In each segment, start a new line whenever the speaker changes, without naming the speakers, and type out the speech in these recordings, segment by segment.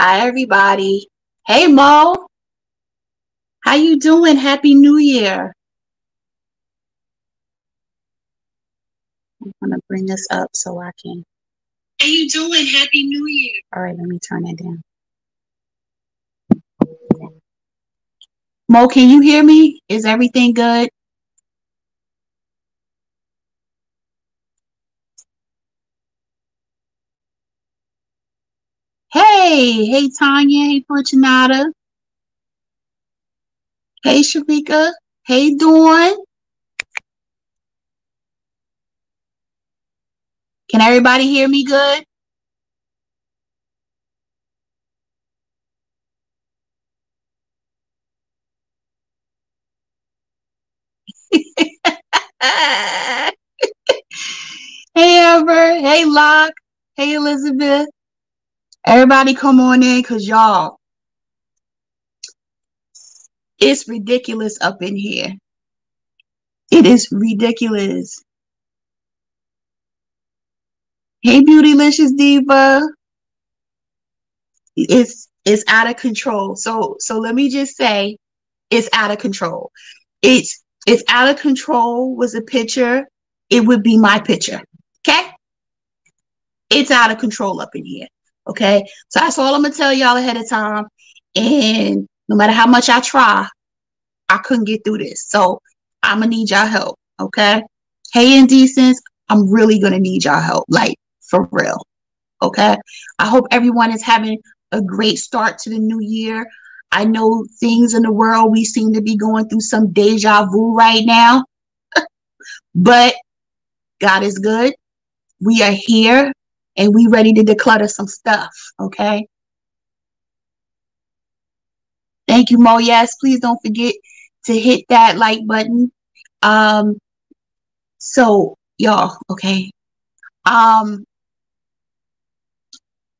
Hi, everybody. Hey, Mo. How you doing? Happy New Year. I'm gonna bring this up so I can. How you doing? Happy New Year. All right, let me turn it down. Mo, can you hear me? Is everything good? Hey, hey Tanya, hey Fortunata, hey Sharika, hey Dawn. Can everybody hear me good? hey Amber, hey Locke, hey Elizabeth. Everybody come on in because y'all, it's ridiculous up in here. It is ridiculous. Hey, Beautylicious Diva. It's it's out of control. So so let me just say, it's out of control. It's it's out of control was a picture, it would be my picture. Okay? It's out of control up in here. Okay. So that's all I'm gonna tell y'all ahead of time. And no matter how much I try, I couldn't get through this. So I'm gonna need y'all help. Okay. Hey indecents, I'm really gonna need y'all help. Like for real. Okay. I hope everyone is having a great start to the new year. I know things in the world we seem to be going through some deja vu right now. but God is good. We are here and we ready to declutter some stuff, okay? Thank you, Mo. Yes, please don't forget to hit that like button. Um, so y'all, okay. Um,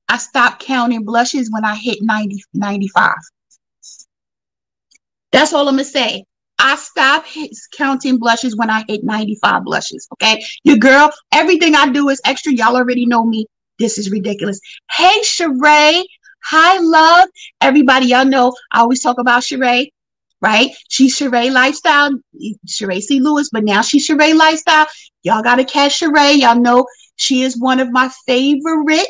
I stopped counting blushes when I hit 90, 95. That's all I'm gonna say. I stopped counting blushes when I hit 95 blushes. Okay. Your girl, everything I do is extra. Y'all already know me. This is ridiculous. Hey, Sheree. Hi, love. Everybody, y'all know I always talk about Sheree, right? She's Sheree Lifestyle, Sheree C. Lewis, but now she's Sheree Lifestyle. Y'all got to catch Sheree. Y'all know she is one of my favorite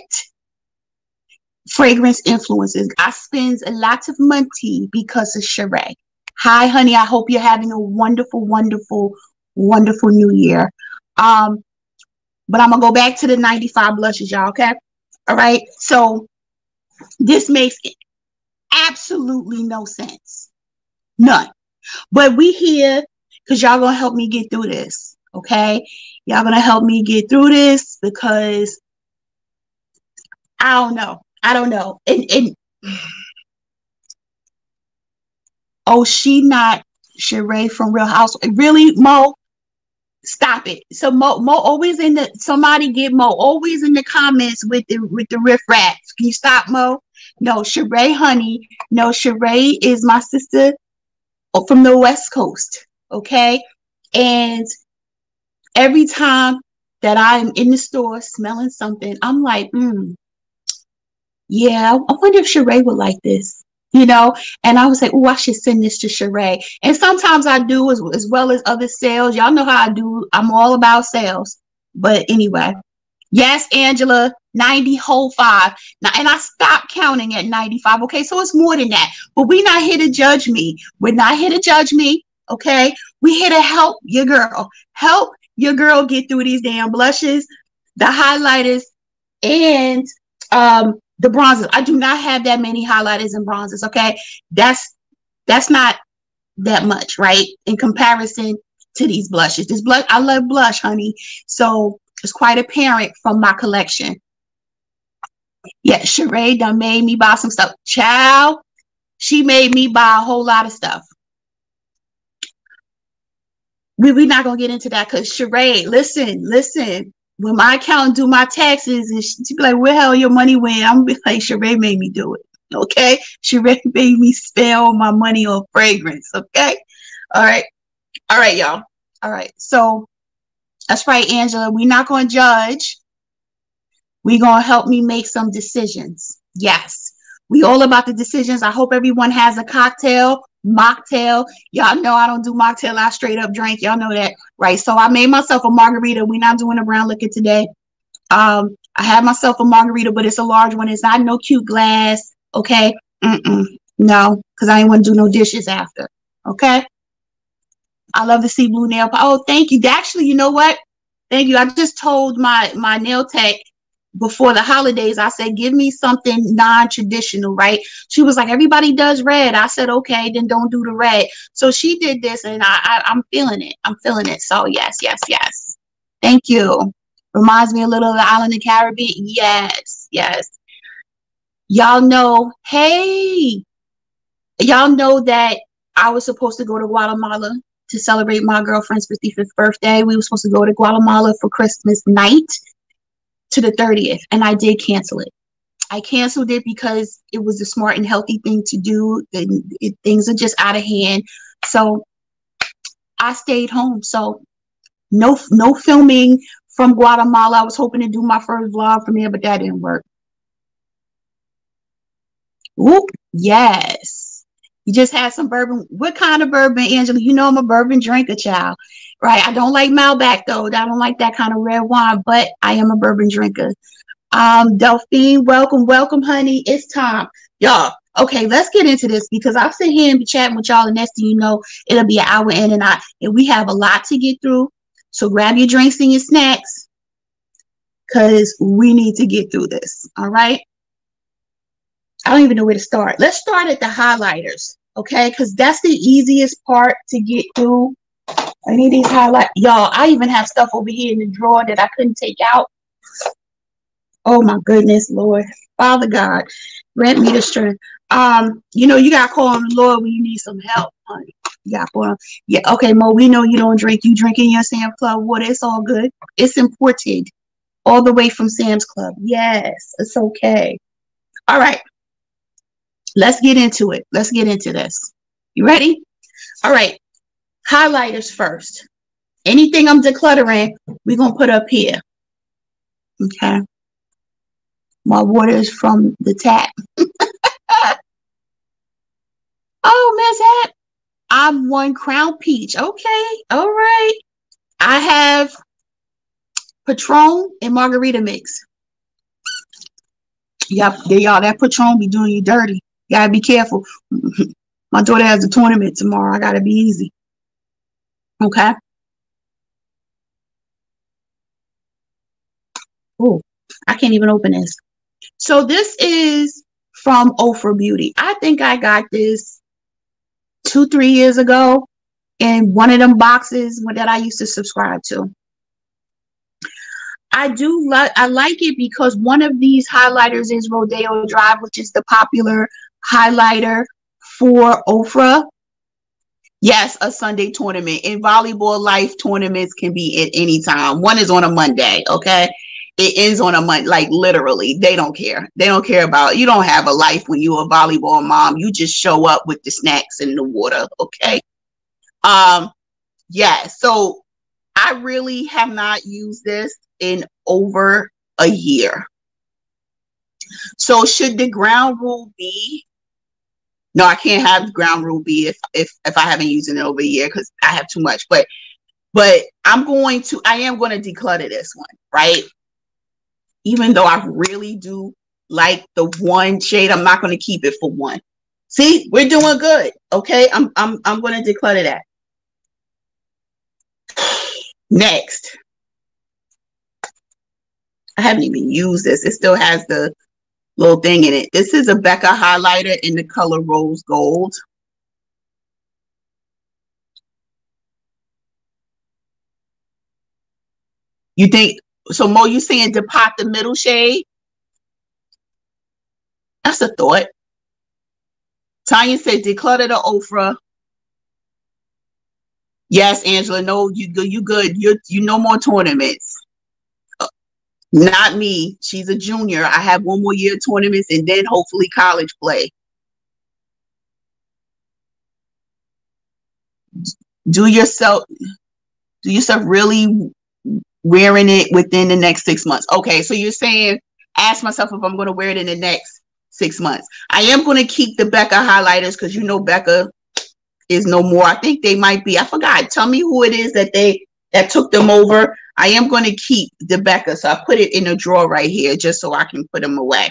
fragrance influences. I spend a lot of money because of Sheree. Hi, honey. I hope you're having a wonderful, wonderful, wonderful new year. Um, but I'm gonna go back to the 95 blushes, y'all. Okay. All right. So this makes absolutely no sense. None. But we here because y'all gonna help me get through this. Okay. Y'all gonna help me get through this because I don't know. I don't know. And, and oh, she not Sheree from Real House. Really, Mo? Stop it. So Mo, Mo always in the somebody get Mo always in the comments with the with the riff rats. Can you stop Mo? No, Sheree, honey. No, Sheree is my sister from the West Coast. Okay, and every time that I'm in the store smelling something, I'm like, hmm, yeah, I wonder if Sheree would like this you know? And i would say, oh i should send this to Sheree. and sometimes i do as, as well as other sales. Y'all know how i do. I'm all about sales. But anyway. Yes angela 90 whole five. Now and i stopped counting at 95 okay so it's more than that. But we're not here to judge me. We're not here to judge me okay? We're here to help your girl. Help your girl get through these damn blushes the highlighters and um the bronzes. I do not have that many highlighters and bronzes. Okay, that's that's not that much, right? In comparison to these blushes, this blush I love blush, honey. So it's quite apparent from my collection. Yeah, Sheree done made me buy some stuff. Chow, she made me buy a whole lot of stuff. We, we're not gonna get into that because Sheree, listen, listen when my accountant do my taxes and she'd be like, where hell your money went? I'm be like, Sheree made me do it. Okay. Sheree made me spend all my money on fragrance. Okay. All right. All right, y'all. All right. So that's right, Angela. We're not going to judge. We're going to help me make some decisions. Yes. We all about the decisions. I hope everyone has a cocktail, mocktail. Y'all know I don't do mocktail. I straight up drink. Y'all know that, right? So I made myself a margarita. We're not doing a brown liquor today. Um, I had myself a margarita, but it's a large one. It's not no cute glass. Okay. Mm-mm. No, because I ain't want to do no dishes after. Okay. I love to see blue nail. Oh, thank you. Actually, you know what? Thank you. I just told my my nail tech before the holidays. I said, give me something non-traditional, right? She was like, everybody does red. I said, okay, then don't do the red. So she did this, and I, I I'm feeling it. I'm feeling it. So yes, yes, yes. Thank you. Reminds me a little of the island of Caribbean. Yes, yes. Y'all know, hey, y'all know that I was supposed to go to Guatemala to celebrate my girlfriend's 55th birthday. We were supposed to go to Guatemala for Christmas night to the 30th, and I did cancel it. I canceled it because it was a smart and healthy thing to do. And it, things are just out of hand. So I stayed home. So no no filming from Guatemala. I was hoping to do my first vlog from there, but that didn't work. Whoop, yes. You just had some bourbon. What kind of bourbon, Angela? You know I'm a bourbon drinker, child. Right. I don't like Malbec though. I don't like that kind of red wine, but I am a bourbon drinker. Um, Delphine, welcome, welcome, honey. It's time. Y'all, okay, let's get into this because I'll sit here and be chatting with y'all, and next thing you know, it'll be an hour in and out, and we have a lot to get through. So grab your drinks and your snacks because we need to get through this. All right. I don't even know where to start. Let's start at the highlighters, okay? Because that's the easiest part to get through. I need these highlight. Y'all, I even have stuff over here in the drawer that I couldn't take out. Oh my goodness, Lord. Father God, grant me the strength. Um, you know, you gotta call on the Lord when you need some help, honey. You gotta call. Yeah, okay, Mo. We know you don't drink. You drinking your Sam Club water. It's all good. It's imported all the way from Sam's Club. Yes, it's okay. All right. Let's get into it. Let's get into this. You ready? All right. Highlighters first. Anything I'm decluttering, we're going to put up here. Okay. My water is from the tap. oh, Miss Hat. I'm one Crown Peach. Okay. All right. I have Patron and margarita mix. Yep, y'all. That Patron be doing you dirty. You gotta be careful. My daughter has a tournament tomorrow. I gotta be easy. Okay. Oh, I can't even open this. So this is from Ofra Beauty. I think I got this two, three years ago in one of them boxes that I used to subscribe to. I do like I like it because one of these highlighters is Rodeo Drive, which is the popular highlighter for Ofra. Yes, a Sunday tournament. In volleyball, life tournaments can be at any time. One is on a Monday, okay? It ends on a Monday, like literally. They don't care. They don't care about you don't have a life when you're a volleyball mom. You just show up with the snacks and the water, okay? Um, yeah, so I really have not used this in over a year. So should the ground rule be no, I can't have ground rule be if if if I haven't used it over a year because I have too much. But but I'm going to I am going to declutter this one, right? Even though I really do like the one shade, I'm not going to keep it for one. See, we're doing good. Okay, I'm I'm I'm going to declutter that. Next, I haven't even used this. It still has the little thing in it. This is a Becca highlighter in the color rose gold. You think, so Mo, you saying to pop the middle shade? That's a thought. Tanya said declutter the Ofra. Yes, Angela, no, you good, you good. You you no more tournaments. Not me. She's a junior. I have one more year tournaments and then hopefully college play. Do yourself do yourself really wearing it within the next six months? Okay, so you're saying ask myself if I'm going to wear it in the next six months. I am going to keep the Becca highlighters because you know Becca is no more. I think they might be. I forgot. Tell me who it is that they that took them over. I am going to keep the Becca, so I put it in a drawer right here just so I can put them away.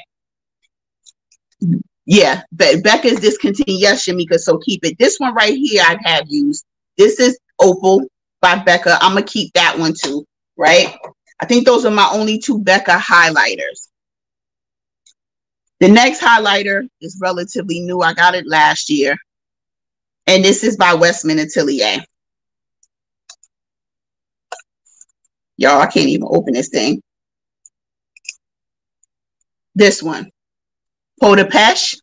Yeah, but Becca is discontinued. Yes, Shamika, so keep it. This one right here I have used. This is Opal by Becca. I'm gonna keep that one too, right? I think those are my only two Becca highlighters. The next highlighter is relatively new. I got it last year. And this is by Westman Atelier. Y'all, I can't even open this thing. This one. Pêche.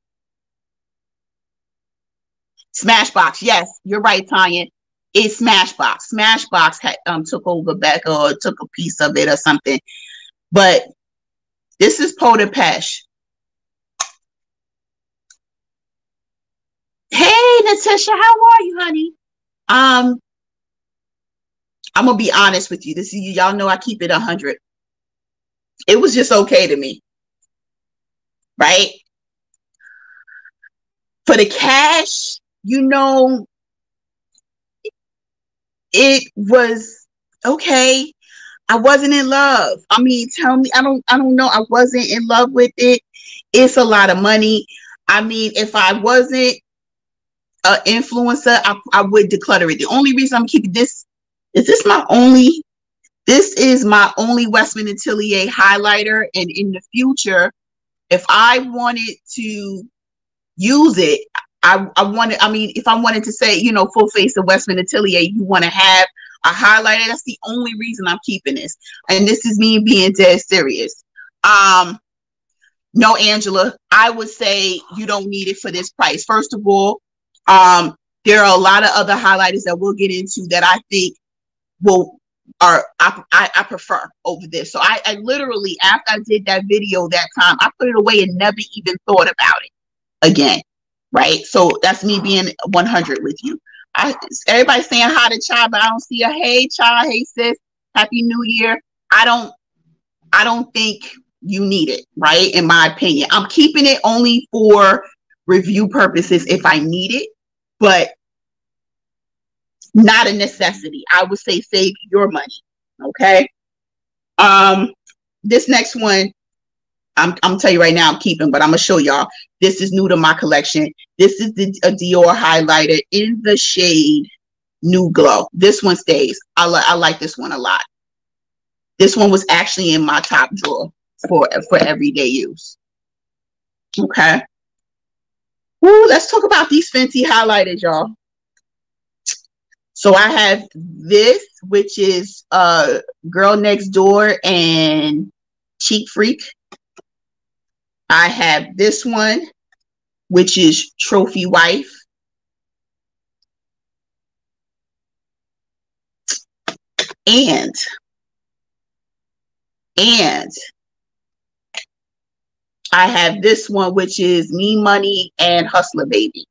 Smashbox. Yes, you're right, Tanya. It's Smashbox. Smashbox had, um, took over Becca or took a piece of it or something. But this is Pêche. Hey, Natasha, how are you, honey? Um, I'm gonna be honest with you. This is y'all know I keep it hundred. It was just okay to me, right? For the cash, you know, it was okay. I wasn't in love. I mean, tell me, I don't, I don't know. I wasn't in love with it. It's a lot of money. I mean, if I wasn't an influencer, I, I would declutter it. The only reason I'm keeping this is this my only. This is my only Westman Atelier highlighter, and in the future, if I wanted to use it, I, I wanted. I mean, if I wanted to say, you know, full face of Westman Atelier, you want to have a highlighter. That's the only reason I'm keeping this, and this is me being dead serious. Um, no, Angela, I would say you don't need it for this price. First of all, um, there are a lot of other highlighters that we'll get into that I think will are I, I, I, prefer over this. So I, I literally after I did that video that time, I put it away and never even thought about it again. Right. So that's me being 100 with you. I everybody's saying hi to Chai, but I don't see a hey Chai, hey sis, happy new year. I don't I don't think you need it, right? In my opinion. I'm keeping it only for review purposes if I need it but not a necessity. I would say save your money. Okay. Um, this next one, I'm I'm tell you right now, I'm keeping, but I'm gonna show y'all. This is new to my collection. This is the a Dior highlighter in the shade New Glow. This one stays. I, li- I like this one a lot. This one was actually in my top drawer for for everyday use. Okay. Ooh, let's talk about these Fenty highlighters, y'all. So I have this, which is uh Girl Next Door and Chic Phreak. I have this one, which is Trophy Wife. And and I have this one, which is Mean Money and Hustler Baby.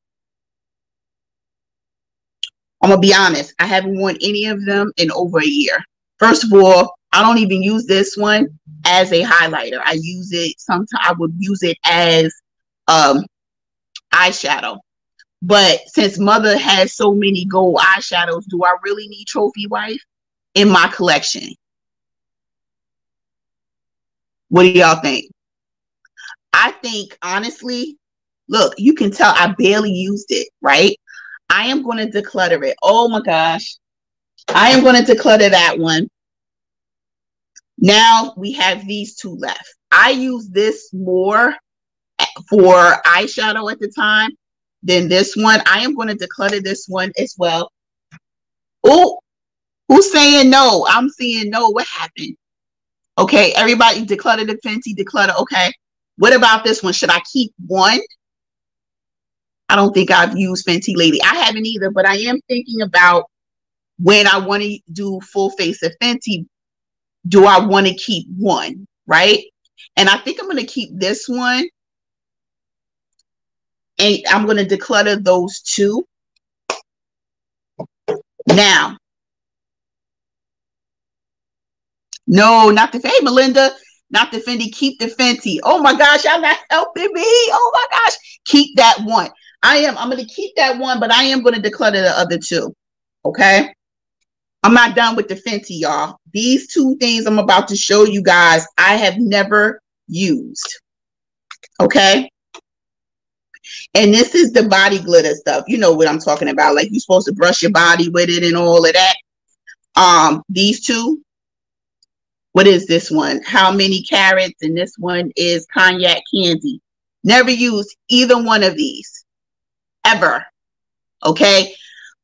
I'm gonna be honest, I haven't worn any of them in over a year. First of all, I don't even use this one as a highlighter. I use it sometimes I would use it as um eyeshadow. But since mother has so many gold eyeshadows, do I really need trophy wife in my collection? What do y'all think? I think honestly, look, you can tell I barely used it, right? I am going to declutter it. Oh my gosh. I am going to declutter that one. Now we have these two left. I use this more for eyeshadow at the time than this one. I am going to declutter this one as well. Oh, who's saying no? I'm saying no. What happened? Okay, everybody declutter the Fenty, declutter. Okay. What about this one? Should I keep one? I don't think I've used Fenty lately. I haven't either, but I am thinking about when I want to do full face of Fenty, do I want to keep one, right? And I think I'm going to keep this one. And I'm going to declutter those two. Now, no, not the hey, Melinda. not the Fenty, keep the Fenty. Oh my gosh, y'all not helping me. Oh my gosh, keep that one. I am, I'm going to keep that one, but I am going to declutter the other two. Okay. I'm not done with the Fenty, y'all. These two things I'm about to show you guys, I have never used. Okay. And this is the body glitter stuff. You know what I'm talking about. Like you're supposed to brush your body with it and all of that. Um, these two. What is this one? How many carats? And this one is cognac candy. Never used either one of these ever. Okay.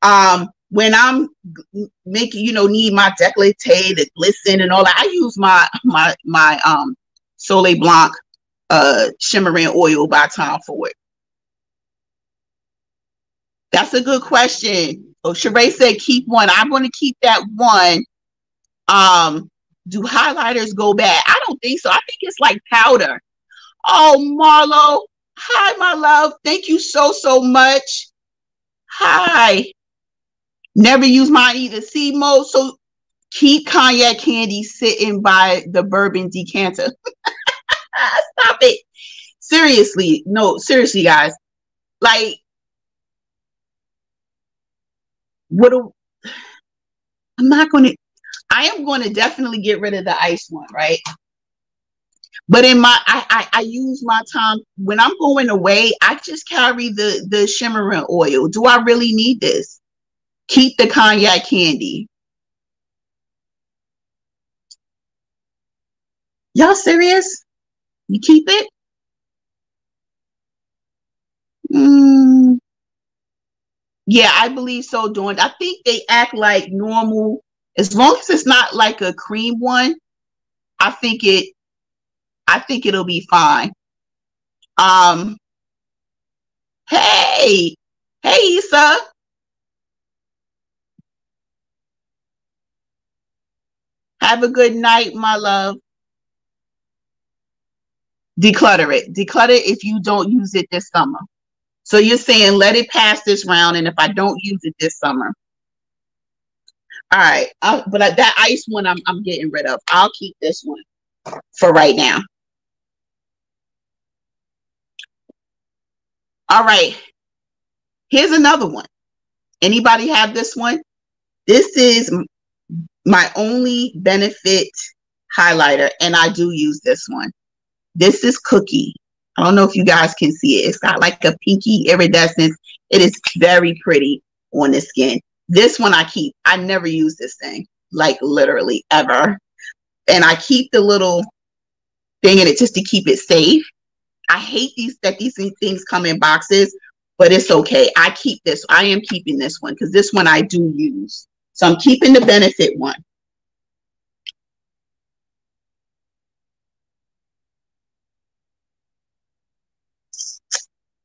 Um, when I'm making, you know, need my décolleté to glisten and all that, I use my my my um Soleil Blanc uh shimmering oil by Tom Ford. That's a good question. Oh, Sheree said keep one. I'm going to keep that one. Um, do highlighters go bad? I don't think so. I think it's like powder. Oh, Marlo. Hi, my love. Thank you so, so much. Hi. Never use mine either. See, Mo, so keep cognac candy sitting by the bourbon decanter. Stop it. Seriously. No, seriously, guys. Like, what do I'm not going to I am going to definitely get rid of the ice one, right? But in my I, I, I use my time when I'm going away, I just carry the the shimmering oil. Do I really need this? Keep the cognac candy. Y'all serious? You keep it? Mm, yeah, I believe so. Doing, I think they act like normal. As long as it's not like a cream one, I think it. I think it'll be fine. Um. Hey, hey, Issa. Have a good night, my love. Declutter it. Declutter it if you don't use it this summer. So you're saying let it pass this round, and if I don't use it this summer, all right. I'll, but that ice one, I'm I'm getting rid of. I'll keep this one for right now. All right. Here's another one. Anybody have this one? This is my only benefit highlighter, and I do use this one. This is Cookie. I don't know if you guys can see it. It's got like a pinky iridescence. It is very pretty on the skin. This one I keep. I never use this thing, like literally ever. And I keep the little thing in it just to keep it safe. I hate these that these things come in boxes, but it's okay. I keep this. I am keeping this one because this one I do use. So I'm keeping the benefit one.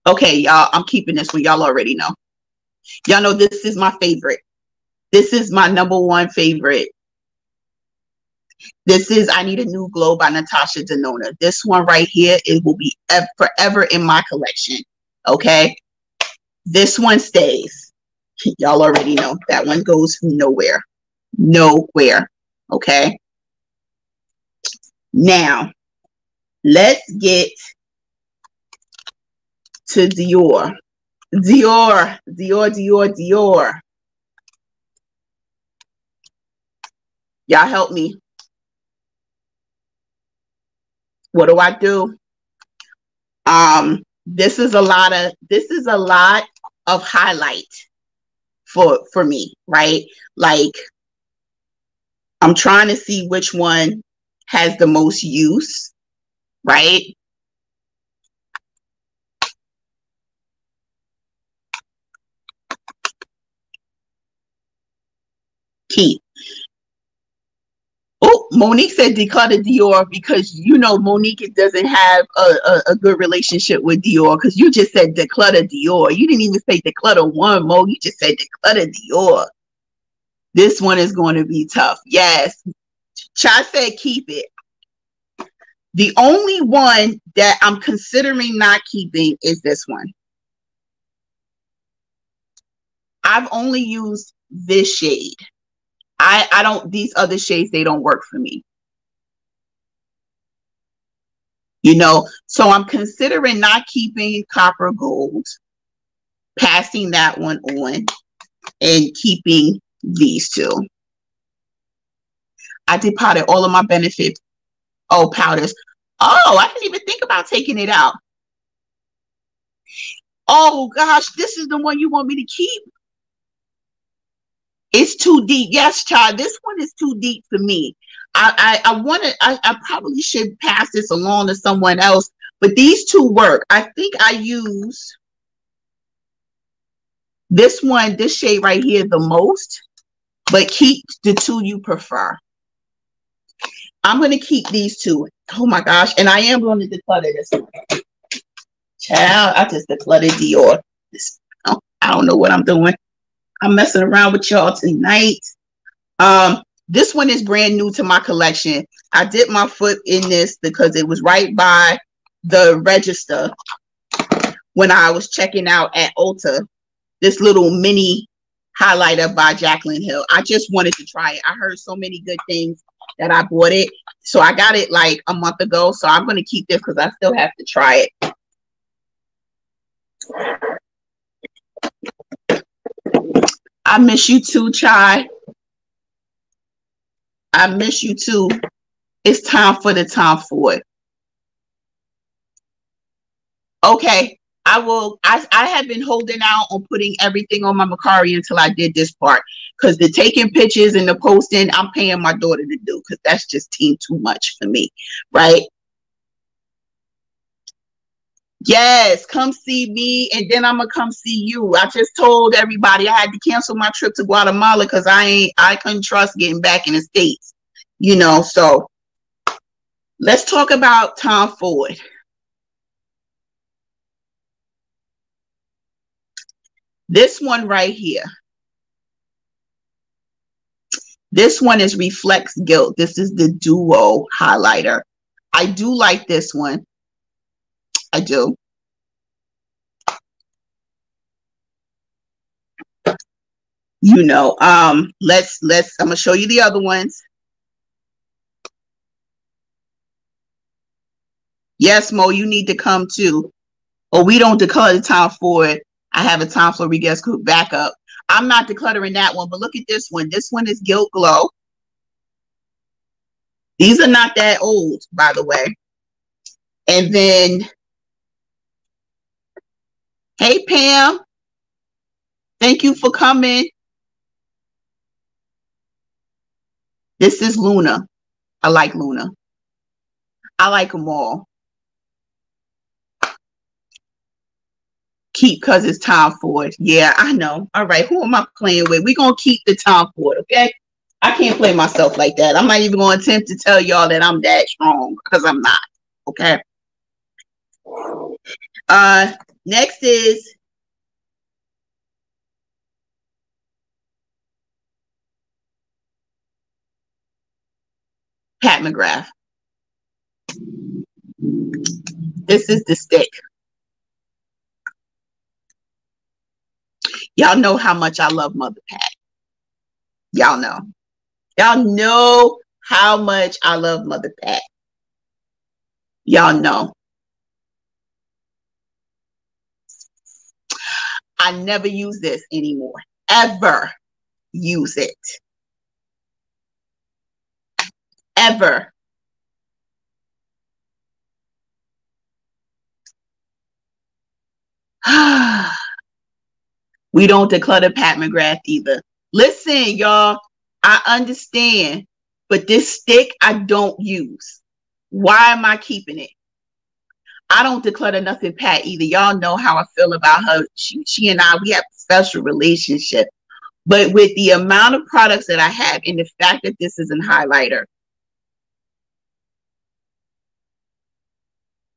Okay, y'all, I'm keeping this one. Y'all already know. Y'all know this is my favorite. This is my number one favorite. This is I Need a New Glow by Natasha Denona. This one right here, it will be ever, forever in my collection. Okay. This one stays. Y'all already know that one goes nowhere. Nowhere. Okay. Now, let's get to Dior. Dior, Dior, Dior, Dior. Y'all help me. What do I do? Um, this is a lot of this is a lot of highlight for for me, right? Like I'm trying to see which one has the most use, right? keep. Oh, Monique said declutter Dior because you know Monique doesn't have a, a, a good relationship with Dior because you just said declutter Dior. You didn't even say declutter one, Mo. You just said declutter Dior. This one is going to be tough. Yes. Chai said keep it. The only one that I'm considering not keeping is this one. I've only used this shade. I I don't these other shades they don't work for me. You know, so I'm considering not keeping copper gold, passing that one on, and keeping these two. I depotted all of my benefit oh powders. Oh, I didn't even think about taking it out. Oh gosh, this is the one you want me to keep. It's too deep. Yes, child, this one is too deep for me. I I, I want to. I, I probably should pass this along to someone else, but these two work. I think I use this one, this shade right here, the most, but keep the two you prefer. I'm going to keep these two. Oh my gosh. And I am going to declutter this one. Child, I just decluttered Dior. I don't know what I'm doing. I'm messing around with y'all tonight. Um, this one is brand new to my collection. I dipped my foot in this because it was right by the register when I was checking out at Ulta. This little mini highlighter by Jaclyn Hill. I just wanted to try it. I heard so many good things that I bought it. So I got it like a month ago. So I'm going to keep this because I still have to try it. I miss you too, Chai. I miss you too. It's time for the time for it. Okay, I will. I, I have been holding out on putting everything on my Mercari until I did this part because the taking pictures and the posting, I'm paying my daughter to do because that's just team too much for me, right? Yes, come see me, and then I'm gonna come see you. I just told everybody I had to cancel my trip to Guatemala because I ain't I couldn't trust getting back in the states, you know. So let's talk about Tom Ford. This one right here. This one is Reflects Gilt. This is the Duo highlighter. I do like this one. I do. You know, um, let's let's I'm gonna show you the other ones. Yes, Mo, you need to come too. Or we don't declare the time for it. I have a Tom Ford Guest Cook backup. I'm not decluttering that one, but look at this one. This one is Gilt Glow. These are not that old, by the way. And then, hey, Pam. Thank you for coming. This is Luna. I like Luna. I like them all. keep because it's Tom Ford. Yeah, I know. All right, who am I playing with? We're gonna keep the Tom Ford, okay? I can't play myself like that. I'm not even gonna attempt to tell y'all that I'm that strong because I'm not. Okay. Uh next is Pat McGrath. This is the stick. Y'all know how much I love Mother Pat. Y'all know. Y'all know how much I love Mother Pat. Y'all know. I never use this anymore. Ever use it. Ever. We don't declutter Pat McGrath either. Listen, y'all, I understand, but this stick I don't use. Why am I keeping it? I don't declutter nothing Pat either. Y'all know how I feel about her. She, she and I, we have a special relationship. But with the amount of products that I have and the fact that this is an highlighter,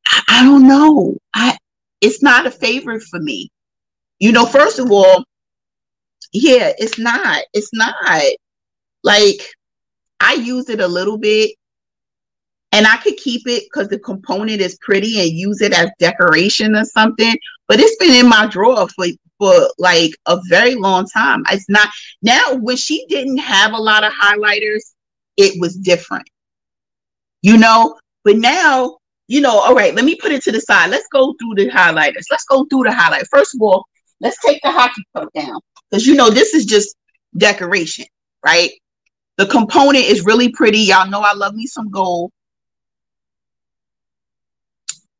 I, I don't know. I it's not a favorite for me. You know, first of all, yeah, it's not. It's not. Like I use it a little bit and I could keep it because the component is pretty and use it as decoration or something. But it's been in my drawer for for like a very long time. It's not now when she didn't have a lot of highlighters, it was different. You know, but now you know, all right, let me put it to the side. Let's go through the highlighters. Let's go through the highlight. First of all, let's take the hockey puck down because you know this is just decoration, right? The component is really pretty. Y'all know I love me some gold.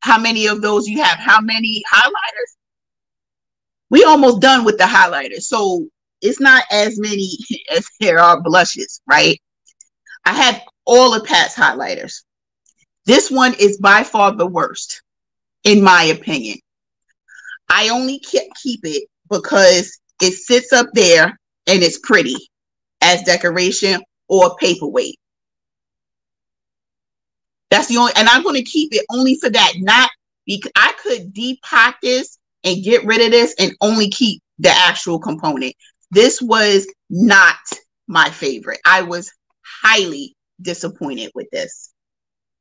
How many of those you have? How many highlighters? We almost done with the highlighters. So it's not as many as there are blushes, right? I had all of Pat's highlighters. This one is by far the worst, in my opinion. I only keep it because it sits up there and it's pretty as decoration or paperweight. That's the only, and I'm going to keep it only for that. Not because I could depot this and get rid of this and only keep the actual component. This was not my favorite. I was highly disappointed with this.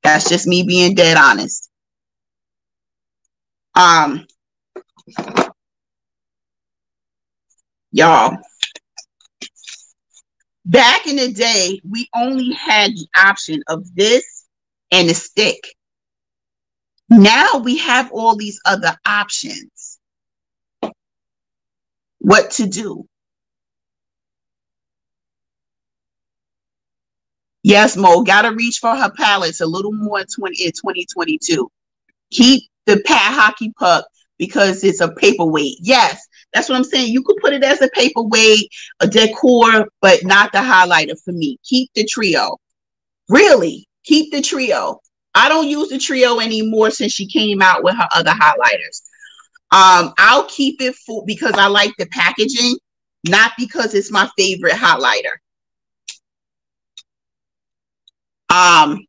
That's just me being dead honest. Um, y'all, back in the day, we only had the option of this and a stick. Now we have all these other options. What to do? Yes, Mo, gotta reach for her palettes a little more in 20 in 2022. Keep the pat hockey puck because it's a paperweight. Yes, that's what I'm saying. You could put it as a paperweight, a decor, but not the highlighter for me. Keep the trio. Really, keep the trio. I don't use the trio anymore since she came out with her other highlighters. Um, I'll keep it for because I like the packaging, not because it's my favorite highlighter. Um,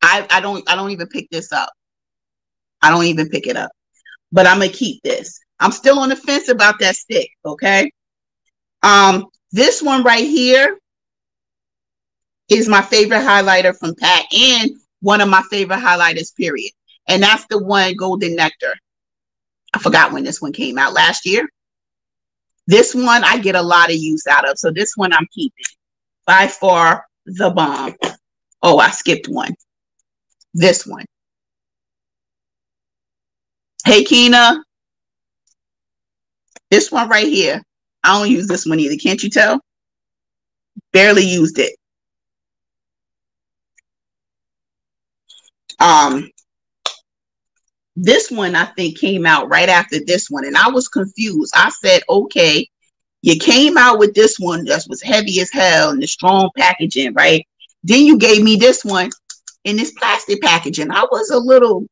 I I don't I don't even pick this up. I don't even pick it up. But I'm gonna keep this. I'm still on the fence about that stick, okay? Um, this one right here is my favorite highlighter from Pat and one of my favorite highlighters, period. And that's the one Golden Nectar. I forgot when this one came out last year. This one I get a lot of use out of. So this one I'm keeping by far the bomb. Oh, I skipped one. This one. Hey, Kina. This one right here. I don't use this one either. Can't you tell? Barely used it. Um, this one I think came out right after this one, and I was confused. I said, okay, you came out with this one that was heavy as hell and the strong packaging, right? Then you gave me this one in this plastic packaging. I was a little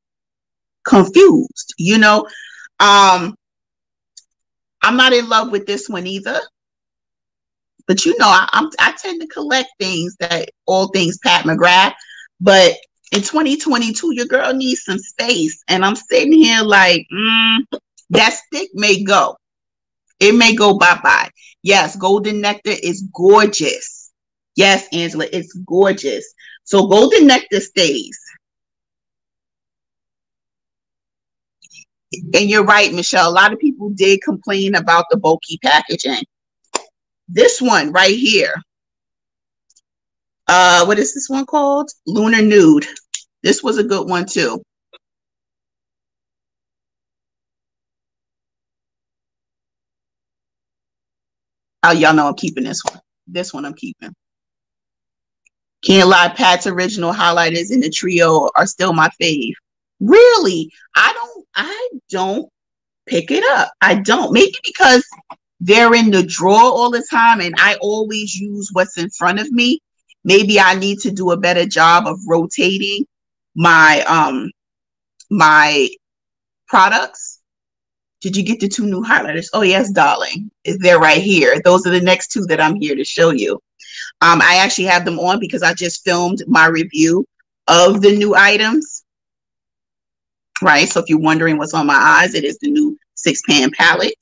confused, you know. Um, I'm not in love with this one either. But you know, I, I'm I tend to collect things that all things Pat McGrath. But in 2022, your girl needs some space, and I'm sitting here like, mm, that stick may go. It may go bye bye. Yes, golden nectar is gorgeous. Yes, Angela, it's gorgeous. So golden nectar stays. And you're right, Michelle. A lot of people did complain about the bulky packaging. This one right here. Uh, what is this one called? Lunar Nude. This was a good one too. Oh, y'all know I'm keeping this one. This one I'm keeping. Can't lie, Pat's original highlighters in the trio are still my fave. Really? I don't I don't pick it up. I don't. Maybe because they're in the drawer all the time and I always use what's in front of me. Maybe I need to do a better job of rotating my um my products did you get the two new highlighters? Oh, yes, darling. They're right here. Those are the next two that I'm here to show you. Um, I actually have them on because I just filmed my review of the new items. Right. So if you're wondering what's on my eyes, it is the new six pan palette.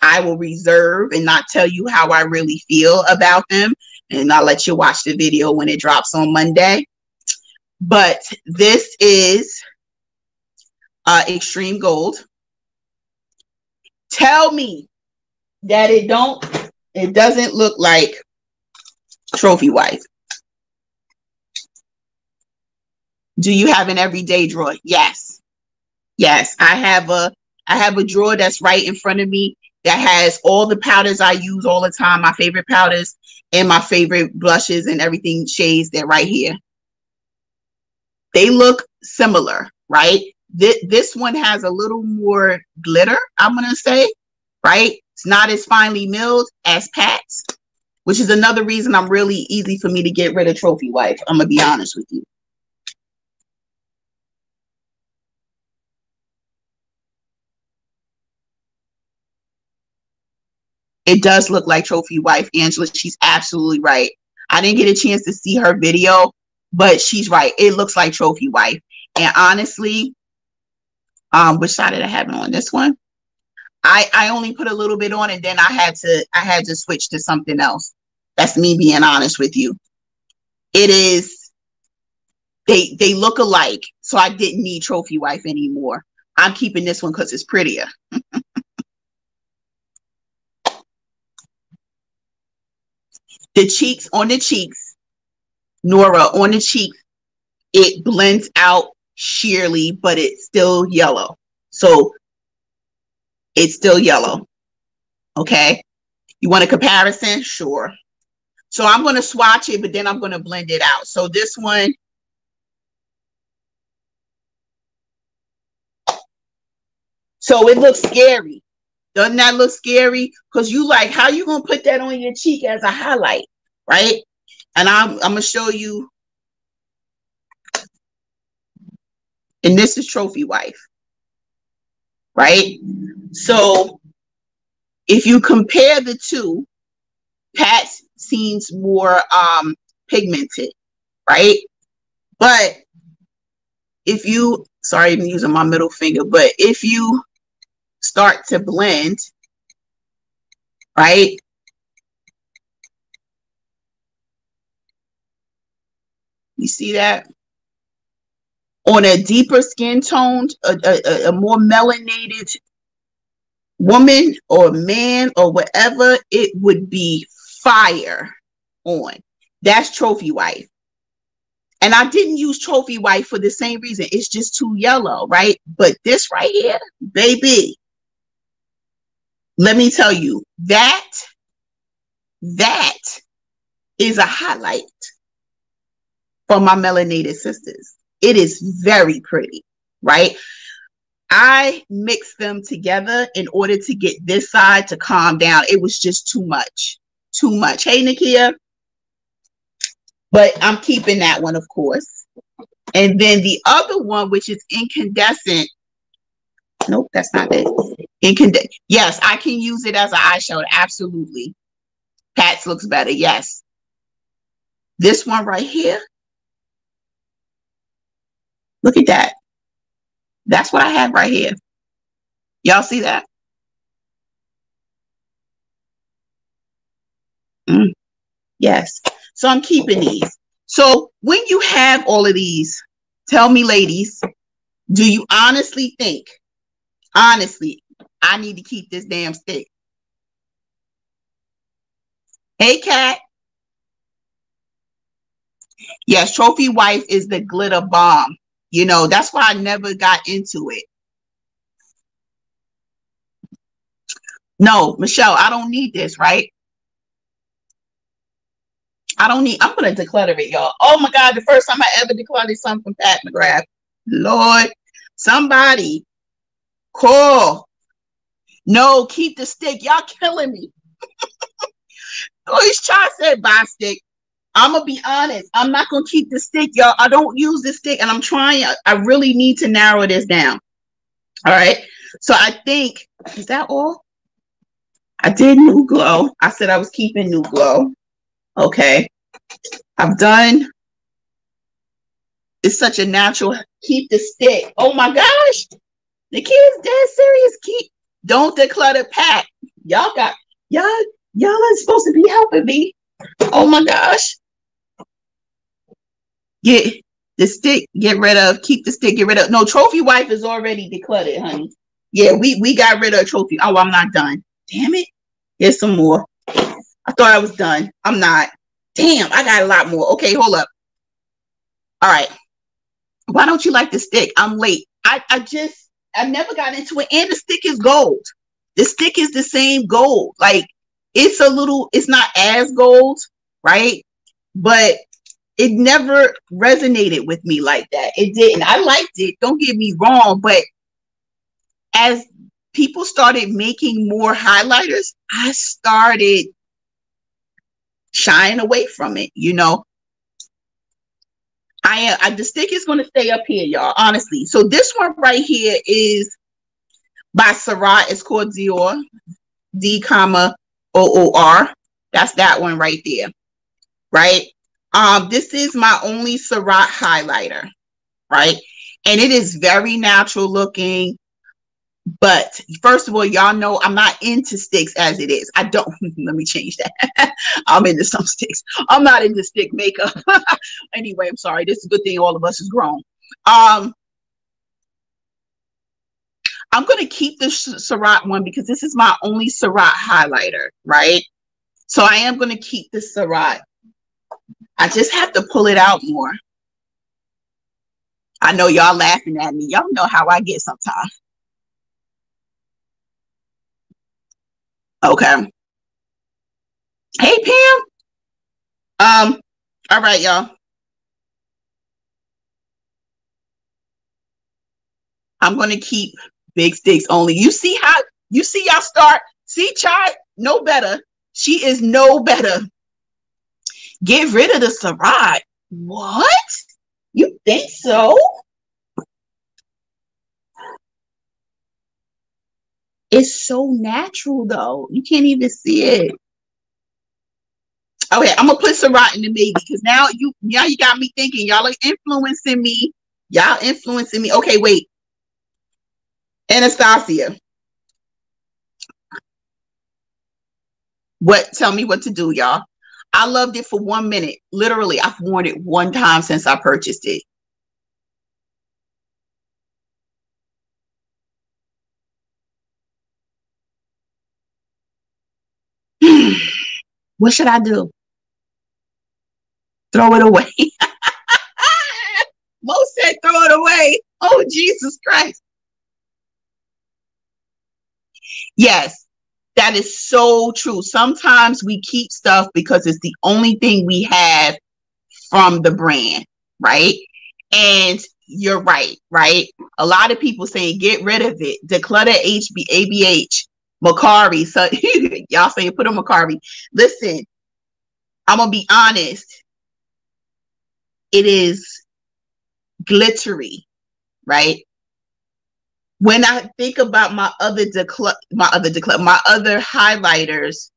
I will reserve and not tell you how I really feel about them. And I'll let you watch the video when it drops on Monday. But this is uh, Extreme Gold tell me that it don't it doesn't look like trophy wife Do you have an everyday drawer? Yes. Yes, I have a I have a drawer that's right in front of me that has all the powders I use all the time, my favorite powders and my favorite blushes and everything shades. They're right here. They look similar, right? Th- this one has a little more glitter, I'm going to say, right? It's not as finely milled as Pat's, which is another reason I'm really easy for me to get rid of Trophy Wife. I'm going to be honest with you. It does look like Trophy Wife, Angela. She's absolutely right. I didn't get a chance to see her video, but she's right. It looks like Trophy Wife. And honestly, um, which side did I have on? This one. I I only put a little bit on, and then I had to I had to switch to something else. That's me being honest with you. It is. They they look alike, so I didn't need Trophy Wife anymore. I'm keeping this one because it's prettier. the cheeks on the cheeks, Nora on the cheeks, it blends out sheerly, but it's still yellow. So it's still yellow. Okay. You want a comparison? Sure. So I'm going to swatch it, but then I'm going to blend it out. So this one, so it looks scary. Doesn't that look scary? Because you like, how you going to put that on your cheek as a highlight, right? And I'm, I'm to show you and this is trophy wife right so if you compare the two pat seems more um pigmented right but if you sorry i'm using my middle finger but if you start to blend right you see that on a deeper skin toned, a, a, a more melanated woman or man or whatever, it would be fire on. That's trophy wife. And I didn't use trophy wife for the same reason. It's just too yellow, right? But this right here, baby, let me tell you that that is a highlight for my melanated sisters. It is very pretty, right? I mixed them together in order to get this side to calm down. It was just too much, too much. Hey, Nakia. But I'm keeping that one, of course. And then the other one, which is incandescent. Nope, that's not it. Incandescent. Yes, I can use it as an eyeshadow. Absolutely. Pat's looks better. Yes. This one right here Look at that. That's what I have right here. Y'all see that? Mm. Yes. So I'm keeping these. So when you have all of these, tell me, ladies, do you honestly think, honestly, I need to keep this damn stick? Hey, Cat. Yes, Trophy Wife is the glitter bomb. You know, that's why I never got into it. No, Michelle, I don't need this, right? I don't need, I'm going to declutter it, y'all. Oh my God, the first time I ever decluttered something from Pat McGrath. Lord, somebody call. No, keep the stick. Y'all killing me. Always try said buy stick. I'm gonna be honest. I'm not gonna keep the stick, y'all. I don't use the stick, and I'm trying. I really need to narrow this down. All right. So I think is that all? I did new glow. I said I was keeping new glow. Okay. I've done. It's such a natural. Keep the stick. Oh my gosh. The kid's dead serious. Keep. Don't declutter Pat. Y'all got y'all. Y'all are supposed to be helping me. Oh my gosh get the stick, get rid of, keep the stick, get rid of. No, trophy wife is already decluttered, honey. Yeah, we we got rid of trophy. Oh, I'm not done. Damn it. Here's some more. I thought I was done. I'm not. Damn, I got a lot more. Okay, hold up. All right. Why don't you like the stick? I'm late. I, I just I never got into it. And the stick is gold. The stick is the same gold. Like it's a little, it's not as gold, right? But it never resonated with me like that. It didn't. I liked it. Don't get me wrong, but as people started making more highlighters, I started shying away from it, you know. I am I, the stick is going to stay up here, y'all, honestly. So this one right here is by Surratt. It's called Dior, D comma O O R. That's that one right there, right? Um, this is my only Surratt highlighter, right? And it is very natural looking. But first of all, y'all know I'm not into sticks as it is. I don't. Let me change that. I'm into some sticks. I'm not into stick makeup. anyway, I'm sorry. This is a good thing all of us is grown. Um, I'm going to keep the Surratt one because this is my only Surratt highlighter, right? So I am going to keep the Surratt. I just have to pull it out more. I know y'all laughing at me. Y'all know how I get sometimes. Okay. Hey, Pam. Um, all right, y'all. I'm to keep big sticks only. You see how you see y'all start? See, Chai, no better. She is no better. Get rid of the Surratt. What? You think so? It's so natural though. You can't even see it. Okay, I'm gonna put Surratt in the maybe because now you now you got me thinking. Y'all are influencing me. Y'all influencing me. Okay, wait. Anastasia. What tell me what to do, y'all. I loved it for one minute. Literally, I've worn it one time since I purchased it. What should I do? Throw it away. Most said throw it away. Oh, Jesus Christ. Yes, that is so true. Sometimes we keep stuff because it's the only thing we have from the brand, right? And you're right, right? A lot of people saying get rid of it, declutter HB, ABH, Mercari. So y'all saying put on Mercari. Listen, I'm gonna be honest. It is glittery, right? when I think about my other decl- my other decl- my other highlighters,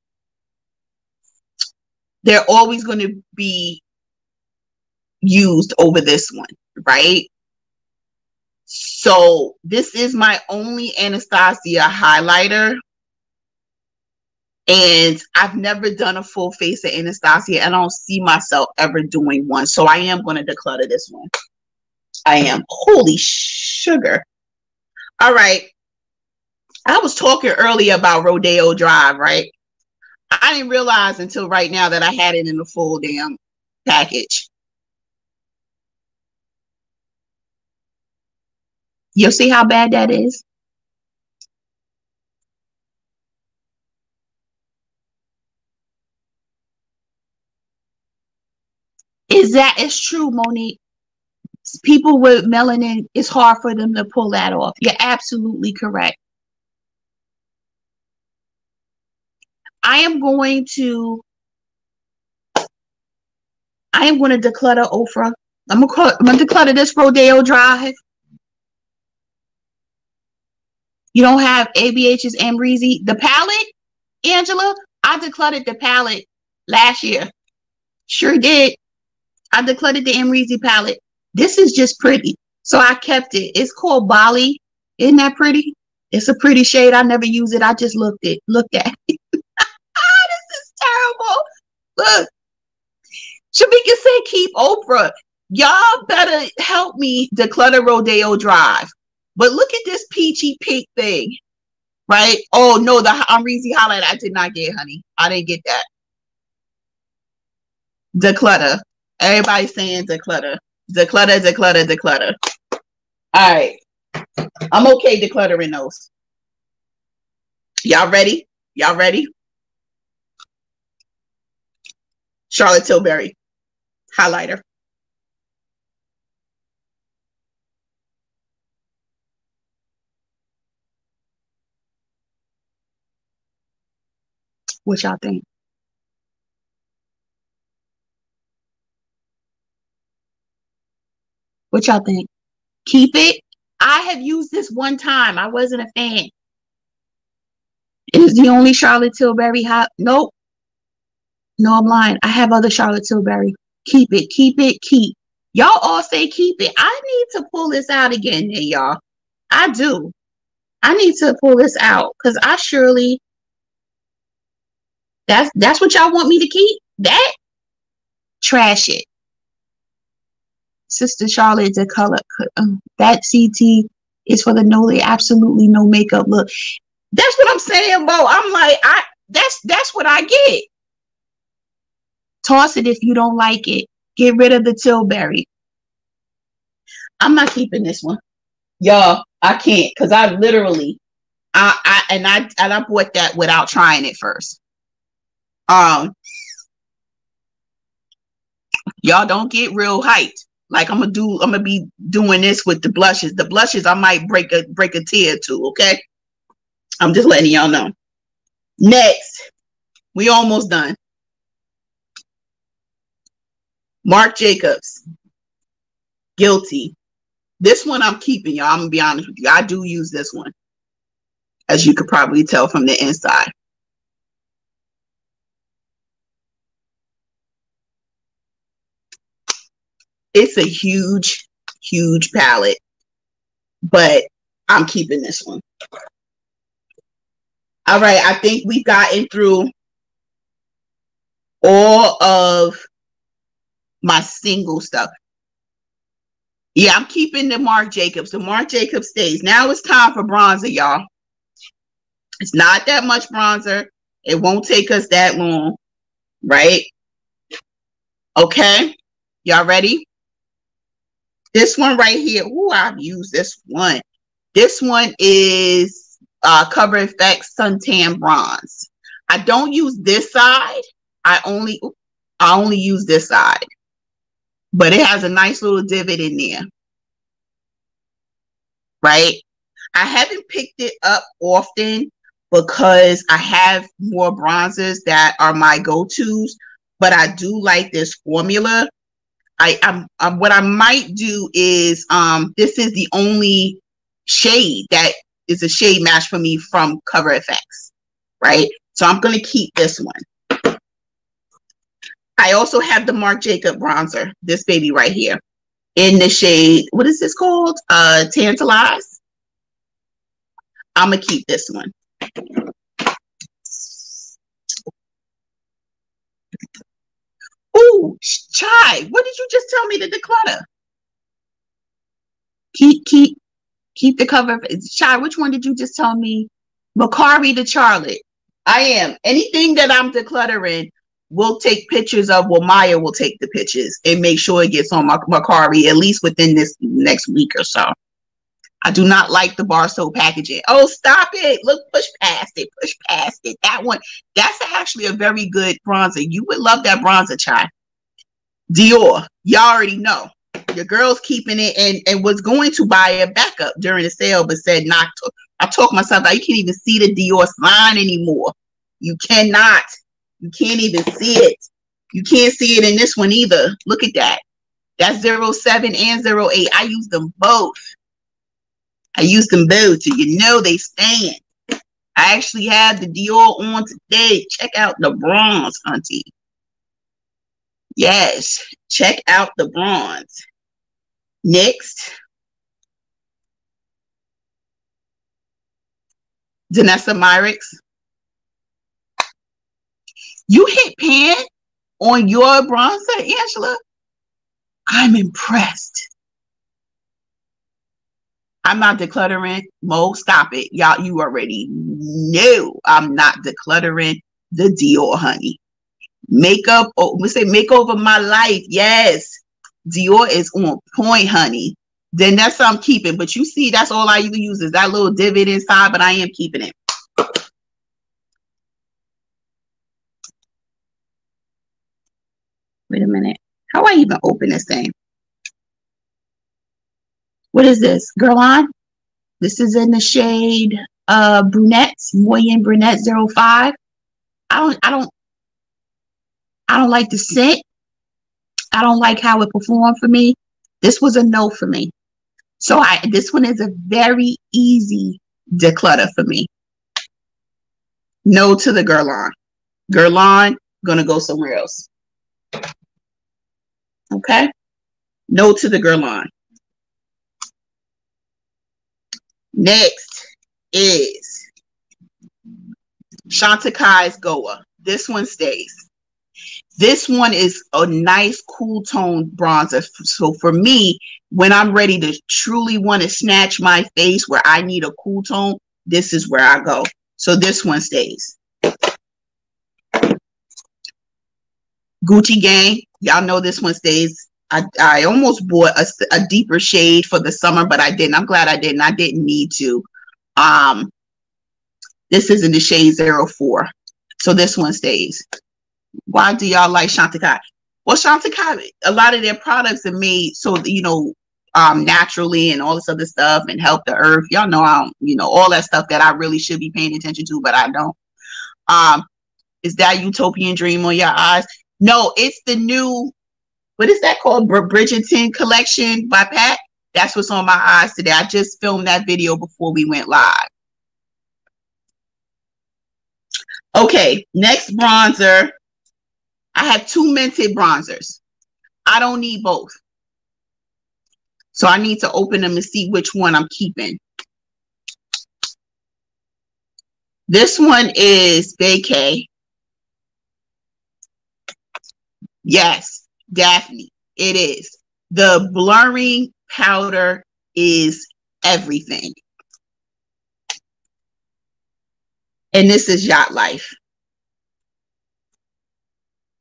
they're always going to be used over this one, right? So this is my only Anastasia highlighter. And I've never done a full face of Anastasia. and I don't see myself ever doing one. So I am going to declutter this one. I am. Holy sugar. All right. I was talking earlier about Rodeo Drive, right? I didn't realize until right now that I had it in the full damn package. You'll see how bad that is. Is that it's true, Monique? people with melanin, it's hard for them to pull that off. You're absolutely correct. I am going to I am going to declutter Ofra. I'm gonna, call, I'm gonna declutter this Rodeo Drive. You don't have ABH's Amrezy. The palette, Angela, I decluttered the palette last year. Sure did. I decluttered the Amrezy palette. This is just pretty. So I kept it. It's called Bali. Isn't that pretty? It's a pretty shade. I never use it. I just looked it. Looked at it. this is terrible. Look. Shamika said keep Ofra. Y'all better help me declutter Rodeo Drive. But look at this peachy pink thing. Right? Oh no, the Amrezy highlight I did not get, honey. I didn't get that. Declutter. Everybody saying declutter. Declutter, declutter, declutter. All right. I'm okay decluttering those. Y'all ready? Y'all ready? Charlotte Tilbury highlighter. What y'all think? What y'all think? Keep it. I have used this one time. I wasn't a fan. It is the only Charlotte Tilbury hot. Nope. No, I'm lying. I have other Charlotte Tilbury. Keep it, keep it, keep. Y'all all say keep it. I need to pull this out again, here, y'all. I do. I need to pull this out because I surely that's that's what y'all want me to keep. That trash it. Sister Charlotte, the color um, that CT is for the no absolutely no makeup look. That's what I'm saying, Bo. I'm like, I that's that's what I get. Toss it if you don't like it. Get rid of the Tilbury. I'm not keeping this one. Y'all, I can't because I literally I, I and I and I bought that without trying it first. Um y'all don't get real hyped. Like I'm gonna do, I'm gonna be doing this with the blushes. The blushes, I might break a break a tear too. Okay, I'm just letting y'all know. Next, we almost done. Marc Jacobs, guilty. This one I'm keeping, y'all. I'm gonna be honest with you. I do use this one, as you could probably tell from the inside. It's a huge, huge palette, but I'm keeping this one. All right, I think we've gotten through all of my single stuff. Yeah, I'm keeping the Marc Jacobs. The Marc Jacobs stays. Now it's time for bronzer, y'all. It's not that much bronzer. It won't take us that long, right? Okay, y'all ready? This one right here, oh, I've used this one. This one is uh, Cover FX Suntan Bronze. I don't use this side. I only I only use this side. But it has a nice little divot in there. Right? I haven't picked it up often because I have more bronzers that are my go-tos, but I do like this formula I am what I might do is um this is the only shade that is a shade match for me from Cover FX, right? So I'm gonna keep this one. I also have the Marc Jacob bronzer, this baby right here, in the shade. What is this called? Uh, Tantalize. I'm gonna keep this one. Ooh, Chai, what did you just tell me to declutter? Keep, keep, keep the cover. Chai, which one did you just tell me? Mercari to Charlotte. I am. Anything that I'm decluttering, we'll take pictures of. Well, Maya will take the pictures and make sure it gets on Mercari at least within this next week or so. I do not like the bar soap packaging. Oh, stop it. Look, push past it. Push past it. That one, that's actually a very good bronzer. You would love that bronzer, Chai. Dior, y'all already know. Your girl's keeping it and, and was going to buy a backup during the sale, but said not to. I talked myself out. You can't even see the Dior sign anymore. You cannot. You can't even see it. You can't see it in this one either. Look at that. That's 07 and 08. I use them both. I use them both so you know they stand. I actually have the Dior on today. Check out the bronze, auntie. Yes, check out the bronze. Next, Danessa Myricks. You hit pan on your bronzer, Angela? I'm impressed. I'm not decluttering. Mo, stop it. Y'all, you already know I'm not decluttering the Dior, honey. Makeup, oh, we say make over my life. Yes. Dior is on point, honey. Then that's what I'm keeping. But you see, that's all I usually use is that little divot inside, but I am keeping it. Wait a minute. How I even open this thing? What is this? Girl on? This is in the shade uh brunette, Moyen brunette 05. I don't I don't I don't like the scent. I don't like how it performed for me. This was a no for me. So I this one is a very easy declutter for me. No to the Guerlain. Guerlain, gonna go somewhere else. Okay? No to the Guerlain. Next is Chantecaille's Goa. This one stays. This one is a nice cool tone bronzer. So for me, when I'm ready to truly want to snatch my face where I need a cool tone, this is where I go. So this one stays. Gucci Gang, y'all know this one stays. I, I almost bought a, a deeper shade for the summer, but I didn't. I'm glad I didn't. I didn't need to. Um, this is in the shade 04. So this one stays. Why do y'all like Chantecaille? Well, Chantecaille, a lot of their products are made so, you know, um, naturally and all this other stuff and help the earth. Y'all know, I you know, all that stuff that I really should be paying attention to, but I don't. Um, is that utopian dream on your eyes? No, it's the new what is that called? Bridgerton collection by Pat. That's what's on my eyes today. I just filmed that video before we went live. Okay, next bronzer. I have two minted bronzers. I don't need both. So I need to open them and see which one I'm keeping. This one is Vacay. Yes, Daphne. It is. The blurring powder is everything. And this is Yacht Life.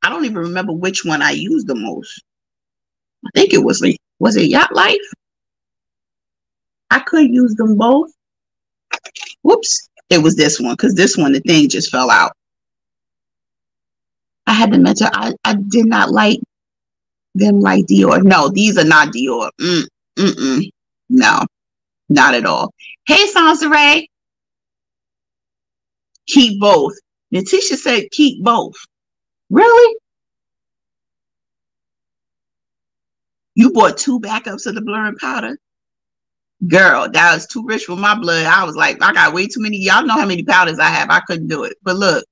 I don't even remember which one I used the most. I think it was like, was it Yacht Life? I could use them both. Whoops. It was this one because this one, the thing just fell out. I had to mention I, I did not like them like Dior. No, these are not Dior. Mm, mm-mm. No, not at all. Hey, Sansaray. Keep both. Natisha said keep both. Really? You bought two backups of the blurring powder? Girl, that was too rich for my blood. I was like, I got way too many. Y'all know how many powders I have. I couldn't do it. But look,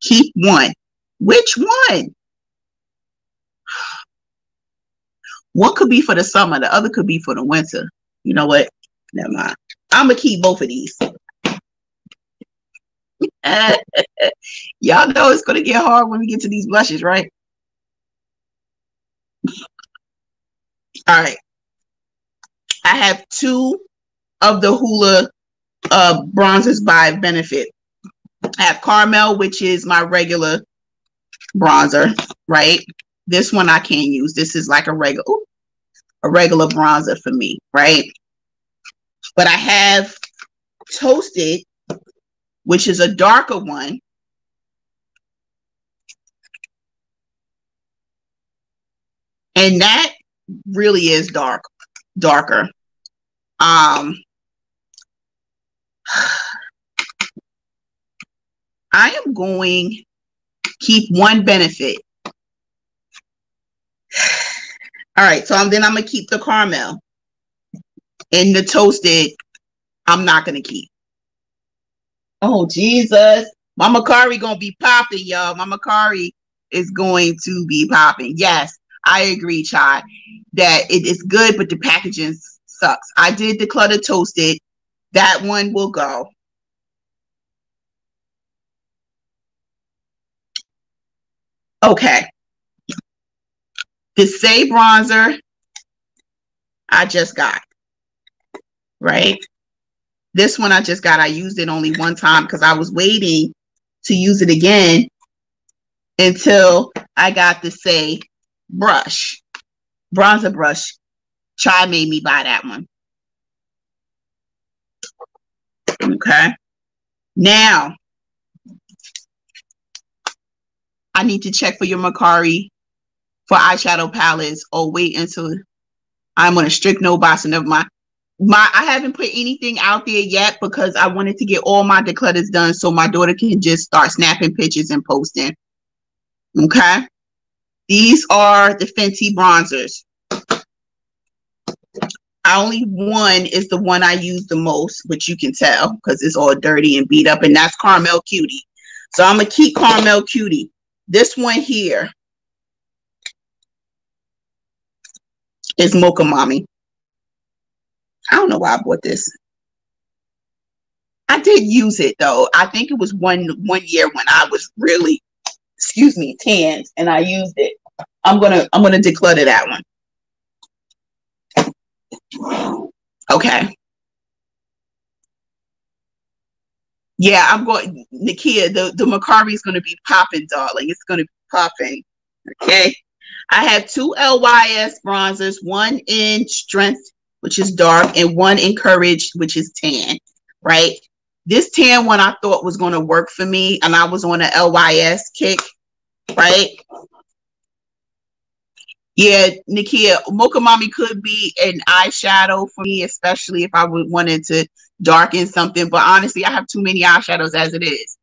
keep one. Which one? One could be for the summer, the other could be for the winter. You know what? Never mind. I'm gonna keep both of these. Y'all know it's gonna get hard when we get to these blushes, right? All right. I have two of the Hoola uh, bronzers by Benefit. I have Caramel, which is my regular bronzer, right? This one I can't use. This is like a regular, a regular bronzer for me, right? But I have Toasted, which is a darker one. And that really is dark, darker. Um, I am going keep one benefit. All right, so then I'm gonna keep the caramel and the toasted. I'm not gonna keep. Oh Jesus, Mama Kari gonna be popping, y'all. Mama Kari is going to be popping. Yes, I agree, Chad, that it is good, but the packaging sucks. I did the clutter toasted. That one will go. Okay. The Saie bronzer I just got, right? This one I just got, I used it only one time because I was waiting to use it again until I got to say brush, bronzer brush. Chai made me buy that one. Okay. Now, I need to check for your Mercari for eyeshadow palettes or wait until I'm on a strict no box of my my I haven't put anything out there yet because I wanted to get all my declutters done so my daughter can just start snapping pictures and posting. Okay. These are the Fenty bronzers. Only one is the one I use the most, which you can tell because it's all dirty and beat up, and that's Caramel Cutie. So I'm gonna keep Caramel Cutie. This one here is Mocha Mommy. I don't know why I bought this. I did use it though. I think it was one one year when I was really, excuse me, tanned, and I used it. I'm gonna I'm gonna declutter that one. Okay. Yeah, I'm going, Nakia, the, the Mercari is to be popping, darling. It's to be popping. Okay. I have two LYS bronzers, one in strength, which is dark, and one encouraged, which is tan, right? This tan one I thought was going to work for me, and I was on an LYS kick, right? Yeah, Nikia, Mocha Mommy could be an eyeshadow for me, especially if I would wanted to darken something. But honestly, I have too many eyeshadows as it is.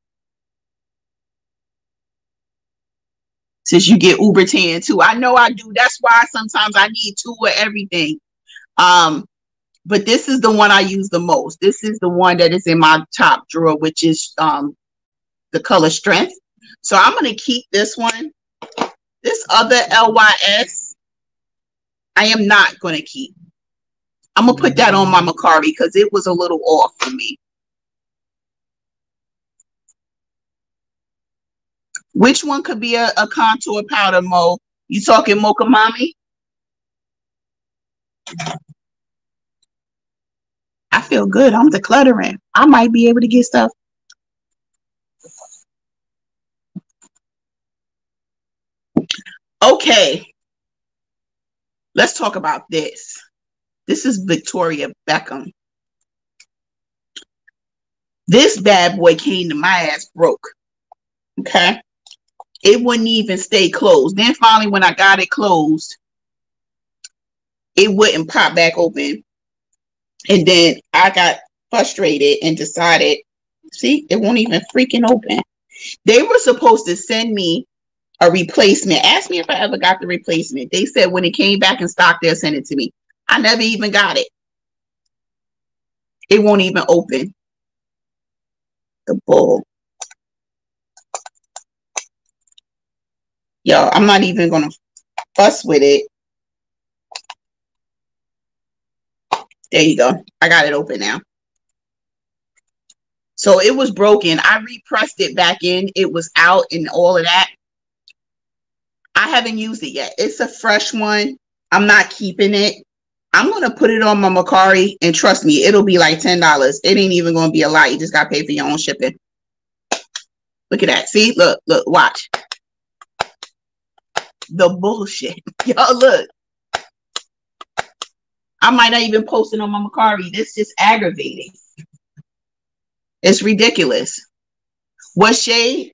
Since you get uber tan too. I know I do. That's why sometimes I need two of everything. Um, but this is the one I use the most. This is the one that is in my top drawer, which is um the color strength. So I'm gonna keep this one this other LYS, I am not going to keep. I'm going to put that on my Mercari because it was a little off for me. Which one could be a, a contour powder, Mo? You talking Mocha Mommy? I feel good. I'm decluttering. I might be able to get stuff Okay. Let's talk about this. This is Victoria Beckham. This bad boy came to my ass broke. Okay. It wouldn't even stay closed. Then finally, when I got it closed, it wouldn't pop back open. And then I got frustrated and decided, see, it won't even freaking open. They were supposed to send me a replacement. Ask me if I ever got the replacement. They said when it came back in stock, they'll send it to me. I never even got it. It won't even open. The bull. Yo, I'm not even gonna fuss with it. There you go. I got it open now. So it was broken. I repressed it back in. It was out and all of that. I haven't used it yet. It's a fresh one. I'm not keeping it. I'm gonna put it on my Mercari and trust me, it'll be like ten dollars. It ain't even gonna be a lot. You just gotta pay for your own shipping. Look at that. See, look, look, watch. The bullshit. Y'all look. I might not even post it on my Mercari. This just aggravating. It's ridiculous. What shade?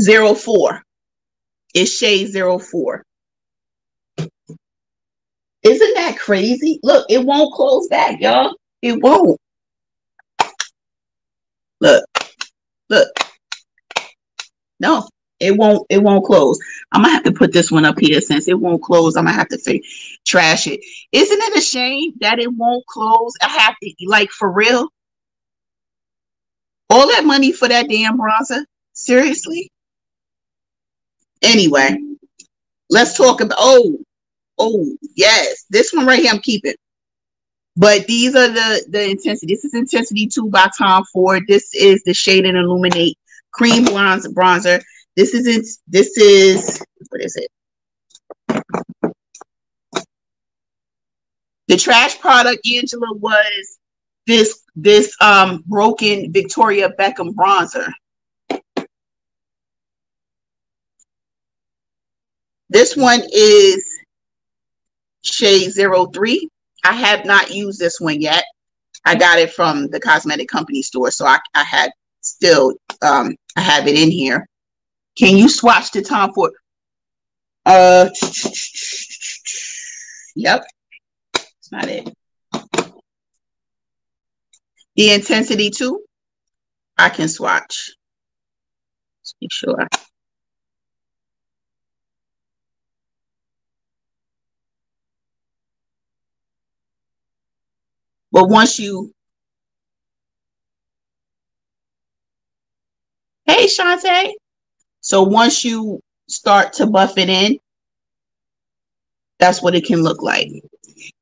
zero four. It's shade zero four. Isn't that crazy? Look, it won't close back, y'all. It won't. Look, look. No, it won't. It won't close. I'm gonna have to put this one up here since it won't close. I'm gonna have to say, trash it. Isn't it a shame that it won't close? I have to like for real. All that money for that damn bronzer? Seriously? Anyway, let's talk about oh, oh yes, this one right here I'm keeping. But these are the the intensity. This is intensity two by Tom Ford. This is the shade and illuminate cream bronze bronzer. This isn't. This is what is it? The trash product, Angela, was this this um broken Victoria Beckham bronzer. This one is shade 03. I have not used this one yet. I got it from the cosmetic company store, so I, I had still um I have it in here. Can you swatch the Tom Ford? Uh, yep, it's not it. The intensity too, I can swatch. Let's make sure. But once you, hey Shantae, so once you start to buff it in, that's what it can look like.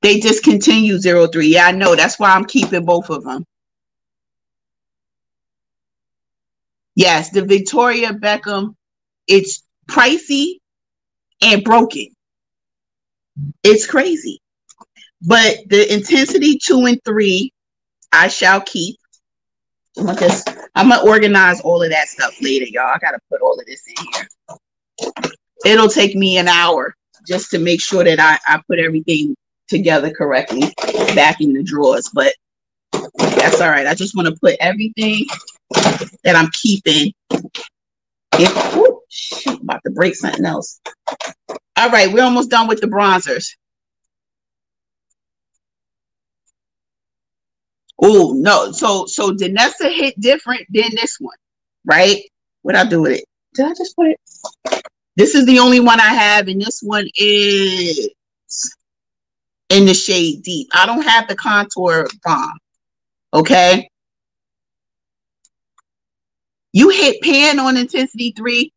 They discontinue 03. Yeah, I know. That's why I'm keeping both of them. Yes, the Victoria Beckham, it's pricey and broken. It's crazy. But the intensity two and three, I shall keep. I'm gonna just I'm gonna organize all of that stuff later, y'all. I gotta put all of this in here. It'll take me an hour just to make sure that I, I put everything together correctly back in the drawers. But that's all right. I just want to put everything that I'm keeping. Ooh, shoot, about to break something else. All right, we're almost done with the bronzers. Oh no, so so Danessa hit different than this one, right? What I do with it? Did I just put it? This is the only one I have, and this one is in the shade deep. I don't have the contour bomb. Okay. You hit pan on intensity three.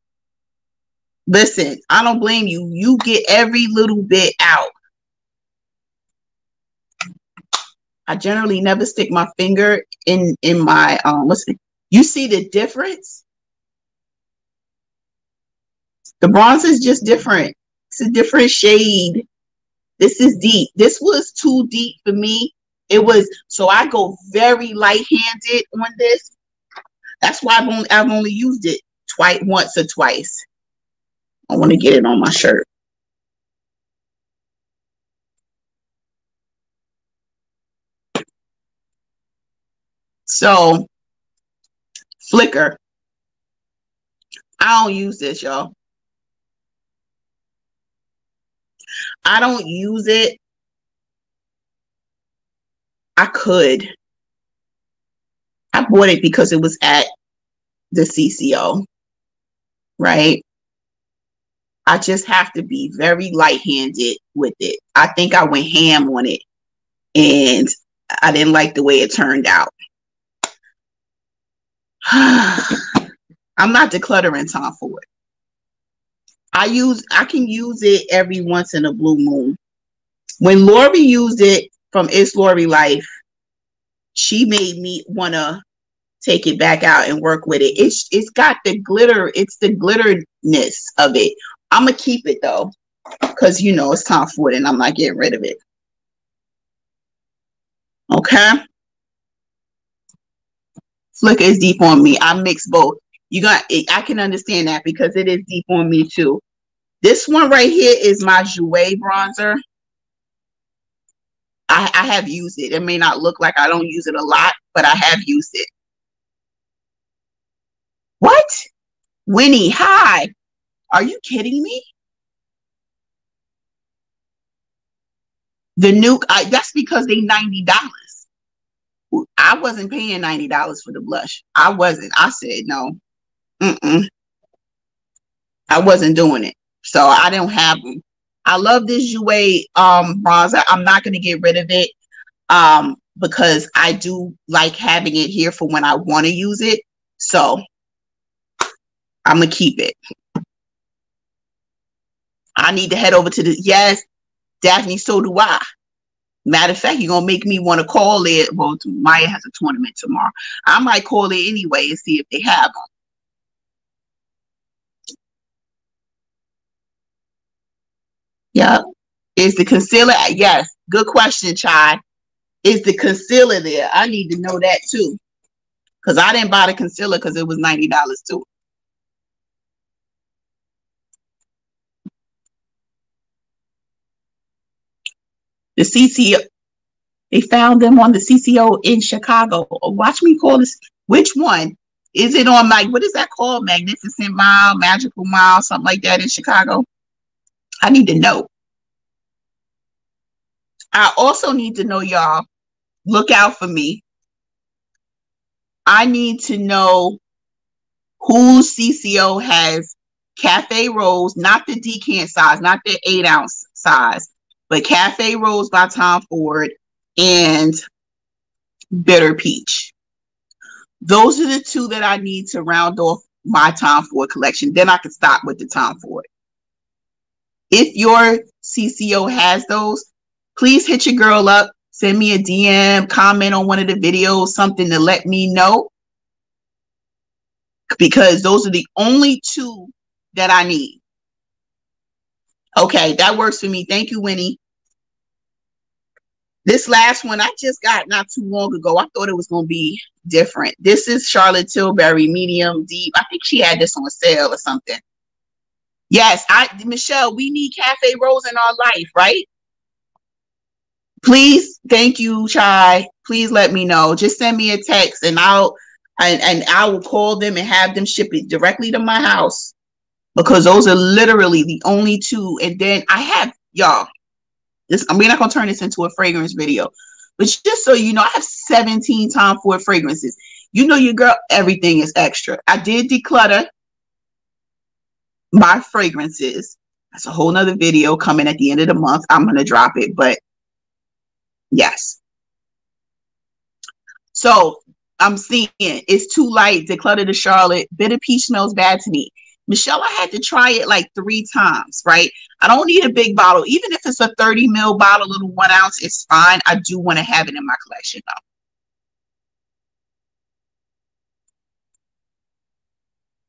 Listen, I don't blame you. You get every little bit out. I generally never stick my finger in in my um it? You see the difference? The bronze is just different. It's a different shade. This is deep. This was too deep for me. It was so I go very light-handed on this that's why I've only I've only used it twice, once or twice. I want to get it on my shirt. So, Flickr. I don't use this, y'all. I don't use it. I could. I bought it because it was at the CCO, right? I just have to be very light handed with it. I think I went ham on it and I didn't like the way it turned out. I'm not decluttering Tom Ford. I use I can use it every once in a blue moon. When Lori used it from It's Lori Life, she made me want to take it back out and work with it. It's it's got the glitter, it's the glitterness of it. I'm gonna keep it though, because you know it's Tom Ford and I'm not getting rid of it. Okay. Flickr is deep on me. I mix both. You got I can understand that because it is deep on me too. This one right here is my Jouer bronzer. I, I have used it. It may not look like I don't use it a lot, but I have used it. What? Winnie, hi. Are you kidding me? The new I, that's because they $90. I wasn't paying $90 for the blush. I wasn't. I said no. Mm-mm. I wasn't doing it. So I don't have them. I love this Jouer um bronzer. I'm not going to get rid of it um because I do like having it here for when I want to use it. So I'm to keep it. I need to head over to the yes, Daphne, so do I. Matter of fact, you're gonna make me want to call it. Well, Maya has a tournament tomorrow. I might call it anyway and see if they have them. Yep. Is the concealer? Yes. Good question, Chai. Is the concealer there? I need to know that too. Because I didn't buy the concealer because it was $90 too. The CCO, they found them on the CCO in Chicago. Watch me call this. Which one? Is it on like what is that called? Magnificent Mile, Magical Mile, something like that in Chicago? I need to know. I also need to know, y'all. Look out for me. I need to know whose CCO has Cafe Rose, not the decant size, not the eight ounce size, but Cafe Rose by Tom Ford and Bitter Peach. Those are the two that I need to round off my Tom Ford collection. Then I can stop with the Tom Ford. If your CCO has those, please hit your girl up, send me a DM, comment on one of the videos, something to let me know. Because those are the only two that I need. Okay, that works for me. Thank you, Winnie. This last one I just got not too long ago. I thought it was going to be different. This is Charlotte Tilbury medium deep. I think she had this on sale or something. Yes, I Michelle, we need Cafe Rose in our life, right? Please, thank you, Chai. Please let me know. Just send me a text and I'll and, and I will call them and have them ship it directly to my house because those are literally the only two. And then I have y'all. This I'm not gonna turn this into a fragrance video, but just so you know, I have 17 Tom Ford fragrances. You know, your girl, everything is extra. I did declutter my fragrances. That's a whole nother video coming at the end of the month. I'm gonna drop it, but yes. So I'm seeing it's too light. Declutter the Charlotte. Bitter peach smells bad to me. Michelle, I had to try it like three times, right? I don't need a big bottle. Even if it's a 30 mil bottle, little one ounce, it's fine. I do want to have it in my collection though.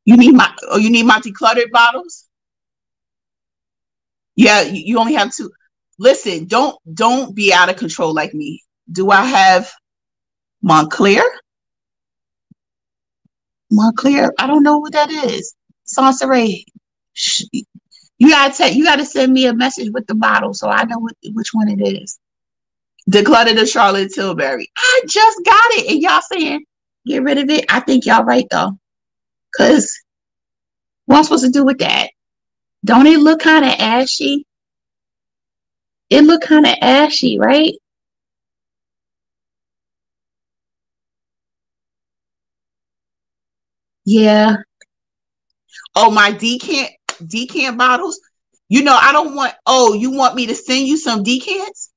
You need my oh, you need my decluttered bottles? Yeah, you, you only have two. Listen, don't don't be out of control like me. Do I have Montclair? Montclair, I don't know what that is. Sancerre. You gotta take. You gotta send me a message with the bottle so I know what, which one it is. Declutter the Charlotte Tilbury. I just got it, and y'all saying get rid of it. I think y'all right though, cause what I'm supposed to do with that? Don't it look kind of ashy? It look kind of ashy, right? Yeah, Oh, my decant decant bottles. You know, I don't want. Oh, you want me to send you some decants?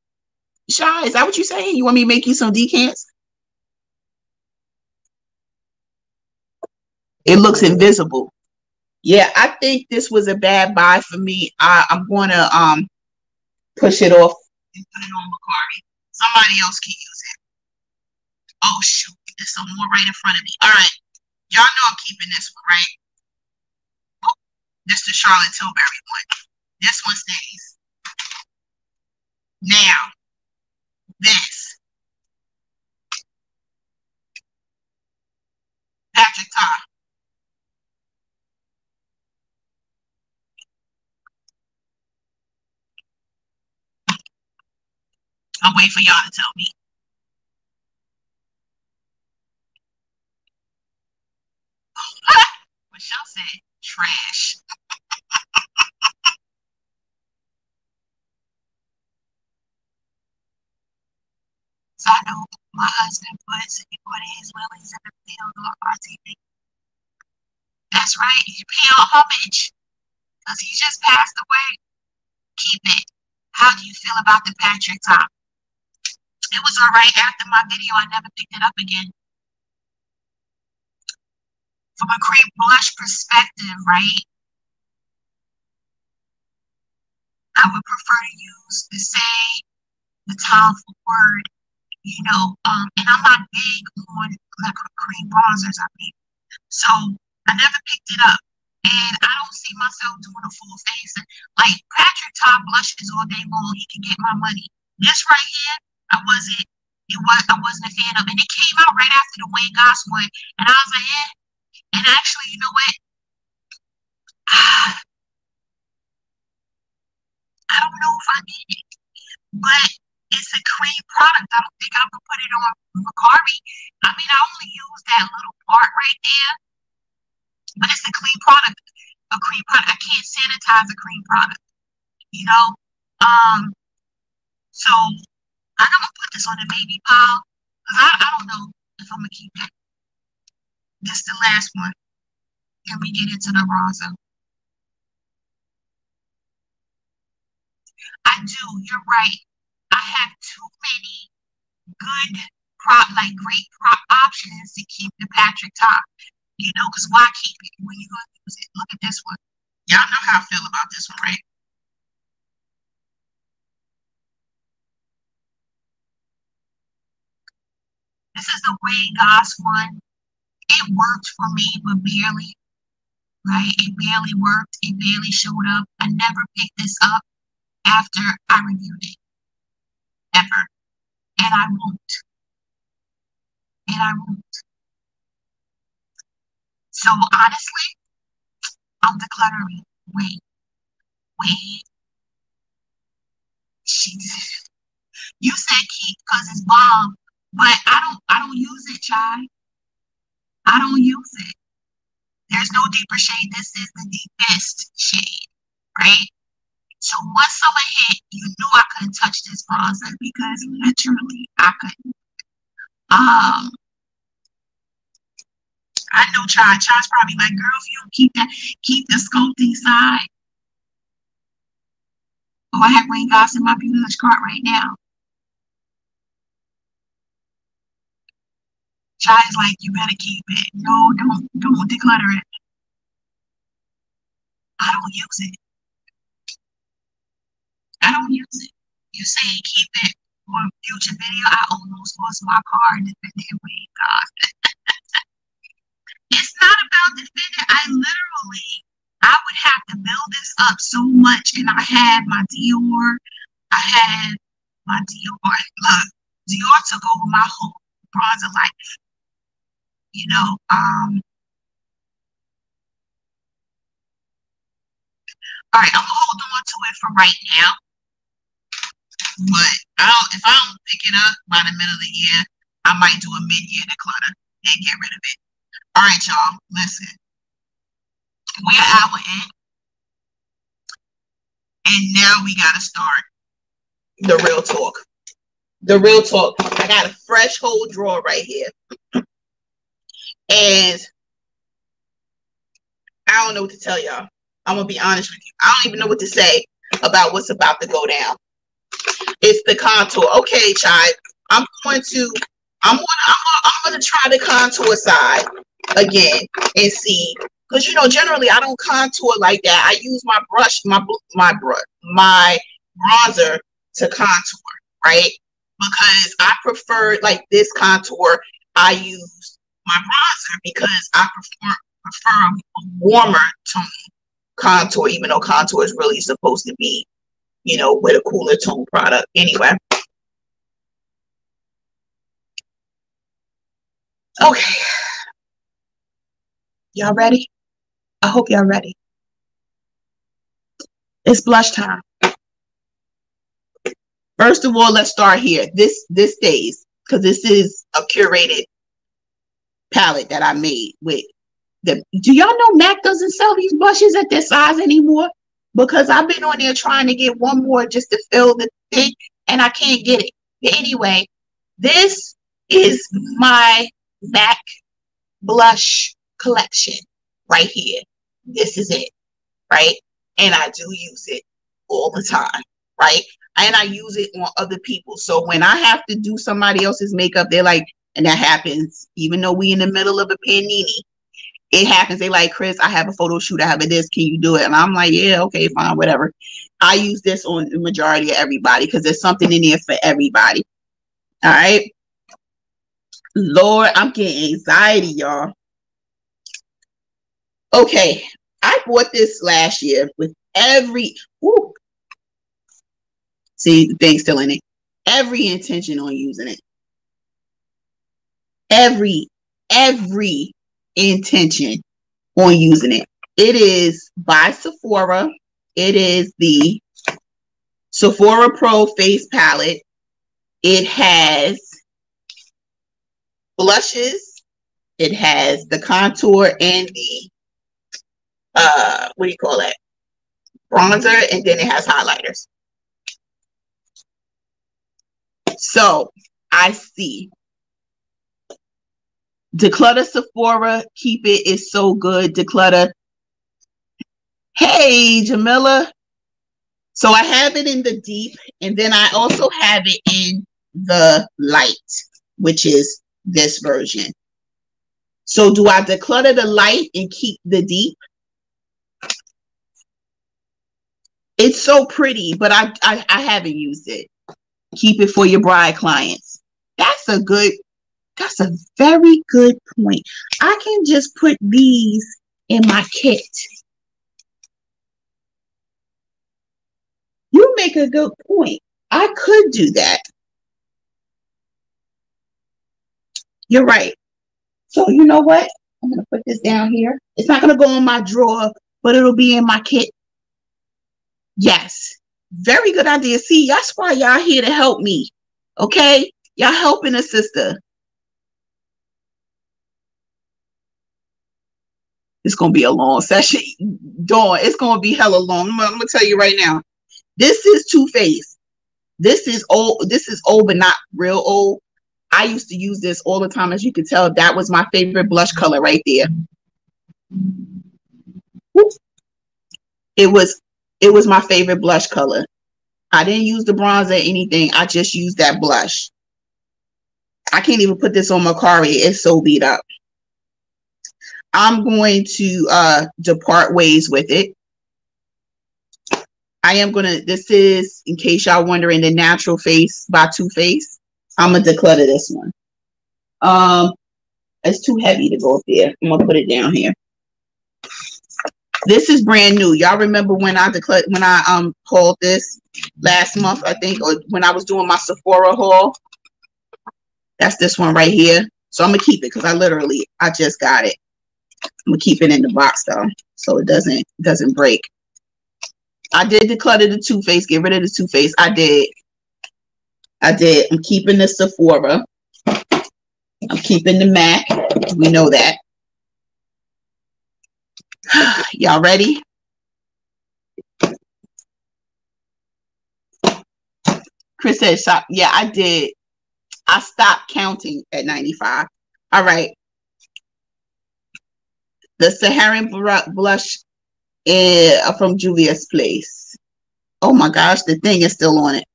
Shy, is that what you're saying? You want me to make you some decants? It looks invisible. Yeah, I think this was a bad buy for me. I, I'm going to um push it off and put it on. Somebody else can use it. Oh shoot, there's some more right in front of me. All right, y'all know I'm keeping this one, right? This the Charlotte Tilbury one. This one stays. Now, this. Patrick Ta. I'm waiting for y'all to tell me. Michelle said trash. so I know my husband puts he put his willies in the field on RTV. That's right, you pay homage. Because he just passed away. Keep it. How do you feel about the Patrick Ta? It was alright after my video. I never picked it up again from a cream blush perspective, right? I would prefer to use the same, the Tom Ford, you know, um, and I'm not big on like cream bronzers, I mean. So I never picked it up. And I don't see myself doing a full face. Like Patrick Ta blushes all day long, he can get my money. This right here, I wasn't it was I wasn't a fan of. And it came out right after the Wayne Goss one. And I was like, eh, and actually, you know what? I don't know if I need it, but it's a cream product. I don't think I'm gonna put it on Mercari. I mean, I only use that little part right there, but it's a clean product. A cream product. I can't sanitize a cream product. You know. Um. So I'm gonna put this on the baby pile because I, I don't know if I'm gonna keep it. This the last one. Then we get into the bronzer. I do. You're right. I have too many good prop, like great prop options to keep the Patrick Ta. You know, because why keep it when you're gonna use it? Look at this one. Y'all know how I feel about this one, right? This is the Wayne Goss one. It worked for me, but barely. Right? It barely worked. It barely showed up. I never picked this up after I reviewed it. Ever. And I won't. And I won't. So honestly, I'm decluttering. Wait. Wait. She you said keep because it's bomb, but I don't I don't use it, Chai. I don't use it. There's no deeper shade. This is the deepest shade, right? So once summer hit, you knew I couldn't touch this bronzer because literally I couldn't. Um, I know Chad. Chad's probably like, girl, if you don't keep that, keep the sculpting side. Oh, I have Wayne Goss in my beauty cart right now. Chad's like, you better keep it. No, don't, don't declutter it. I don't use it. I don't use it. You say keep it for future video. I almost lost my car in the way, God. it's not about defending. I literally, I would have to build this up so much. And I had my Dior. I had my Dior. Look, Dior took over my whole bronzer life. You know, um, all right, I'm holding on to it for right now. But I don't, if I don't pick it up by the middle of the year, I might do a mid-year declutter and get rid of it. All right, y'all, listen. We're hour in. And now we gotta start the real talk. The real talk. I got a fresh whole drawer right here. And I don't know what to tell y'all. I'm gonna be honest with you. I don't even know what to say about what's about to go down. It's the contour. Okay, child. I'm going to I'm gonna I'm gonna, I'm gonna try the contour side again and see because you know generally I don't contour like that. I use my brush, my my brush, my bronzer to contour, right? Because I prefer like this contour. I use my bronzer because I prefer prefer a warmer tone contour, even though contour is really supposed to be you know, with a cooler tone product anyway. Okay. Y'all ready? I hope y'all ready. It's blush time. First of all, let's start here. This this stays because this is a curated palette that I made with the do y'all know MAC doesn't sell these blushes at this size anymore? because I've been on there trying to get one more just to fill the thing and I can't get it. But anyway, this is my MAC blush collection right here. This is it, right? And I do use it all the time, right? And I use it on other people. So when I have to do somebody else's makeup, they're like, and that happens, even though we in the middle of a panini, it happens. They like, Chris, I have a photo shoot. I have a this. Can you do it? And I'm like, yeah, okay, fine, whatever. I use this on the majority of everybody because there's something in there for everybody. All right. Lord, I'm getting anxiety, y'all. Okay. I bought this last year with every whoo, see the thing still in it. Every intention on using it. Every, every intention on using it. It is by Sephora. It is the Sephora Pro Face Palette. It has blushes. It has the contour and the uh what do you call that? Bronzer, and then it has highlighters. So I see. Declutter Sephora, keep it. it is so good. Declutter. Hey, Jamila. So I have it in the deep, and then I also have it in the light, which is this version. So do I declutter the light and keep the deep? It's so pretty, but I, I, I haven't used it. Keep it for your bride clients. That's a good, that's a very good point. I can just put these in my kit. You make a good point. I could do that. You're right. So you know what? I'm gonna put this down here. It's not gonna go in my drawer, but it'll be in my kit. Yes. Very good idea. See, that's why y'all here to help me. Okay? Y'all helping a sister. It's gonna be a long session. Dawn, it's gonna be hella long. I'm, I'm gonna tell you right now. This is Too Faced. This is old. This is old, but not real old. I used to use this all the time. As you can tell, that was my favorite blush color right there. It was it was my favorite blush color. I didn't use the bronzer or anything. I just used that blush. I can't even put this on Mercari. It's so beat up. I'm going to uh, depart ways with it. I am going to, this is, in case y'all wondering, the Natural Face by Too Faced. I'm going to declutter this one. Um, It's too heavy to go up there. I'm going to put it down here. This is brand new. Y'all remember when I declared when I um hauled this last month, I think, or when I was doing my Sephora haul. That's this one right here. So I'm gonna keep it because I literally I just got it. I'm gonna keep it in the box though, so it doesn't doesn't break. I did declutter the Too Faced, get rid of the Too Faced. I did. I did. I'm keeping the Sephora. I'm keeping the MAC. We know that. Y'all ready? Chris said, "Stop." Yeah, I did. I stopped counting at 95. All right. The Saharan blush uh, from Juvia's Place. Oh my gosh, the thing is still on it.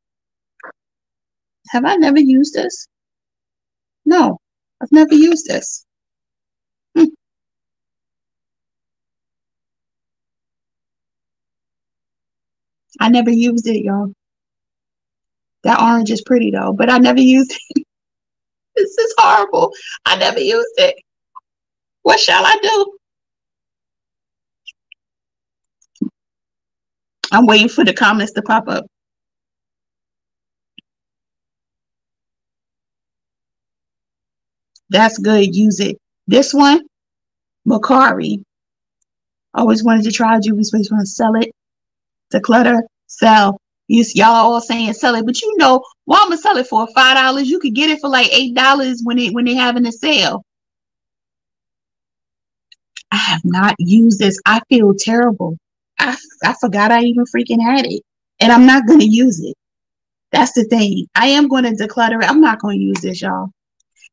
Have I never used this? No, I've never used this. I never used it, y'all. That orange is pretty though, but I never used it. this is horrible. I never used it. What shall I do? I'm waiting for the comments to pop up. That's good. Use it. This one, Mercari. Always wanted to try Place. Want to sell it declutter, sell. You, y'all all saying sell it, but you know, I'm gonna sell it for five dollars. You could get it for like eight dollars when it when they having a sale. I have not used this. I feel terrible. I I forgot I even freaking had it, and I'm not gonna use it. That's the thing. I am gonna declutter it. I'm not gonna use this, y'all.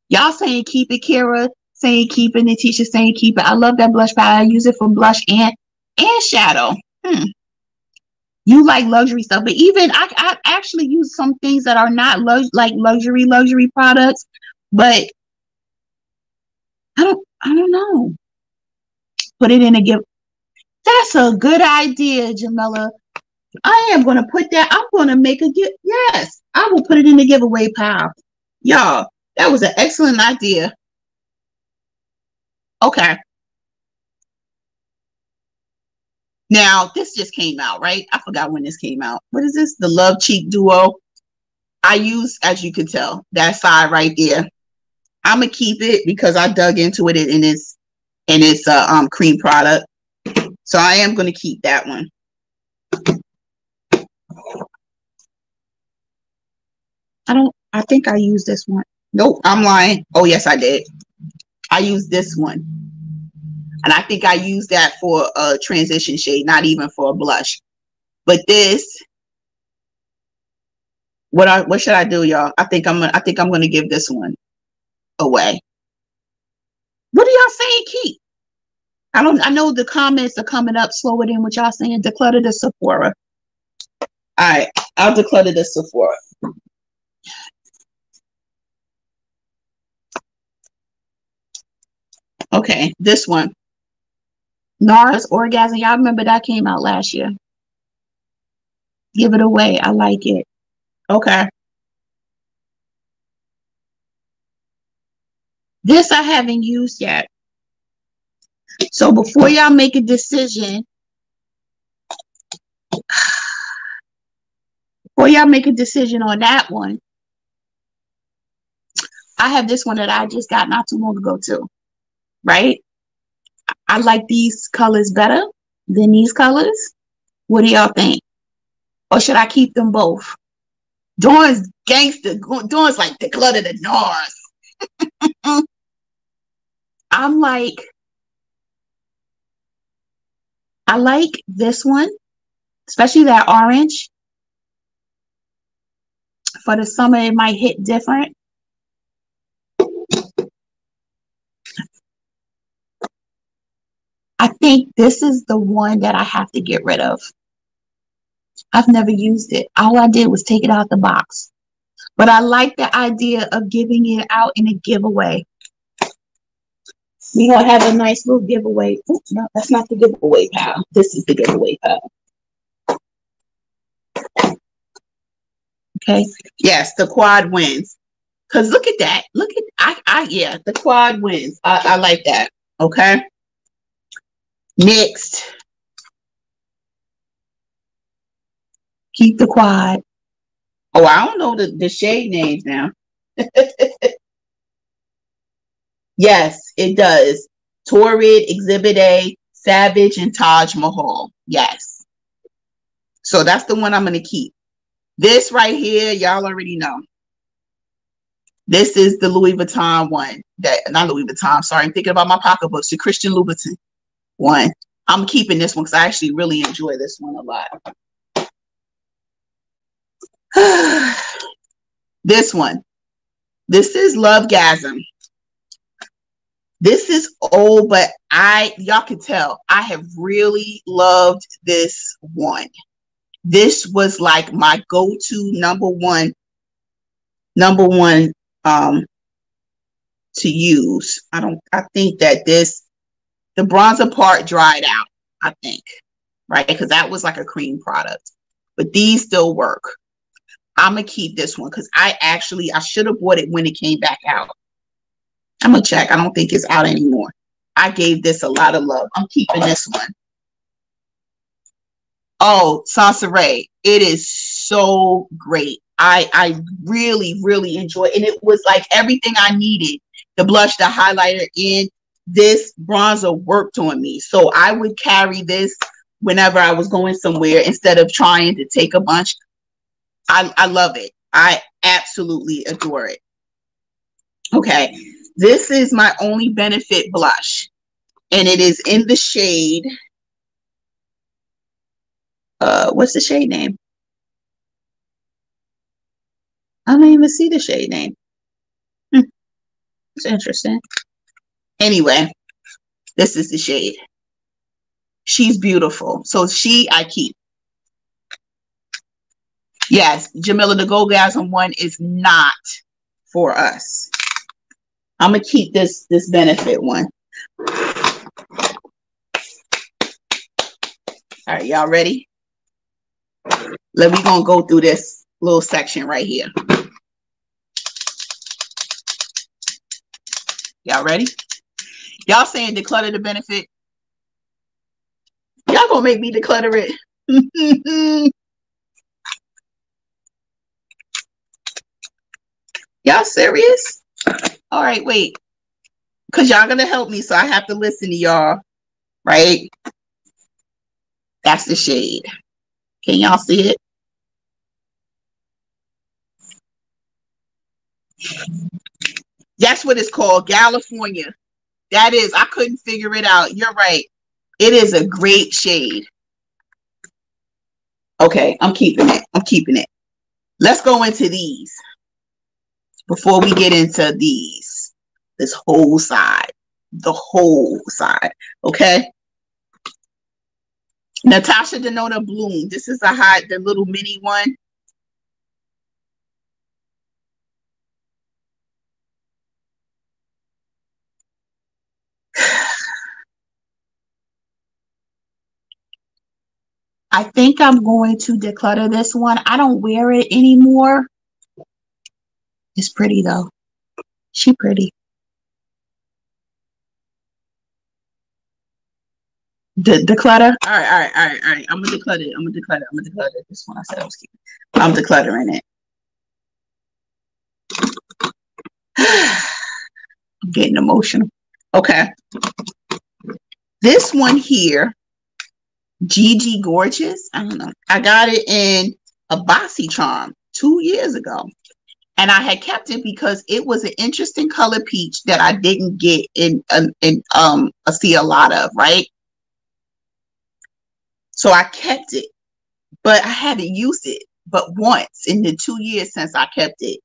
Y'all saying keep it, Kara. Saying keep it, and teacher saying keep it. I love that blush pad. I use it for blush and and shadow. Hmm you like luxury stuff, but even I, I actually use some things that are not lo- like luxury luxury products, but I don't I don't know. Put it in a gift. That's a good idea, Jamila. I am gonna put that. I'm gonna make a gift. Yes, I will put it in the giveaway pile. Y'all, that was an excellent idea. Okay. Now, this just came out, right? I forgot when this came out. What is this? The Love Cheek Duo. I use, as you can tell, that side right there. I'm gonna keep it because I dug into it and it's and it's a um, cream product. So I am gonna keep that one. I don't I think I used this one. Nope, I'm lying. Oh, yes, I did. I used this one. And I think I used that for a transition shade, not even for a blush. But this, what I what should I do, y'all? I think I'm gonna. I think I'm gonna give this one away. What are y'all saying? Keep. I don't. I know the comments are coming up slower than what y'all saying. Declutter the Sephora. All right, I'll declutter the Sephora. Okay, this one. NARS Orgasm. Y'all remember that came out last year. Give it away. I like it. Okay. This I haven't used yet. So before y'all make a decision, before y'all make a decision on that one, I have this one that I just got not too long ago too, right? I like these colors better than these colors. What do y'all think? Or should I keep them both? Dawn's gangster. Dawn's like declutter the NARS. I'm like, I like this one, especially that orange. For the summer, it might hit different. I think this is the one that I have to get rid of. I've never used it. All I did was take it out the box. But I like the idea of giving it out in a giveaway. We're going to have a nice little giveaway. Oops, no, that's not the giveaway pal. This is the giveaway pal. Okay. Yes, the quad wins. Cause look at that. Look at I I yeah, the quad wins. I, I like that. Okay. Next. Keep the quad. Oh, I don't know the, the shade names now. yes, it does. Torrid, Exhibit A, Savage, and Taj Mahal. Yes. So that's the one I'm going to keep. This right here, y'all already know. This is the Louis Vuitton one. That not Louis Vuitton. Sorry, I'm thinking about my pocketbooks. The Christian Louboutin one. I'm keeping this one because I actually really enjoy this one a lot. this one. This is Love Lovegasm. This is old, but I y'all can tell I have really loved this one. This was like my go-to number one, number one um to use. I don't I think that this the bronzer part dried out, I think, right? Because that was like a cream product, but these still work. I'm gonna keep this one because I actually I should have bought it when it came back out. I'm gonna check. I don't think it's out anymore. I gave this a lot of love. I'm keeping this one. Oh, Sansaray. It is so great. I I really, really enjoy it. And it was like everything I needed. The blush, the highlighter, and this bronzer worked on me. So I would carry this whenever I was going somewhere instead of trying to take a bunch. I, I love it. I absolutely adore it. Okay, this is my only benefit blush, and it is in the shade. Uh, what's the shade name? I don't even see the shade name. Hmm. It's interesting. Anyway, this is the shade. She's beautiful. So she I keep. Yes, Jamila, the Goldgasm one is not for us. I'm gonna keep this this benefit one. All right, y'all ready? Let me gonna go through this little section right here. Y'all ready? Y'all saying declutter the benefit? Y'all gonna make me declutter it. Y'all serious? All right, wait. Because y'all to help me, so I have to listen to y'all, right? That's the shade. Can y'all see it? That's what it's called, California. That is, I couldn't figure it out. You're right. It is a great shade. Okay, I'm keeping it. I'm keeping it. Let's go into these before we get into these. This whole side. The whole side. Okay. Natasha Denona Bloom. This is a hot, the little mini one. I think I'm going to declutter this one. I don't wear it anymore. It's pretty though. She pretty. The declutter. All right, all right, all right, all right. I'm gonna declutter. I'm gonna declutter. I'm gonna declutter this one. I said I was keeping. I'm decluttering it. I'm getting emotional. Okay. This one here Gigi Gorgeous. I don't know. I got it in a BoxyCharm two years ago. And I had kept it because it was an interesting color peach that I didn't get in, in um see a lot of, right? So I kept it, but I hadn't used it but once in the two years since I kept it.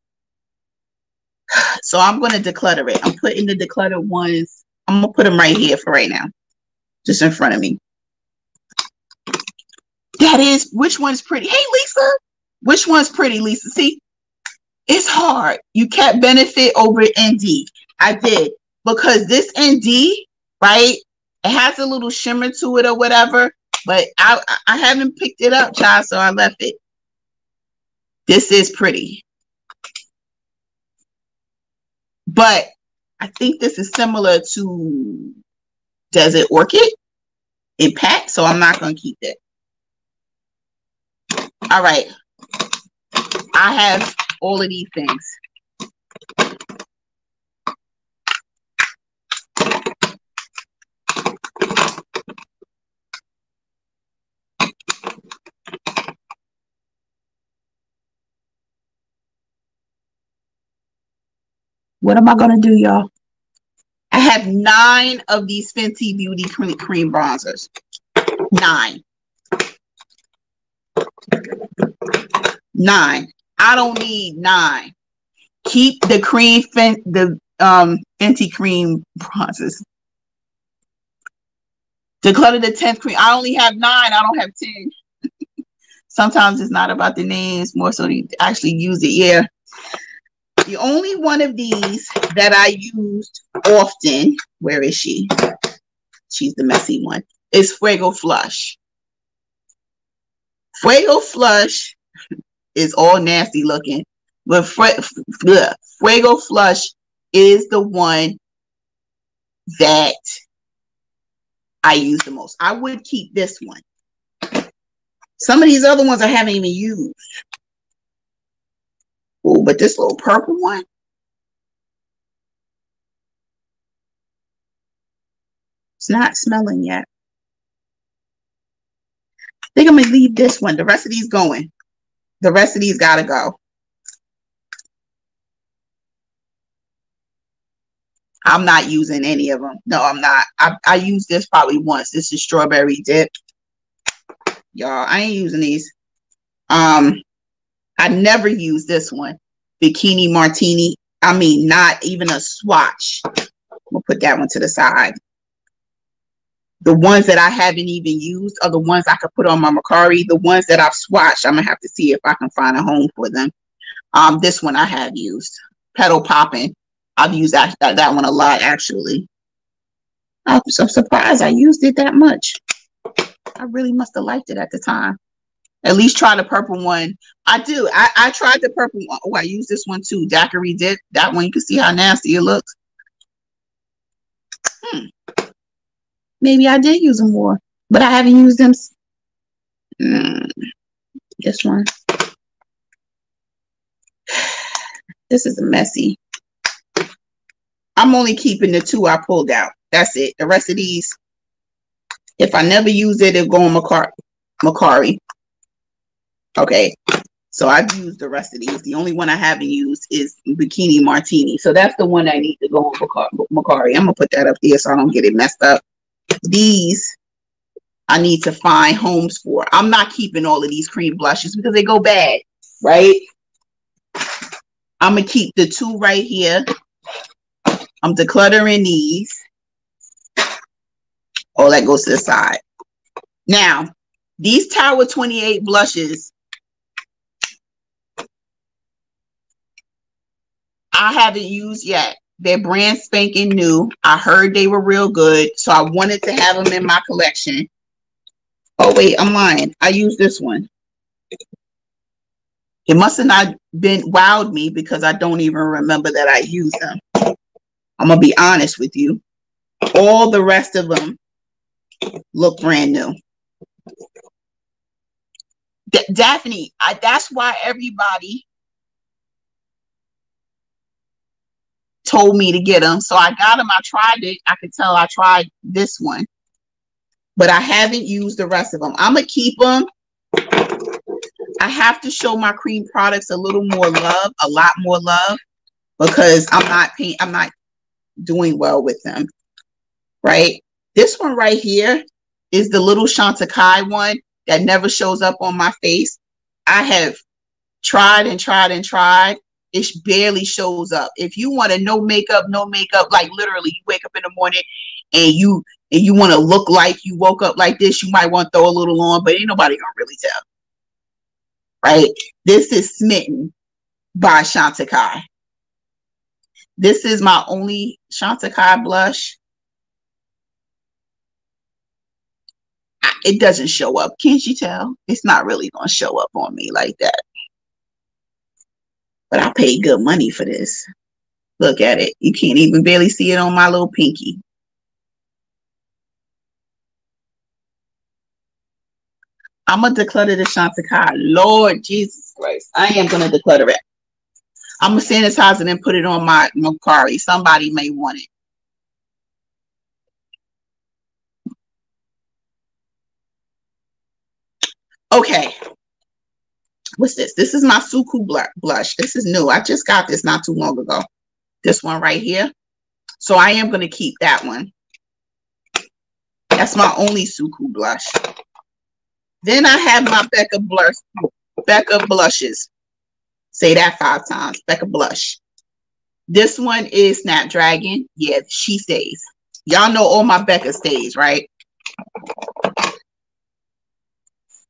So I'm going to declutter it. I'm putting the declutter ones, I'm going to put them right here for right now, just in front of me. That is, which one's pretty? Hey, Lisa, which one's pretty, Lisa? See, it's hard. You kept benefit over ND. I did because this ND, right? It has a little shimmer to it or whatever, but I I haven't picked it up, child, so I left it. This is pretty. But I think this is similar to Desert Orchid Impact, so I'm not going to keep it. All right. I have all of these things. What am I going to do, y'all? I have nine of these Fenty Beauty cream bronzers. Nine. Nine. I don't need nine. Keep the cream, the um Fenty cream bronzes. Declutter the 10th cream. I only have nine. I don't have 10. Sometimes it's not about the names, more so to actually use it. Yeah. The only one of these that I used often, where is she? She's the messy one, is Fuego Flush. Fuego Flush is all nasty looking, but Fuego Flush is the one that I use the most. I would keep this one. Some of these other ones I haven't even used. Oh, but this little purple one. It's not smelling yet think I'm gonna leave this one. The rest of these going. The rest of these gotta go. I'm not using any of them. No, I'm not. I, I used this probably once. This is strawberry dip. Y'all, I ain't using these. Um, I never use this one. Bikini Martini. I mean, not even a swatch. We'll put that one to the side. The ones that I haven't even used are the ones I could put on my Mercari. The ones that I've swatched, I'm gonna have to see if I can find a home for them. Um, this one I have used. Petal popping. I've used that, that, that one a lot actually. I'm so surprised I used it that much. I really must have liked it at the time. At least try the purple one. I do. I, I tried the purple one. Oh, I used this one too. Daiquiri dip. That one, you can see how nasty it looks. Hmm maybe I did use them more, but I haven't used them. Mm, this one. This is messy. I'm only keeping the two I pulled out. That's it. The rest of these, if I never use it, it'll go on. Mercari. Okay. So I've used the rest of these. The only one I haven't used is Bikini Martini. So that's the one I need to go on Mercari. I'm gonna put that up here so I don't get it messed up. These I need to find homes for. I'm not keeping all of these cream blushes because they go bad, right? I'm gonna keep the two right here. I'm decluttering these. All that goes to the side. Now, these Tower 28 blushes, I haven't used yet. They're brand spanking new. I heard they were real good, so I wanted to have them in my collection. Oh, wait, I'm lying. I used this one. It must have not been wowed me because I don't even remember that I used them. I'm going to be honest with you. All the rest of them look brand new. D- Daphne, I, that's why everybody told me to get them. So I got them. I tried it. I could tell I tried this one, but I haven't used the rest of them. I'm going to keep them. I have to show my cream products a little more love, a lot more love, because I'm not paying, I'm not doing well with them. Right. This one right here is the little Chantecaille one that never shows up on my face. I have tried and tried and tried. It barely shows up. If you want to no makeup, no makeup, like literally you wake up in the morning and you and you want to look like you woke up like this, you might want to throw a little on, but ain't nobody gonna really tell. Right? This is smitten by Chantecaille. This is my only Chantecaille blush. it doesn't show up. Can't you tell? It's not really to show up on me like that. But I paid good money for this. Look at it. You can't even barely see it on my little pinky. I'm going to declutter the Chantecaille. Lord Jesus Christ. I am going to declutter it. I'm going to sanitize it and put it on my Mercari. Somebody may want it. Okay. What's this? This is my Suqqu blush. This is new. I just got this not too long ago. This one right here. So I am going to keep that one. That's my only Suqqu blush. Then I have my Becca blush, Becca blushes. Say that five times. Becca blush. This one is Snapdragon. Yeah, she stays. Y'all know all my Becca stays, right?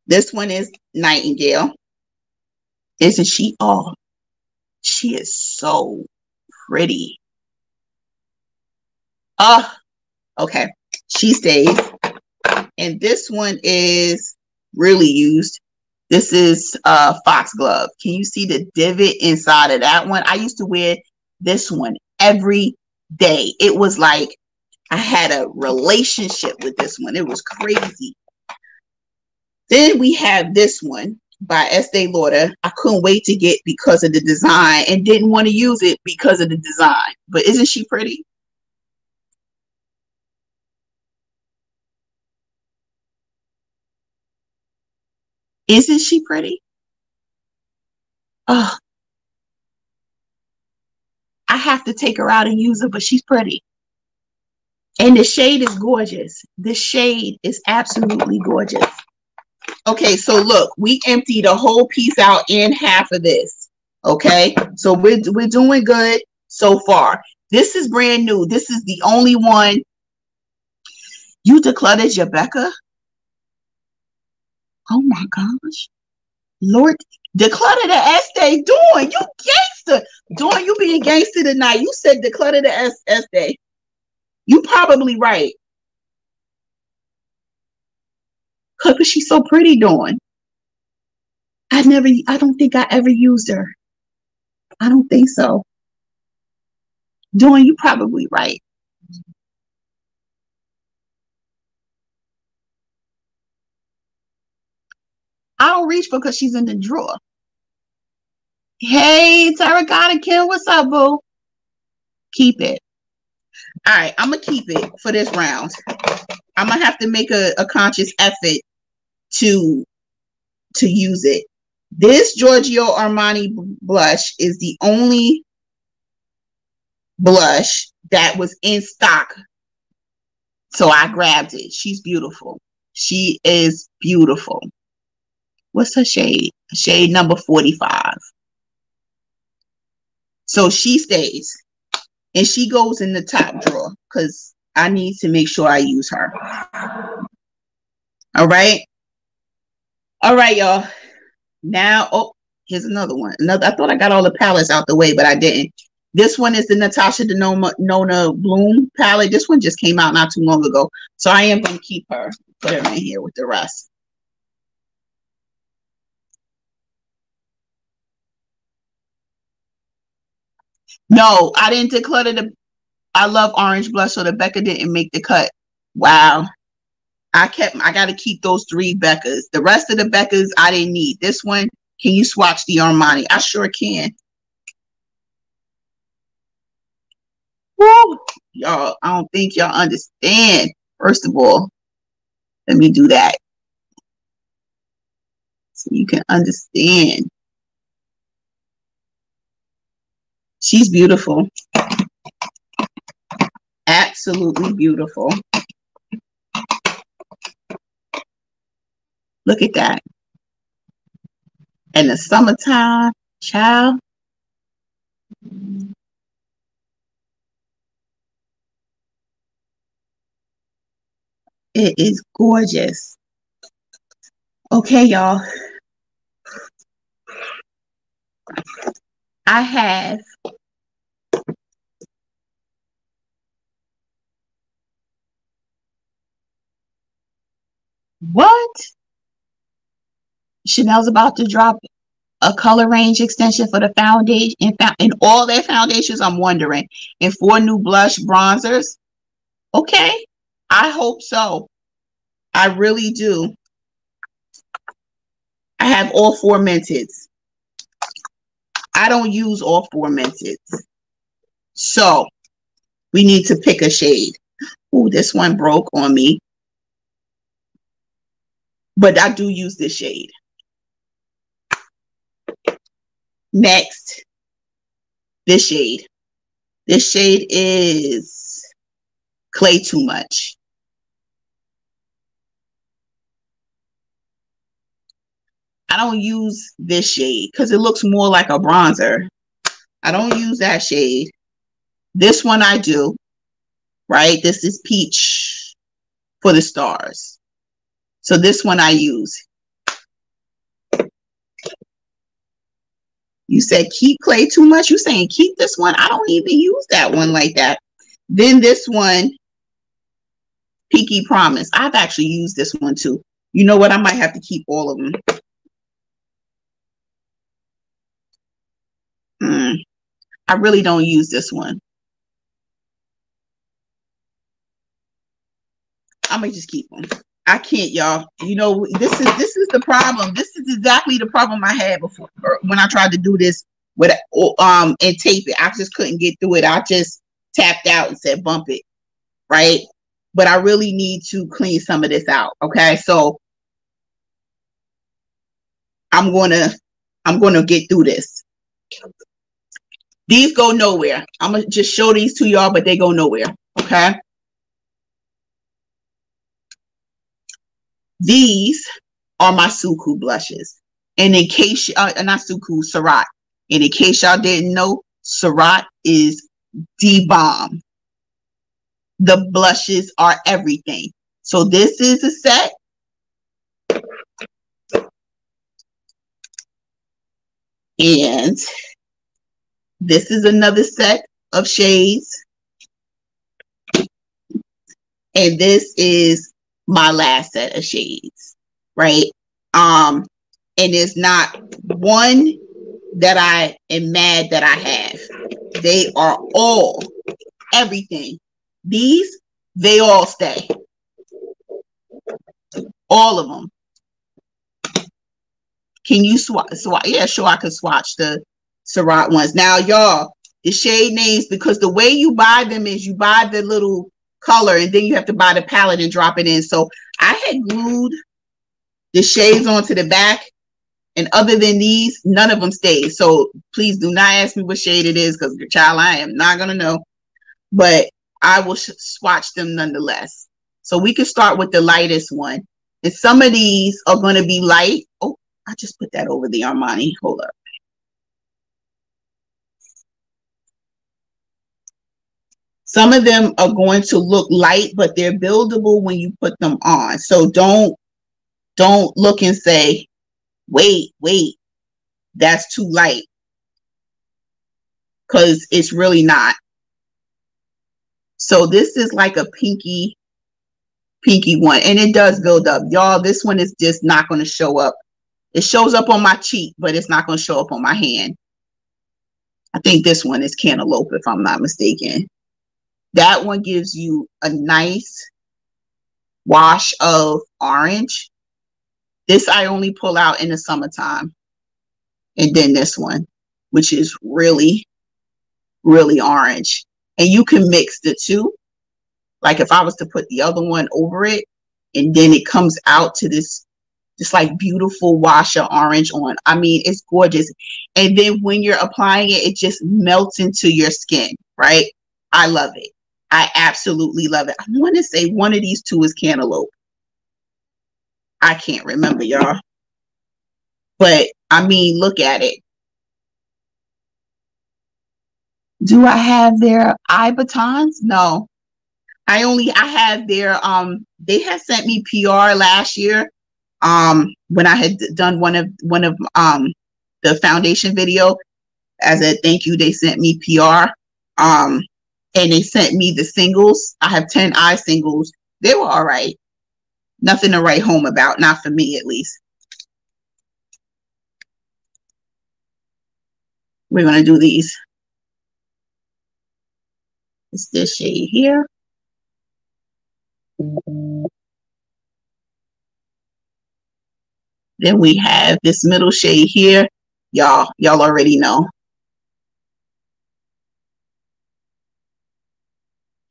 This one is Nightingale. Isn't she? Oh, she is so pretty. Ah, okay. She stays. And this one is really used. This is a uh foxglove. Can you see the divot inside of that one? I used to wear this one every day. It was like I had a relationship with this one. It was crazy. Then we have this one by Estee Lauder. I couldn't wait to get because of the design and didn't want to use it because of the design. But isn't she pretty? Isn't she pretty? Oh, I have to take her out and use her, but she's pretty. And the shade is gorgeous. The shade is absolutely gorgeous. Okay, so look, we emptied a whole piece out in half of this. Okay, so we're, we're doing good so far. This is brand new. This is the only one. You decluttered your Becca? Oh my gosh. Lord, declutter the Estee. Doing, you gangster. Doing, you being gangster tonight. You said declutter the Estee. You probably right. Because she's so pretty doing. I never, I don't think I ever used her. I don't think so. Doing, you probably right. I don't reach for because she's in the drawer. Hey, Terracotta Kim, what's up, boo? Keep it. All right, I'm gonna keep it for this round. I'm gonna have to make a, a conscious effort to to use it This Giorgio Armani blush is the only blush that was in stock. So I grabbed it. She's beautiful. She is beautiful. What's her shade? Shade number 45. So she stays and she goes in the top drawer because I need to make sure I use her. All right. All right, y'all. Now, oh, here's another one. Another. I thought I got all the palettes out the way, but I didn't. This one is the Natasha Denona Nona Bloom palette. This one just came out not too long ago. So I am going to keep her, put her in here with the rest. No, I didn't declutter the. I love orange blush, so the Becca didn't make the cut. Wow. I kept. I got to keep those three Beccas. The rest of the Beccas I didn't need. This one, can you swatch the Armani? I sure can. Woo! Y'all, I don't think y'all understand. First of all, let me do that so you can understand. She's beautiful. Absolutely beautiful. Look at that. In the summertime, child. It is gorgeous. Okay, y'all. I have what? Chanel's about to drop a color range extension for the foundation and, in all their foundations. I'm wondering, and four new blush bronzers. Okay, I hope so. I really do. I have all four Menteds. I don't use all four Menteds. So we need to pick a shade. Oh, this one broke on me. But I do use this shade. Next, this shade. This shade is Clay Too Much. I don't use this shade because it looks more like a bronzer. I don't use that shade. This one I do, right? This is peach for the stars. So this one I use. You said keep clay too much. You saying keep this one? I don't even use that one like that. Then this one, Pinky Promise. I've actually used this one too. You know what? I might have to keep all of them. Hmm. I really don't use this one. I might just keep them. I can't, y'all. You know, this is this is the problem. This is exactly the problem I had before when I tried to do this with um and tape it. I just couldn't get through it. I just tapped out and said bump it, right? But I really need to clean some of this out. Okay, so I'm gonna I'm gonna get through this. These go nowhere. I'm gonna just show these to y'all, but they go nowhere. Okay. These are my Suqqu blushes. And in case, uh, not Suqqu, Surratt. And in case y'all didn't know, Surratt is the bomb. The blushes are everything. So this is a set. And this is another set of shades. And this is my last set of shades, right? Um, and it's not one that I am mad that I have. They are all everything. These, they all stay. All of them. Can you swatch? Swat? Yeah, sure. I can swatch the Surratt ones. Now, y'all, the shade names because the way you buy them is you buy the little color and then you have to buy the palette and drop it in. So I had glued the shades onto the back And other than these, none of them stay. So please do not ask me what shade it is because, child, I am not going to know. But I will swatch them nonetheless. So we can start with the lightest one. And some of these are going to be light. Oh, I just put that over the Armani. Hold up. Some of them are going to look light, but they're buildable when you put them on. So don't don't look and say, wait, wait, that's too light. Because it's really not. So this is like a pinky, pinky one. And it does build up. Y'all, this one is just not going to show up. It shows up on my cheek, but it's not going to show up on my hand. I think this one is cantaloupe, if I'm not mistaken. That one gives you a nice wash of orange. This I only pull out in the summertime. And then this one, which is really, really orange. And you can mix the two. Like if I was to put the other one over it, and then it comes out to this this like beautiful wash of orange on. I mean, it's gorgeous. And then when you're applying it, it just melts into your skin, right? I love it. I absolutely love it. I want to say one of these two is cantaloupe. I can't remember, y'all. But I mean, look at it. Do I have their eye batons? No. I only I have their um they had sent me PR last year um when I had done one of one of um the foundation video as a thank you they sent me PR um and they sent me the singles. I have 10 eye singles. They were all right. Nothing to write home about, not for me at least. We're going to do these. It's this shade here. Then we have this middle shade here. Y'all, y'all already know.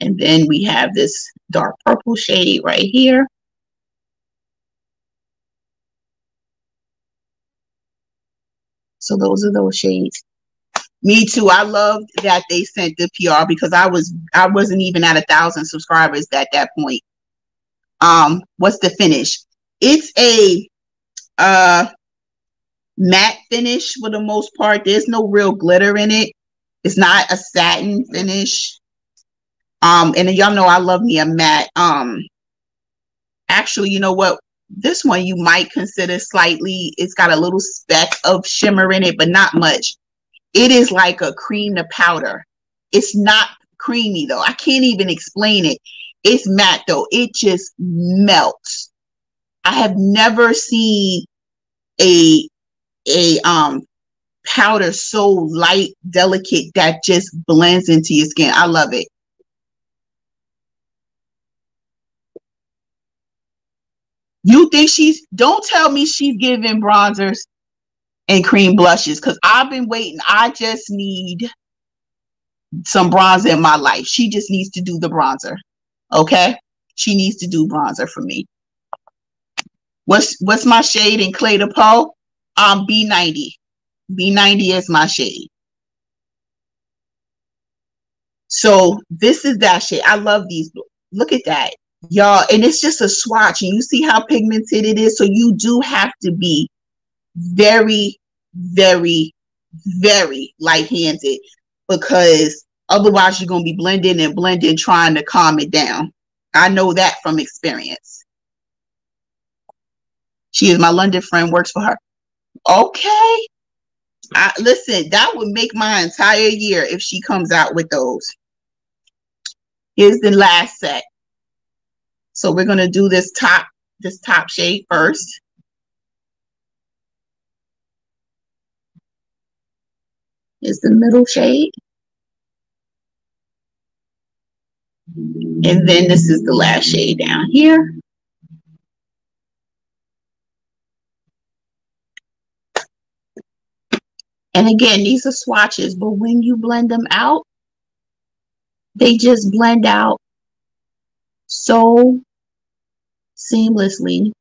And then we have this dark purple shade right here. So those are those shades. Me too. I loved that they sent the PR because I was I wasn't even at a thousand subscribers at that point. Um, what's the finish? It's a uh matte finish for the most part. There's no real glitter in it. It's not a satin finish. Um, and y'all know I love me a matte. Um, actually, you know what? This one you might consider slightly, it's got a little speck of shimmer in it, but not much. It is like a cream to powder. It's not creamy though. I can't even explain it. It's matte though. It just melts. I have never seen a a um powder so light, delicate that just blends into your skin. I love it. You think she's don't tell me she's giving bronzers and cream blushes because I've been waiting. I just need some bronzer in my life. She just needs to do the bronzer. Okay? She needs to do bronzer for me. What's what's my shade in Clé de Peau? Um B90. B90 is my shade. So this is that shade. I love these. Look at that y'all and it's just a swatch and you see how pigmented it is so you do have to be very very very light-handed because otherwise you're going to be blending and blending trying to calm it down. I know that from experience. She is my london friend works for her. Okay. I, listen that would make my entire year if she comes out with those. Here's the last set so we're going to do this top, this top shade first. Is the middle shade. And then this is the last shade down here. And again, these are swatches, but when you blend them out, they just blend out so seamlessly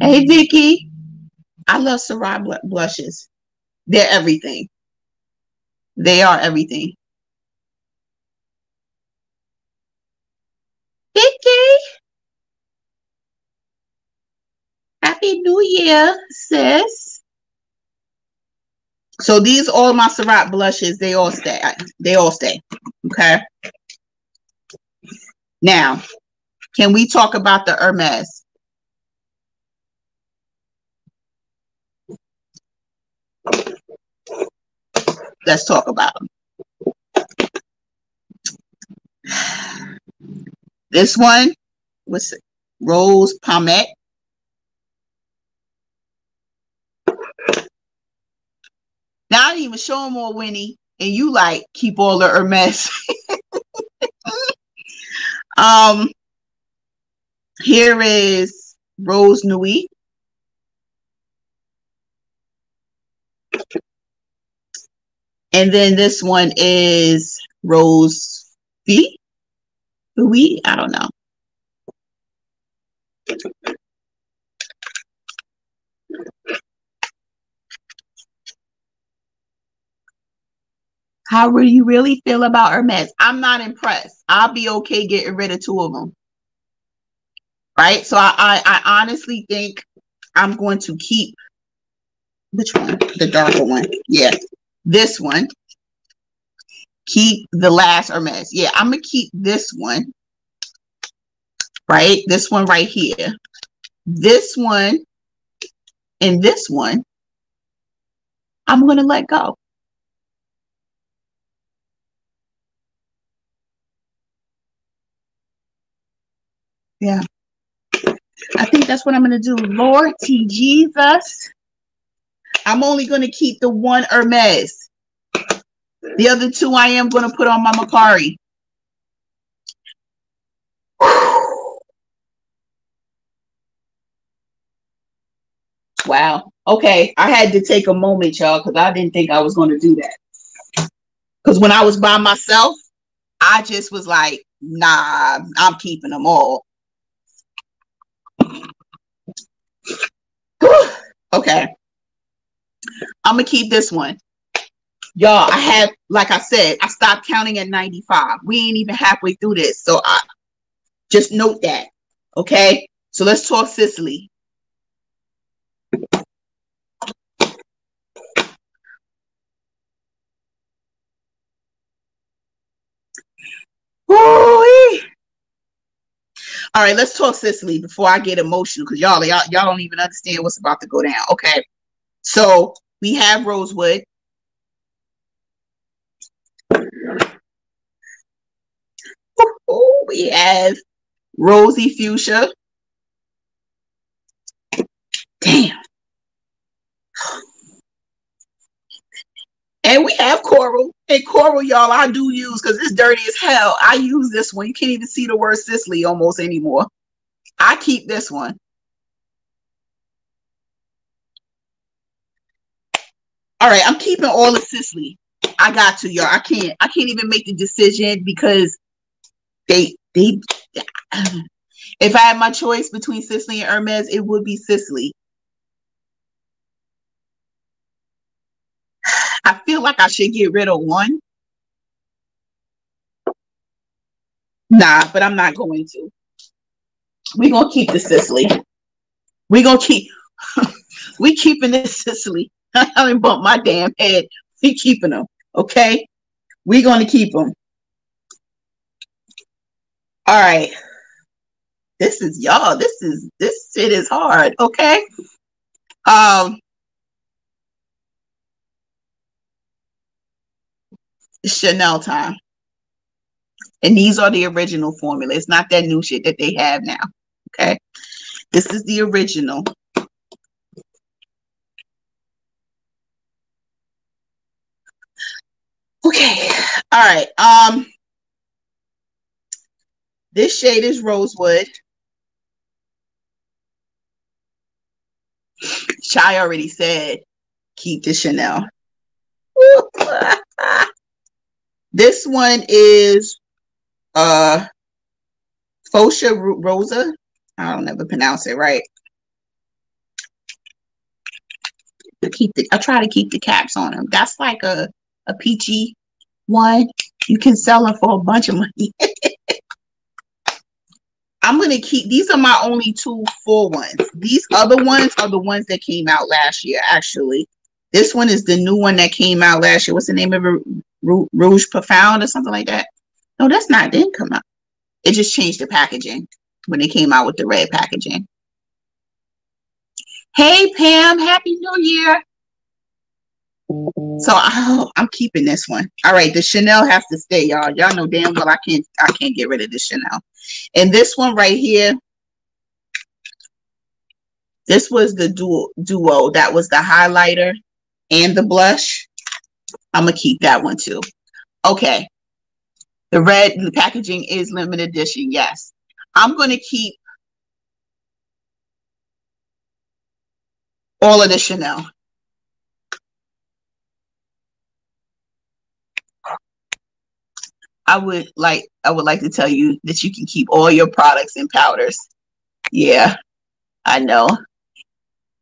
Hey, Vicky. I love bl- blushes. They're everything. They are everything. Vicky. Happy New Year, sis. So these all my Surratt blushes, they all stay. They all stay. Okay. Now, can we talk about the Hermes? Let's talk about them. This one was Rose Palmette. Didn't even show them all Winnie, and you like keep all the Hermes. um, here is Rose Nuit. And then this one is Rose V. We, I don't know. How do you really feel about Hermes? I'm not impressed. I'll be okay getting rid of two of them. Right? So I, I, I honestly think I'm going to keep which one? The darker one. Yeah. This one. Keep the last Hermes. Yeah, I'm gonna keep this one. Right? This one right here. This one and this one. I'm gonna let go. Yeah. I think that's what I'm going to do. Lord T Jesus. I'm only going to keep the one Hermes. The other two I am going to put on my Mercari. Wow. Okay. I had to take a moment, y'all, because I didn't think I was going to do that. Because when I was by myself, I just was like, nah, I'm keeping them all. Okay. I'm gonna keep this one. Y'all, I have, like I said, I stopped counting at 95. We ain't even halfway through this. So I just note that. Okay. So let's talk Sisley. Ooh-wee. All right, let's talk Sisley before I get emotional because y'all, y'all, y'all don't even understand what's about to go down. Okay. So we have Rosewood. We have Rosy Fuchsia. Damn. And we have coral. And coral, y'all, I do use because it's dirty as hell. I use this one. You can't even see the word Sisley almost anymore. I keep this one. All right, I'm keeping all of Sisley. I got to, y'all. I can't. I can't even make the decision because they they. If I had my choice between Sisley and Hermes, it would be Sisley. I feel like I should get rid of one. Nah, but I'm not going to. We're gonna keep the Sisley. We're gonna keep we keeping this Sisley. I haven't bump my damn head. We keeping them. Okay. We're gonna keep them. All right. This is y'all. This is this shit is hard. Okay. Um Chanel time. And these are the original formula. It's not that new shit that they have now. Okay. This is the original. Okay. All right. Um this shade is rosewood. Chai already said keep the Chanel. This one is uh Fosha Rosa. I don't ever pronounce it right. to keep the I try to keep the caps on them. That's like a a peachy one. You can sell them for a bunch of money. I'm gonna keep these are my only two full ones. These other ones are the ones that came out last year, actually. This one is the new one that came out last year. What's the name of it? Rouge Profound or something like that? No, that's not. Didn't come out. It just changed the packaging when it came out with the red packaging. Hey Pam, Happy New Year. So oh, I'm keeping this one. All right, the Chanel has to stay, y'all. Y'all know damn well I can't I can't get rid of the Chanel. And this one right here, this was the duo duo. That was the highlighter and the blush. I'm gonna keep that one too. Okay. The red the packaging is limited edition. Yes. I'm gonna keep all of the Chanel. I would like I would like to tell you that you can keep all your products and powders. Yeah, I know.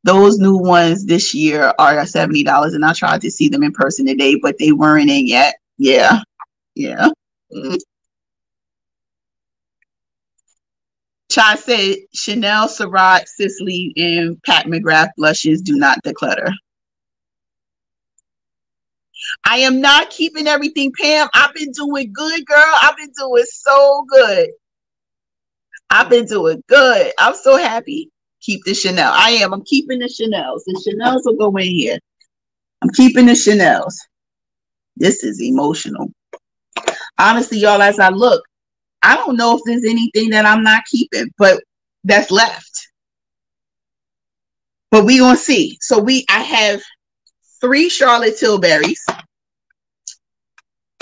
Those new ones this year are $70 and I tried to see them in person today, but they weren't in yet. Yeah. Yeah. Chai said Chanel, Surratt, Sisley, and Pat McGrath blushes do not declutter. I am not keeping everything, Pam. I've been doing good, girl. I've been doing so good. I've been doing good. I'm so happy. Keep the Chanel. I am. I'm keeping the Chanels. The Chanels will go in here. I'm keeping the Chanels. This is emotional. Honestly, y'all, as I look, I don't know if there's anything that I'm not keeping, but that's left. But we gonna see. So we I have three Charlotte Tilburys.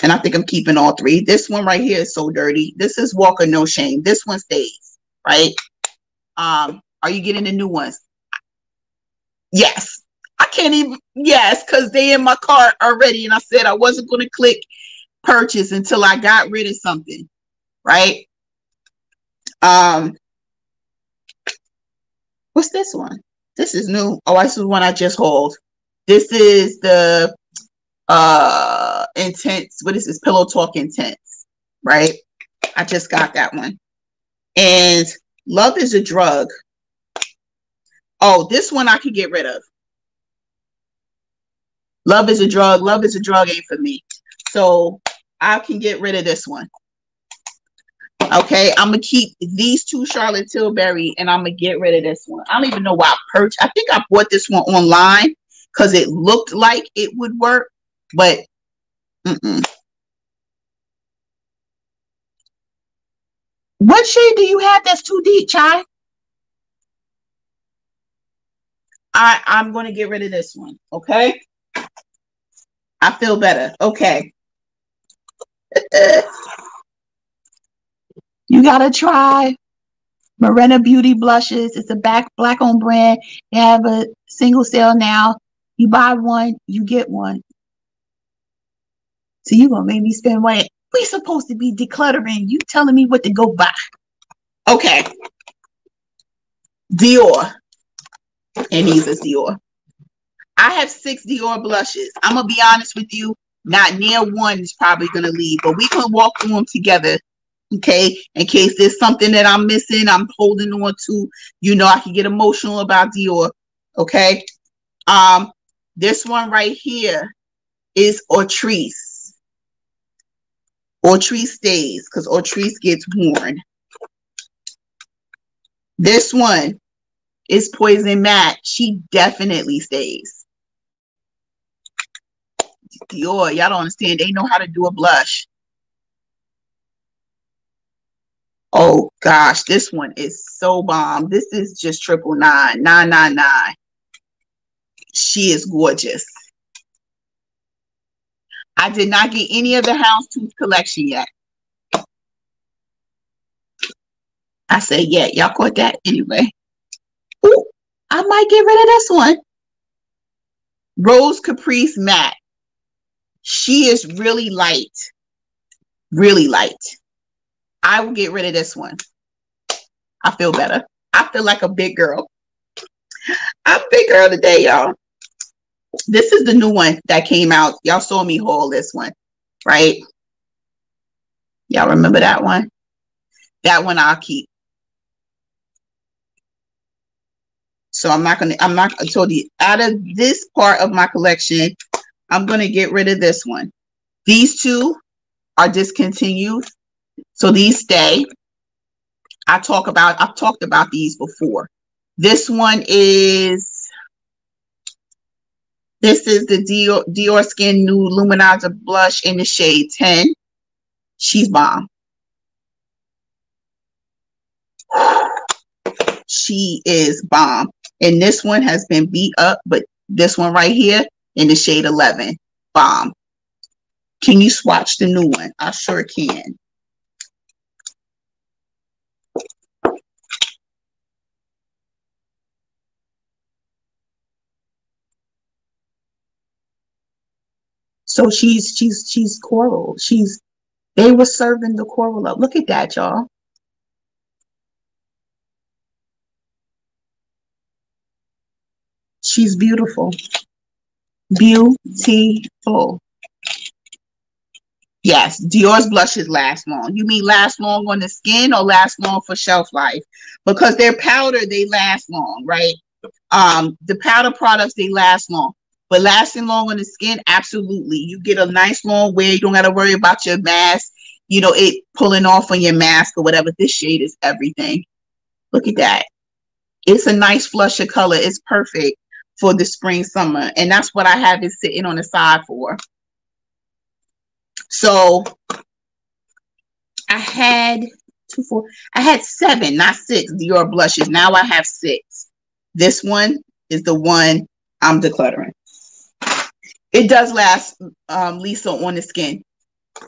And I think I'm keeping all three. This one right here is so dirty. This is Walk of No Shame. This one stays, right? Um, are you getting the new ones? Yes. I can't even yes, because they in my cart already. And I said I wasn't gonna click purchase until I got rid of something right? Um, what's this one? This is new. Oh, this is one I just hold. This is the uh intense. What is this? Pillow Talk Intense, right? I just got that one. And Love is a Drug. Oh, this one I can get rid of. Love is a drug. Love is a drug ain't for me. So I can get rid of this one. Okay, I'm gonna keep these two Charlotte Tilbury, and I'm gonna get rid of this one. I don't even know why I purchased. I think I bought this one online because it looked like it would work, but mm-mm. what shade do you have that's too deep, Chai? I I'm gonna get rid of this one. Okay, I feel better. Okay. You gotta try Morena Beauty blushes. It's a back black owned brand. They have a single sale now. You buy one, you get one. So you gonna make me spend money. We supposed to be decluttering. You telling me what to go buy. Okay. Dior. And these is Dior. I have six Dior blushes. I'm gonna be honest with you. Not near one is probably gonna leave, but we can walk through them together okay in case there's something that i'm missing i'm holding on to you know i can get emotional about dior okay um this one right here is Ortrice. Ortrice stays because Ortrice gets worn. This one is Poison Matt. She definitely stays. Dior, y'all don't understand. They know how to do a blush. Oh gosh, this one is so bomb. This is just triple nine, nine, nine, nine. She is gorgeous. I did not get any of the Houndstooth collection yet. I said, yeah, y'all caught that anyway. I might get rid of this one. Rose Caprice Matte. She is really light. Really light. I will get rid of this one. I feel better. I feel like a big girl. I'm big girl today, y'all. This is the new one that came out. Y'all saw me haul this one, right? Y'all remember that one? That one I'll keep. So I'm not gonna, I'm not, so the, out of this part of my collection, I'm gonna get rid of this one. These two are discontinued. So these stay. I talk about, I've talked about these before. This one is, this is the Dior, Dior Skin Nude Luminizer Blush in the shade 10. She's bomb. She is bomb. And this one has been beat up, but this one right here in the shade 11, bomb. Can you swatch the new one? I sure can. So she's she's she's coral. She's they were serving the coral up. Look at that, y'all. She's beautiful. Beautiful. Yes, Dior's blushes last long. You mean last long on the skin or last long for shelf life? Because they're powder, they last long, right? Um, the powder products, they last long. But lasting long on the skin, absolutely. You get a nice long wear. You don't got to worry about your mask, you know, it pulling off on your mask or whatever. This shade is everything. Look at that. It's a nice flush of color. It's perfect for the spring, summer. And that's what I have it sitting on the side for. So I had two, four, I had seven, not six Dior blushes. Now I have six. This one is the one I'm decluttering. It does last, um, Lisa, on the skin.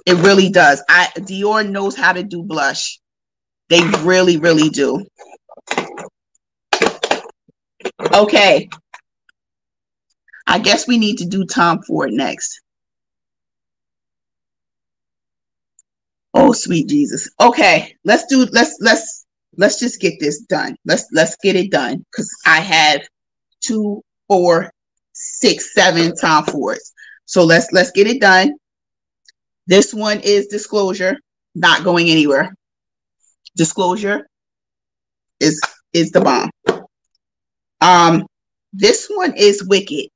It really does. I Dior knows how to do blush. They really, really do. Okay. I guess we need to do Tom Ford next. Oh, sweet Jesus. Okay, let's do let's let's let's just get this done. Let's let's get it done because I have two, four, six, seven Tom Fords. So let's let's get it done. This one is disclosure, not going anywhere. Disclosure is is the bomb. Um, this one is wicked.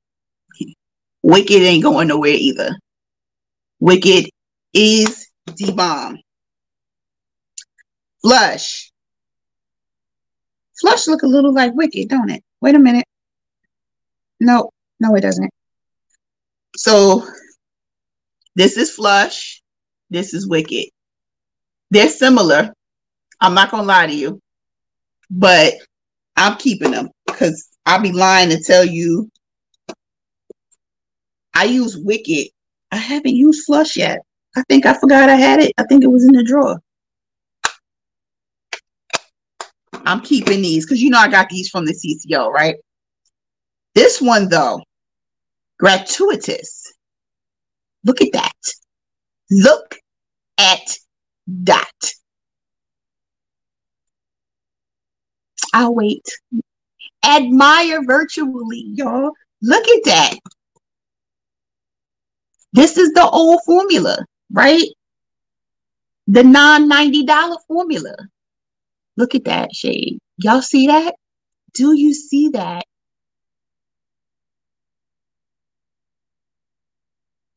Wicked ain't going nowhere either. Wicked is the bomb. Flush. Flush look a little like Wicked, don't it? Wait a minute. No, no, it doesn't. So this is Flush. This is Wicked. They're similar. I'm not gonna lie to you, but I'm keeping them because I'll be lying to tell you. I use Wicked. I haven't used Flush yet. I think I forgot I had it. I think it was in the drawer. I'm keeping these because you know I got these from the CCO, right? This one though, gratuitous. Look at that. Look at that. I'll wait. Admire virtually, y'all. Look at that. This is the old formula, right? The non $90 formula. Look at that shade. Y'all see that? Do you see that?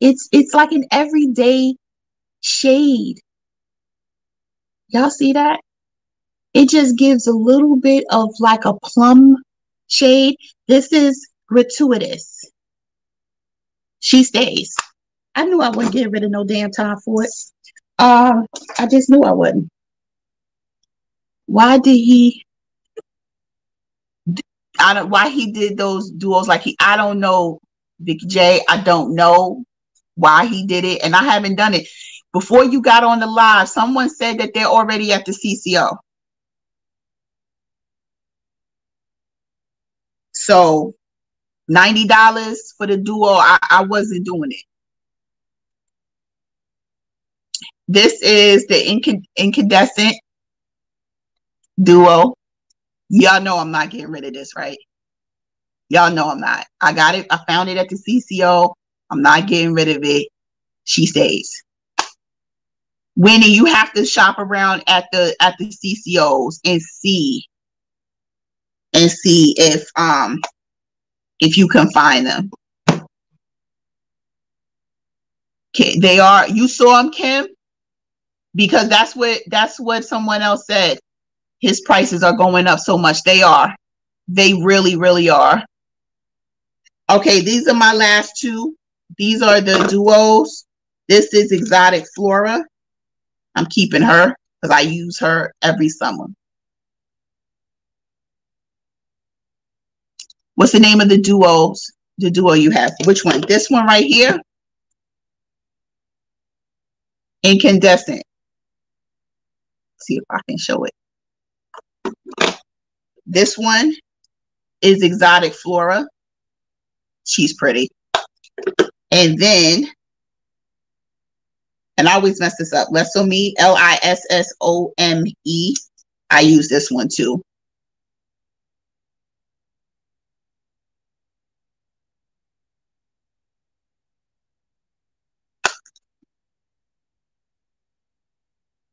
It's it's like an everyday shade. Y'all see that? It just gives a little bit of like a plum shade. This is gratuitous. She stays. I knew I wouldn't get rid of no damn Tom Ford. Um, I just knew I wouldn't. Why did he? I don't. Why he did those duos like he? I don't know, Vicky J. I don't know why he did it, and I haven't done it. Before you got on the live, someone said that they're already at the CCO. So $90 for the duo, I, I wasn't doing it. This is the inc- incandescent duo. Y'all know I'm not getting rid of this, right? Y'all know I'm not. I got it. I found it at the CCO. I'm not getting rid of it. She stays. Winnie, you have to shop around at the at the CCOs and see and see if um if you can find them. Okay, they are you saw them, Kim? Because that's what that's what someone else said. His prices are going up so much. They are. They really, really are. Okay, these are my last two. These are the duos. This is Exotic Flora. I'm keeping her because I use her every summer. What's the name of the duos? The duo you have? Which one? This one right here? Incandescent. See if I can show it. This one is Exotic Flora. She's pretty. And then, and I always mess this up, Lissome, L-I-S-S-O-M-E. I use this one too.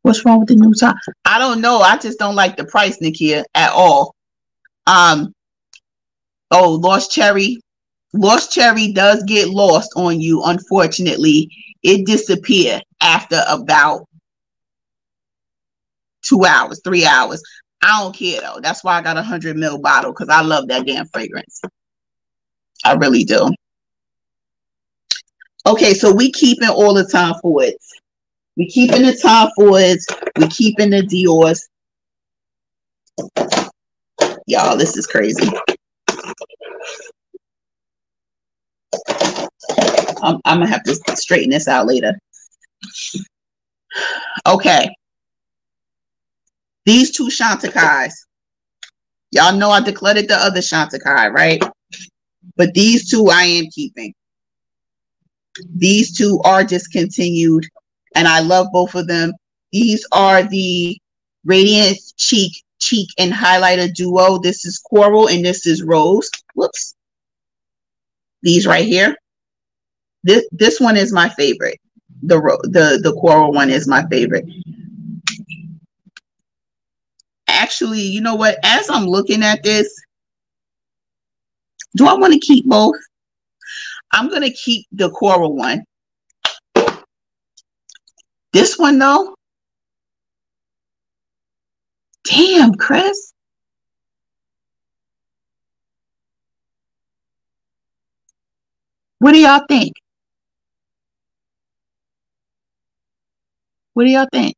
What's wrong with the new top? I don't know. I just don't like the price, Nikia, at all. Um. Oh, Lost Cherry. Lost Cherry does get lost on you. Unfortunately, it disappear after about two hours, three hours. I don't care though. That's why I got a hundred mil bottle because I love that damn fragrance. I really do. Okay, so we keeping all the time for Fords. We keeping the Tom Fords. We keeping the Dior's. Y'all, this is crazy. I'm, I'm gonna have to straighten this out later. Okay. These two Chantecailles. Y'all know I declared the other Chantecaille, right? But these two I am keeping. These two are discontinued, and I love both of them. These are the Radiant Cheek Cheek and Highlighter Duo. This is Coral and this is Rose. Whoops. These right here. This this one is my favorite. The the the Coral one is my favorite. Actually, you know what? As I'm looking at this, do I want to keep both? I'm going to keep the coral one. This one, though, damn, Chris. What do y'all think? What do y'all think?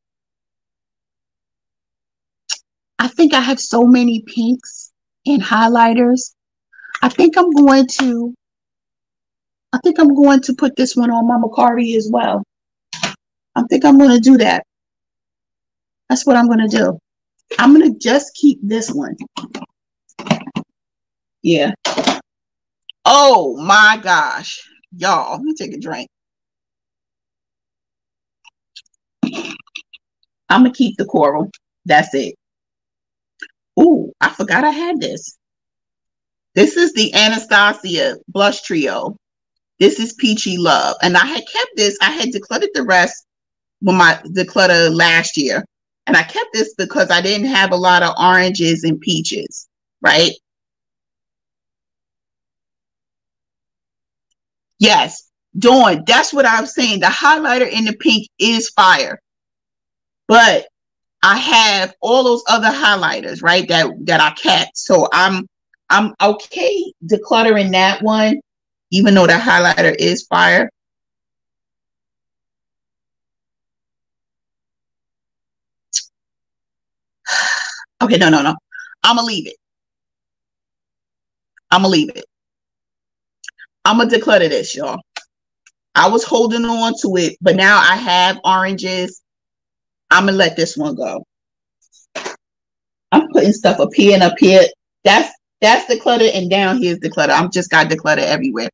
I think I have so many pinks and highlighters. I think I'm going to I think I'm going to put this one on my Mercari as well. Think I'm going to do that. That's what I'm going to do. I'm going to just keep this one. Yeah. Oh my gosh. Y'all, let me take a drink. I'm going to keep the coral. That's it. Ooh, I forgot I had this. This is the Anastasia Blush Trio. This is Peachy Love. And I had kept this. I had decluttered the rest when my declutter last year. And I kept this because I didn't have a lot of oranges and peaches, right? Yes, Dawn, that's what I'm saying. The highlighter in the pink is fire. But I have all those other highlighters, right? That that I kept. So I'm I'm okay decluttering that one even though the highlighter is fire. Okay, no, no, no. I'm gonna leave it. I'm gonna leave it. I'm gonna declutter this, y'all. I was holding on to it, but now I have oranges. I'm gonna let this one go. I'm putting stuff up here and up here. That's that's the clutter, and down here's the clutter. I'm just got the clutter everywhere.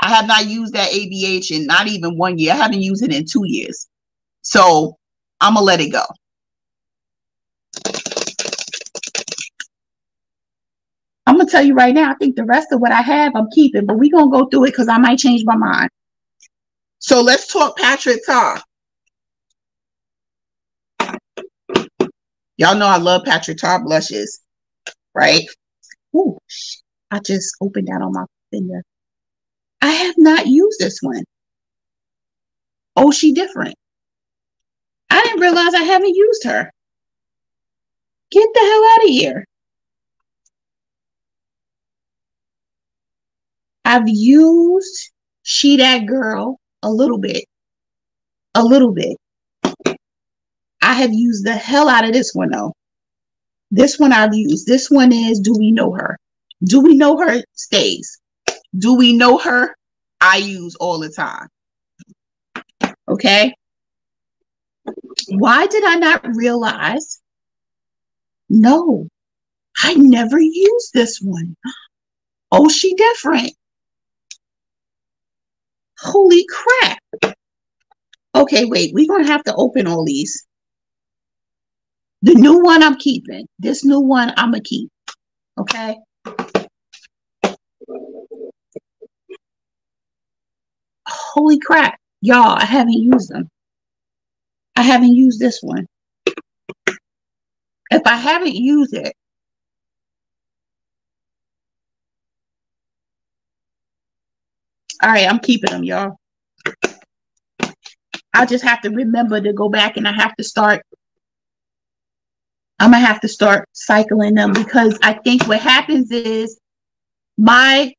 I have not used that ABH in not even one year. I haven't used it in two years. So I'm gonna let it go. I'm gonna tell you right now, I think the rest of what I have I'm keeping, but we're gonna go through it because I might change my mind. So let's talk Patrick Ta. Y'all know I love Patrick Ta blushes, right? Ooh, I just opened that on my finger. I have not used this one. Oh, she different. I didn't realize I haven't used her. Get the hell out of here. I've used She That Girl a little bit. A little bit. I have used the hell out of this one though. This one I've used. This one is Do We Know Her? Do We Know Her stays. Do We Know Her? I use all the time. Okay. Why did I not realize? No, I never used this one. Oh, she different. Holy crap. Okay, wait, we're going to have to open all these. The new one I'm keeping. This new one I'm going to keep. Okay. Holy crap. Y'all, I haven't used them. I haven't used this one. If I haven't used it, all right, I'm keeping them, y'all. I just have to remember to go back and I have to start. I'm gonna have to start cycling them because I think what happens is my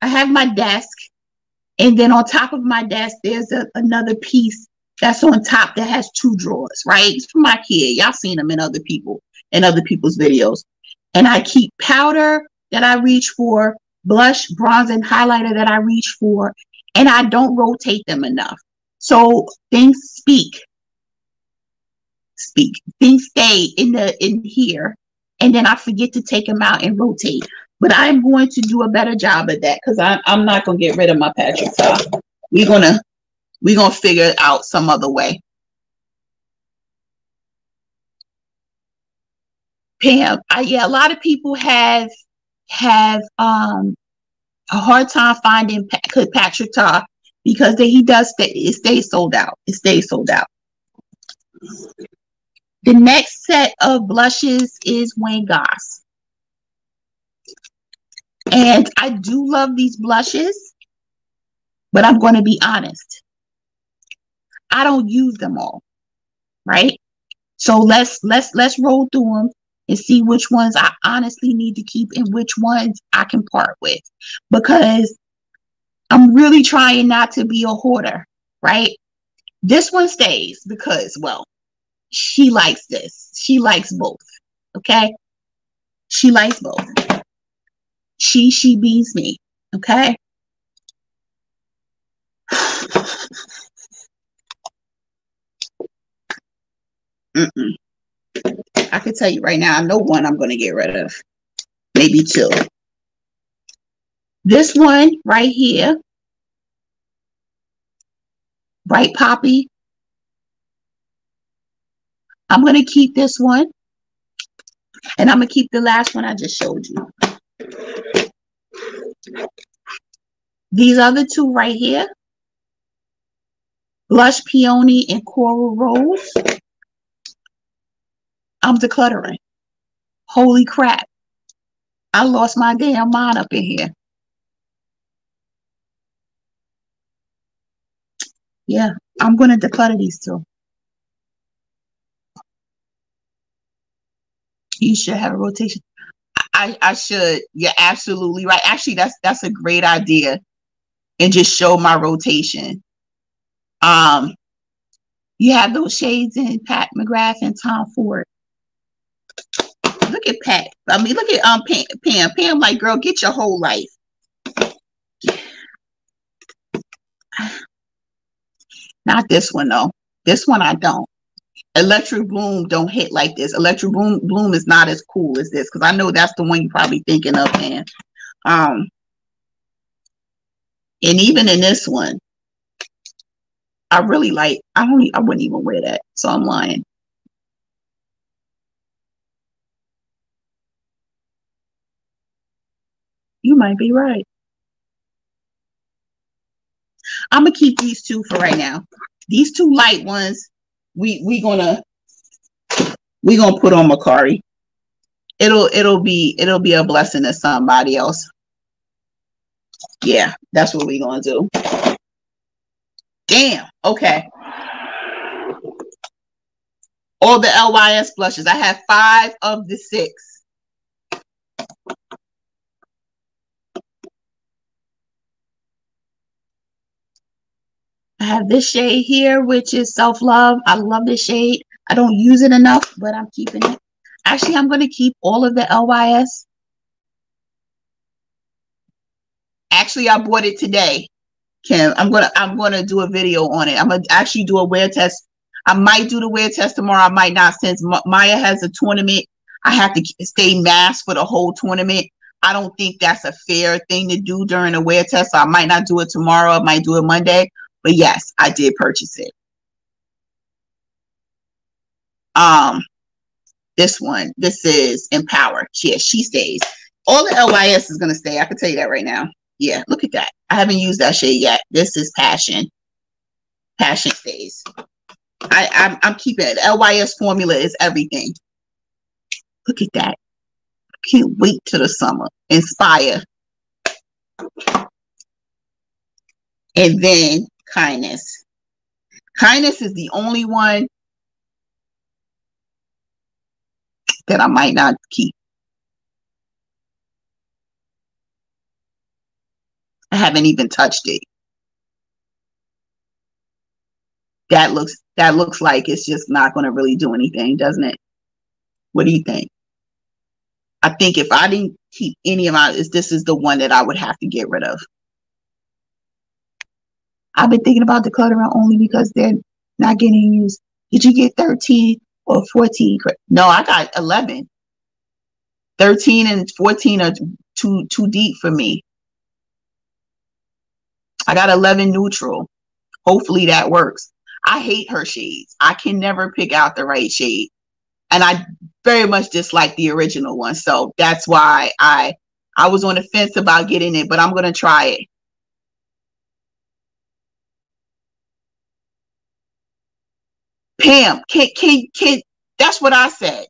I have my desk and then on top of my desk, there's a, another piece that's on top that has two drawers, right? It's for my kid. Y'all seen them in other people, in other people's videos. And I keep powder that I reach for, blush, bronze, and highlighter that I reach for, and I don't rotate them enough. So things speak. Speak. Things stay in the in here. And then I forget to take them out and rotate. But I'm going to do a better job at that because I'm I'm not gonna get rid of my Patrick Ta. We're gonna we're gonna figure it out some other way. Pam, I, yeah, a lot of people have have um a hard time finding Patrick Ta because he does stay it stays sold out. It stays sold out. The next set of blushes is Wayne Goss. And I do love these blushes, but I'm going to be honest. I don't use them all, right? So let's let's let's roll through them and see which ones I honestly need to keep and which ones I can part with because I'm really trying not to be a hoarder, right? This one stays because well, she likes this. She likes both. Okay? She likes both. She, she beats me. Okay. Mm-mm. I can tell you right now, I know one I'm going to get rid of. Maybe two. This one right here, Bright Poppy. I'm going to keep this one. And I'm going to keep the last one I just showed you. These other two right here, Blush Peony and Coral Rose, I'm decluttering. Holy crap. I lost my damn mind up in here. Yeah, I'm going to declutter these two. You should have a rotation. I, I should. You're absolutely right. Actually, that's that's a great idea. And just show my rotation. Um, you have those shades in Pat McGrath and Tom Ford. Look at Pat. I mean, look at um Pam. Pam, Pam like, girl, get your whole life. Not this one though. This one I don't. Electric Bloom don't hit like this. Electric Bloom Bloom is not as cool as this because I know that's the one you're probably thinking of, man. Um, and even in this one, I really like. I don't. I wouldn't even wear that, so I'm lying. You might be right. I'm gonna keep these two for right now. These two light ones, we we gonna we gonna put on Mercari. It'll it'll be it'll be a blessing to somebody else. Yeah, that's what we gonna do. Damn. Okay. All the LYS blushes. I have five of the six. I have this shade here, which is self-love. I love this shade. I don't use it enough, but I'm keeping it. Actually, I'm going to keep all of the LYS. Actually, I bought it today. Kim, I'm gonna I'm gonna do a video on it. I'm gonna actually do a wear test. I might do the wear test tomorrow. I might not since Maya has a tournament. I have to stay masked for the whole tournament. I don't think that's a fair thing to do during a wear test. So I might not do it tomorrow. I might do it Monday. But yes, I did purchase it. Um, this one, this is Empower. Yeah, she stays. All the LYS is gonna stay. I can tell you that right now. Yeah, look at that. I haven't used that shade yet. This is Passion. Passion stays. I, I'm, I'm keeping it. LYS formula is everything. Look at that. Can't wait till the summer. Inspire. And then kindness. Kindness is the only one that I might not keep. I haven't even touched it. That looks that looks like it's just not going to really do anything, doesn't it? What do you think? I think if I didn't keep any of my, this is the one that I would have to get rid of. I've been thinking about decluttering only because they're not getting used. Did you get 13 or 14? No, I got 11. 13 and 14 are too too deep for me. I got 11 neutral. Hopefully that works. I hate her shades. I can never pick out the right shade. And I very much dislike the original one. So that's why I I was on the fence about getting it, but I'm going to try it. Pam, can can can that's what I said.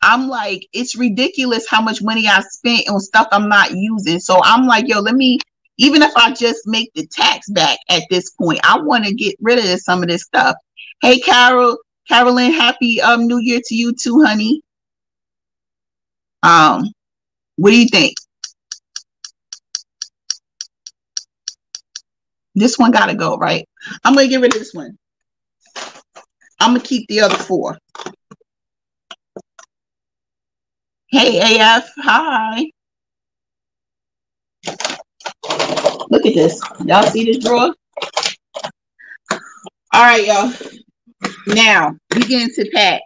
I'm like, it's ridiculous how much money I spent on stuff I'm not using. So I'm like, yo, let me even if I just make the tax back at this point, I want to get rid of some of this stuff. Hey Carol, Carolyn, happy um new year to you too, honey. Um, what do you think? This one gotta go, right? I'm gonna get rid of this one. I'm gonna keep the other four. Hey AF, hi. Look at this. Y'all see this drawer? All right, y'all. Now we get into pack.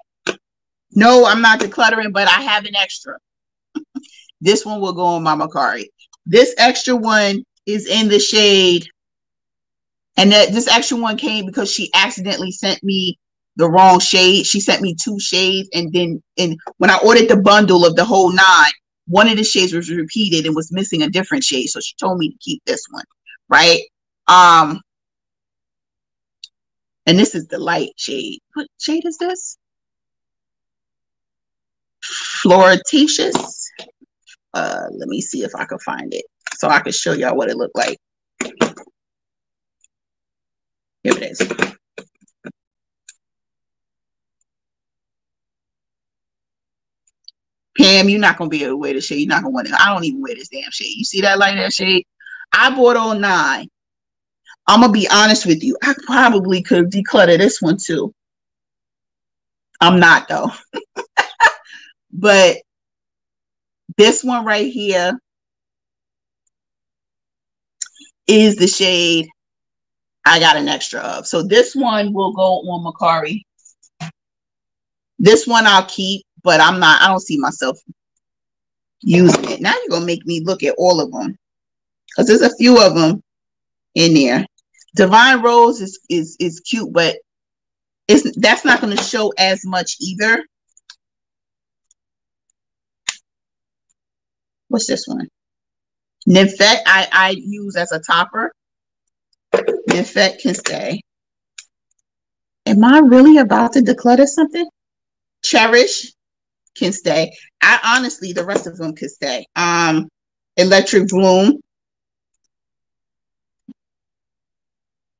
No, I'm not decluttering, but I have an extra. this one will go on my Mercari. This extra one is in the shade. And that this extra one came because she accidentally sent me the wrong shade. She sent me two shades, and then and when I ordered the bundle of the whole nine, one of the shades was repeated and was missing a different shade. So she told me to keep this one, right? Um, and this is the light shade. What shade is this? Flirtatious. Uh, let me see if I can find it so I can show y'all what it looked like. Here it is. Pam, you're not gonna be able to wear this shade. You're not gonna want it. I don't even wear this damn shade. You see that light that shade? I bought all nine. I'm gonna be honest with you. I probably could declutter this one too. I'm not though. but this one right here is the shade I got an extra of. So this one will go on Mercari. This one I'll keep but I'm not, I don't see myself using it. Now you're going to make me look at all of them because there's a few of them in there. Divine Rose is, is, is cute, but it's, that's not going to show as much either. What's this one? Nymphette, I, I use as a topper. Nymphette can stay. Am I really about to declutter something? Cherish can stay. I honestly, the rest of them can stay. Um, Electric Bloom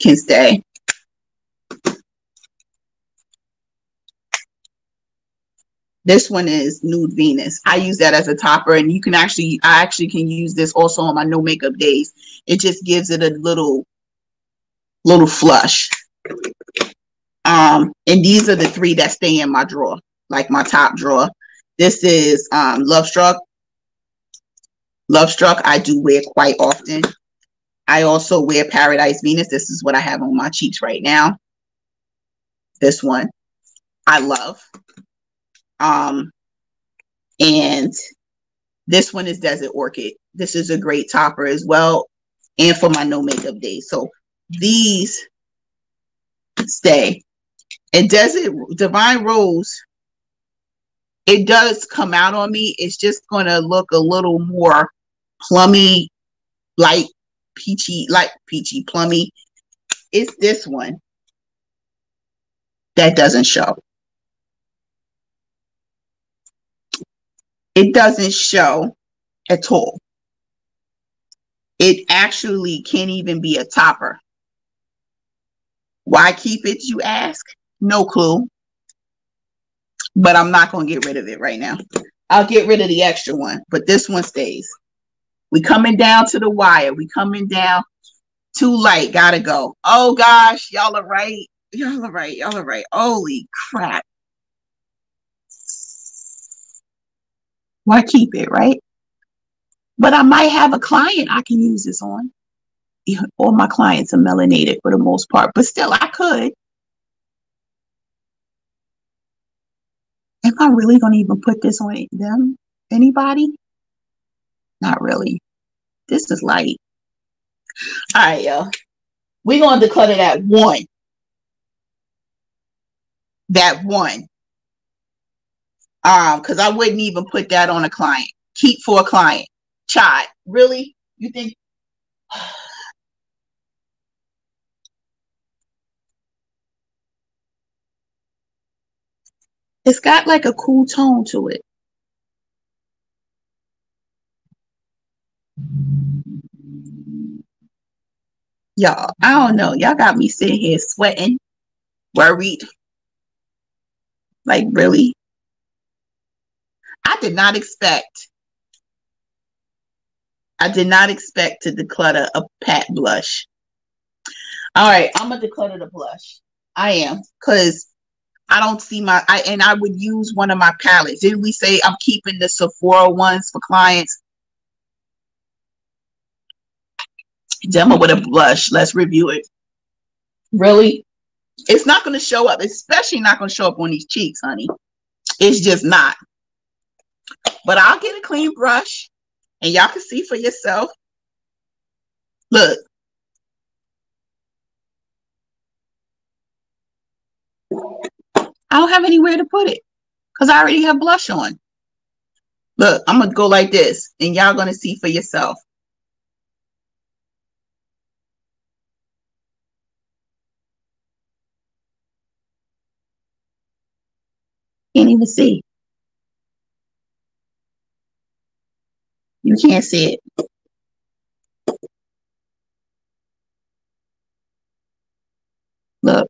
can stay. This one is Nude Venus. I use that as a topper, and you can actually, I actually can use this also on my no makeup days. It just gives it a little, little flush. Um, and these are the three that stay in my drawer, like my top drawer. This is um, Love Struck. Love Struck, I do wear quite often. I also wear Paradise Venus. This is what I have on my cheeks right now. This one I love. Um, and this one is Desert Orchid. This is a great topper as well, and for my no makeup days. So these stay. And Desert Divine Rose, it does come out on me. It's just going to look a little more plummy, light peachy, light peachy, plummy. It's this one that doesn't show. it doesn't show at all. It actually can't even be a topper. Why keep it, you ask? No clue. But I'm not going to get rid of it right now. I'll get rid of the extra one, but this one stays. We coming down to the wire. We coming down too light. Gotta go. Oh gosh, y'all are right. Y'all are right. Y'all are right. Holy crap. Why keep it, right? But I might have a client I can use this on. All my clients are melanated for the most part, but still, I could. Am I really going to even put this on them? Anybody? Not really. This is light. All right, y'all. We're going to declutter that one. That one um because i wouldn't even put that on a client keep for a client child really you think it's got like a cool tone to it y'all i don't know y'all got me sitting here sweating worried like really I did not expect. I did not expect to declutter a pat blush. All right, I'm gonna declutter the blush. I am because I don't see my I and I would use one of my palettes. Didn't we say I'm keeping the Sephora ones for clients? Demo with a blush. Let's review it. Really? It's not going to show up, especially not going to show up on these cheeks, honey. It's just not. But I'll get a clean brush and y'all can see for yourself. Look. I don't have anywhere to put it because I already have blush on. Look, I'm going to go like this and y'all going to see for yourself. Can't even see. You can't see it. Look.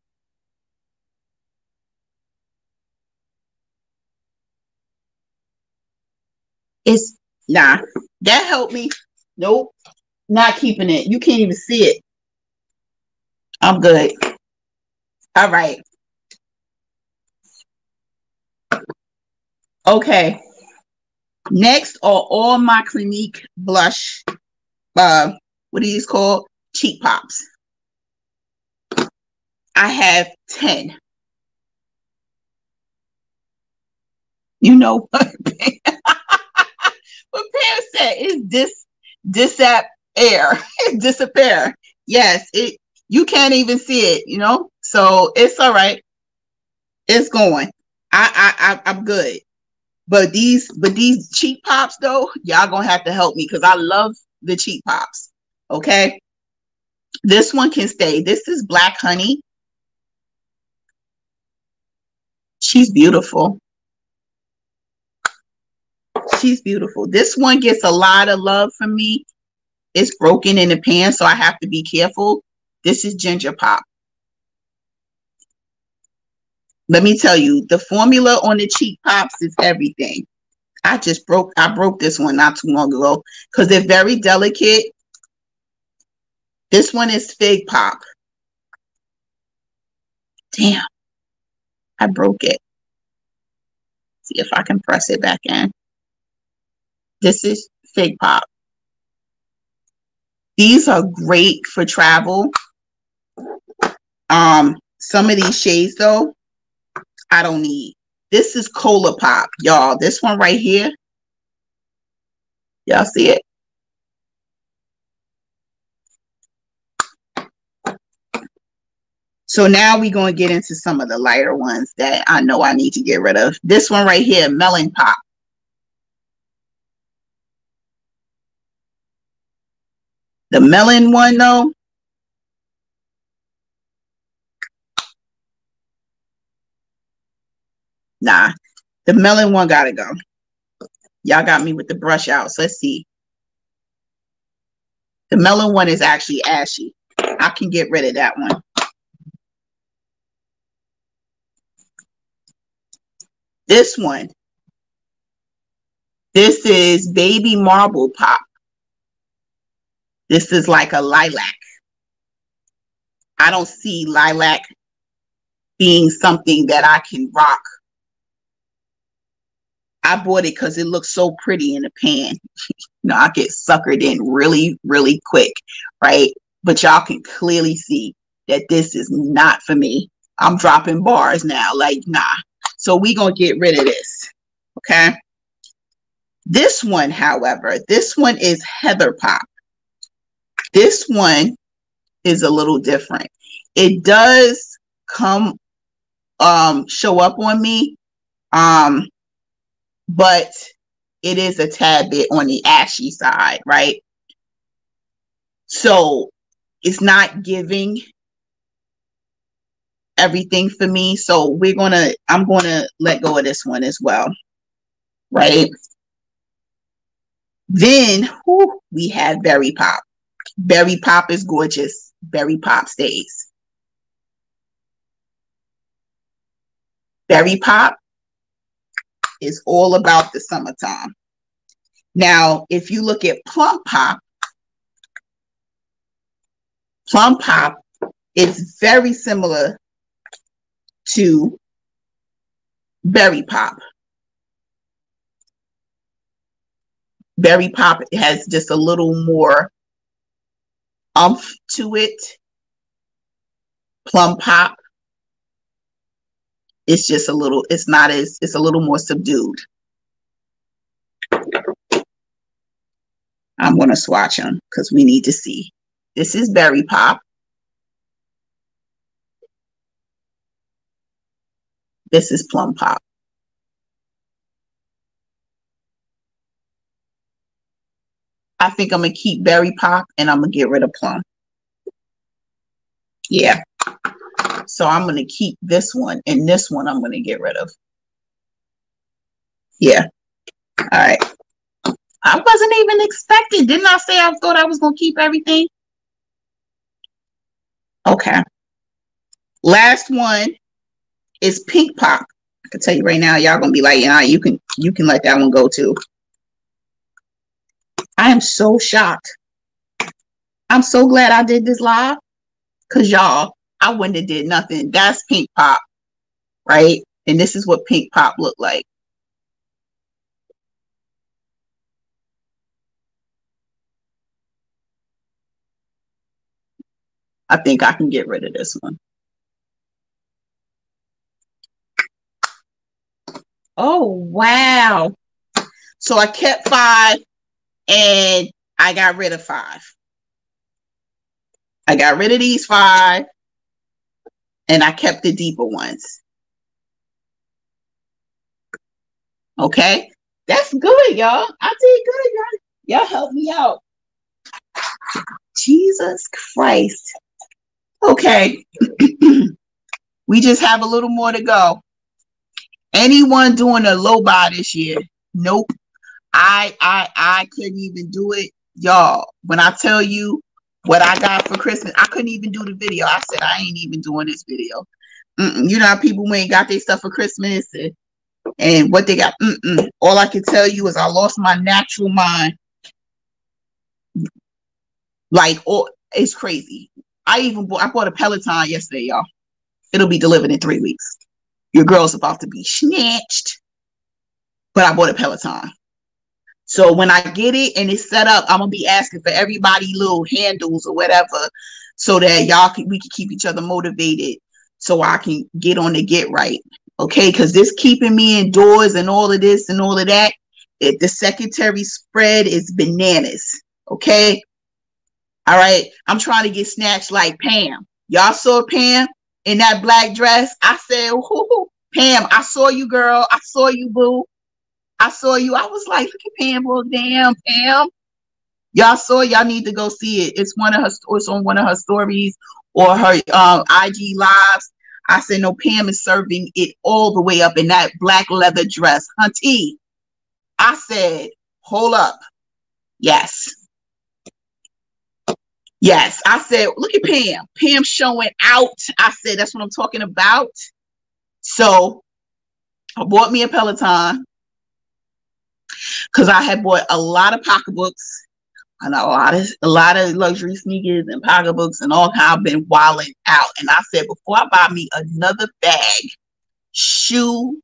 It's nah. That helped me. Nope. Not keeping it. You can't even see it. I'm good. All right. Okay. Next are all my Clinique blush, uh, what are these called? Cheek pops. I have 10. You know what? what Pam said is this disap air disappear. Yes, it you can't even see it, you know. So it's all right. It's going. I I, I I'm good. But these, but these cheek pops though, y'all gonna have to help me because I love the cheek pops. Okay. This one can stay. This is Black Honey. She's beautiful. She's beautiful. This one gets a lot of love from me. It's broken in the pan, so I have to be careful. This is Ginger Pop. Let me tell you, the formula on the cheek pops is everything. I just broke I broke this one not too long ago because they're very delicate. This one is fig pop. Damn. I broke it. See if I can press it back in. This is fig pop. These are great for travel. Um, some of these shades though, I don't need. This is Cola Pop, y'all. This one right here. Y'all see it? So now we're going to get into some of the lighter ones that I know I need to get rid of. This one right here, Melon Pop. The melon one though, Nah, the melon one gotta go. Y'all got me with the brush out. So let's see. The melon one is actually ashy. I can get rid of that one. This one. This is baby marble pop. This is like a lilac. I don't see lilac being something that I can rock I bought it because it looks so pretty in the pan. you know, I get suckered in really, really quick, right? But y'all can clearly see that this is not for me. I'm dropping bars now, like nah. So we gonna get rid of this, okay? This one, however, this one is Heather Pop. This one is a little different. It does come um show up on me um but it is a tad bit on the ashy side, right? So it's not giving everything for me. So we're gonna, I'm gonna let go of this one as well, right? Then whew, we have Berry Pop. Berry Pop is gorgeous. Berry Pop stays. Berry Pop is all about the summertime. Now, if you look at Plum Pop, Plum Pop is very similar to Berry Pop. Berry Pop has just a little more umph to it. Plum Pop. It's just a little it's not as it's a little more subdued. I'm going to swatch them because we need to see. This is berry pop. This is plum pop i think i'm to keep berry pop and i'm to get rid of plum yeah so I'm to keep this one and this one I'm to get rid of. Yeah. All right. I wasn't even expecting. Didn't I say I thought I was to keep everything? Okay. Last one is Pink Pop. I can tell you right now, y'all gonna be like, yeah, you can you can let that one go too. I am so shocked. I'm so glad I did this live. Cause y'all, I wouldn't have did nothing. That's pink pop, right? And this is what pink pop looked like. I think I can get rid of this one. Oh, wow. So I kept five and I got rid of five. I got rid of these five and I kept the deeper ones. Okay, that's good, y'all. I did good, y'all. Y'all helped me out. Jesus Christ. Okay. we just have a little more to go. Anyone doing a low buy this year? Nope. I I I couldn't even do it. Y'all, when I tell you what I got for Christmas, I couldn't even do the video. I said I ain't even doing this video. Mm-mm. You know how people ain't got their stuff for Christmas and, and what they got. Mm-mm. All I can tell you is I lost my natural mind. Like, oh, it's crazy. I even bought I bought a Peloton yesterday, y'all. It'll be delivered in three weeks. Your girl's about to be snatched. But I bought a Peloton. So when I get it and it's set up, I'm gonna be asking for everybody little handles or whatever, so that y'all can we can keep each other motivated, so I can get on the get right. Okay, because this keeping me indoors and all of this and all of that, it, the secondary spread is bananas. Okay, all right, I'm trying to get snatched like Pam. Y'all saw Pam in that black dress. I said, Pam, I saw you, girl. I saw you, boo. I saw you. I was like, look at Pam. Well, damn, Pam. Y'all saw. Y'all need to go see it. It's one of her. It's on one of her stories or her uh, IG lives. I said, no, Pam is serving it all the way up in that black leather dress, hunty. I said, hold up. Yes. Yes, I said, look at Pam. Pam showing out. I said, that's what I'm talking about. So I bought me a Peloton because I had bought a lot of pocketbooks and a lot of a lot of luxury sneakers and pocketbooks and all kind. I've been wilding out, and I said before I buy me another bag, shoe,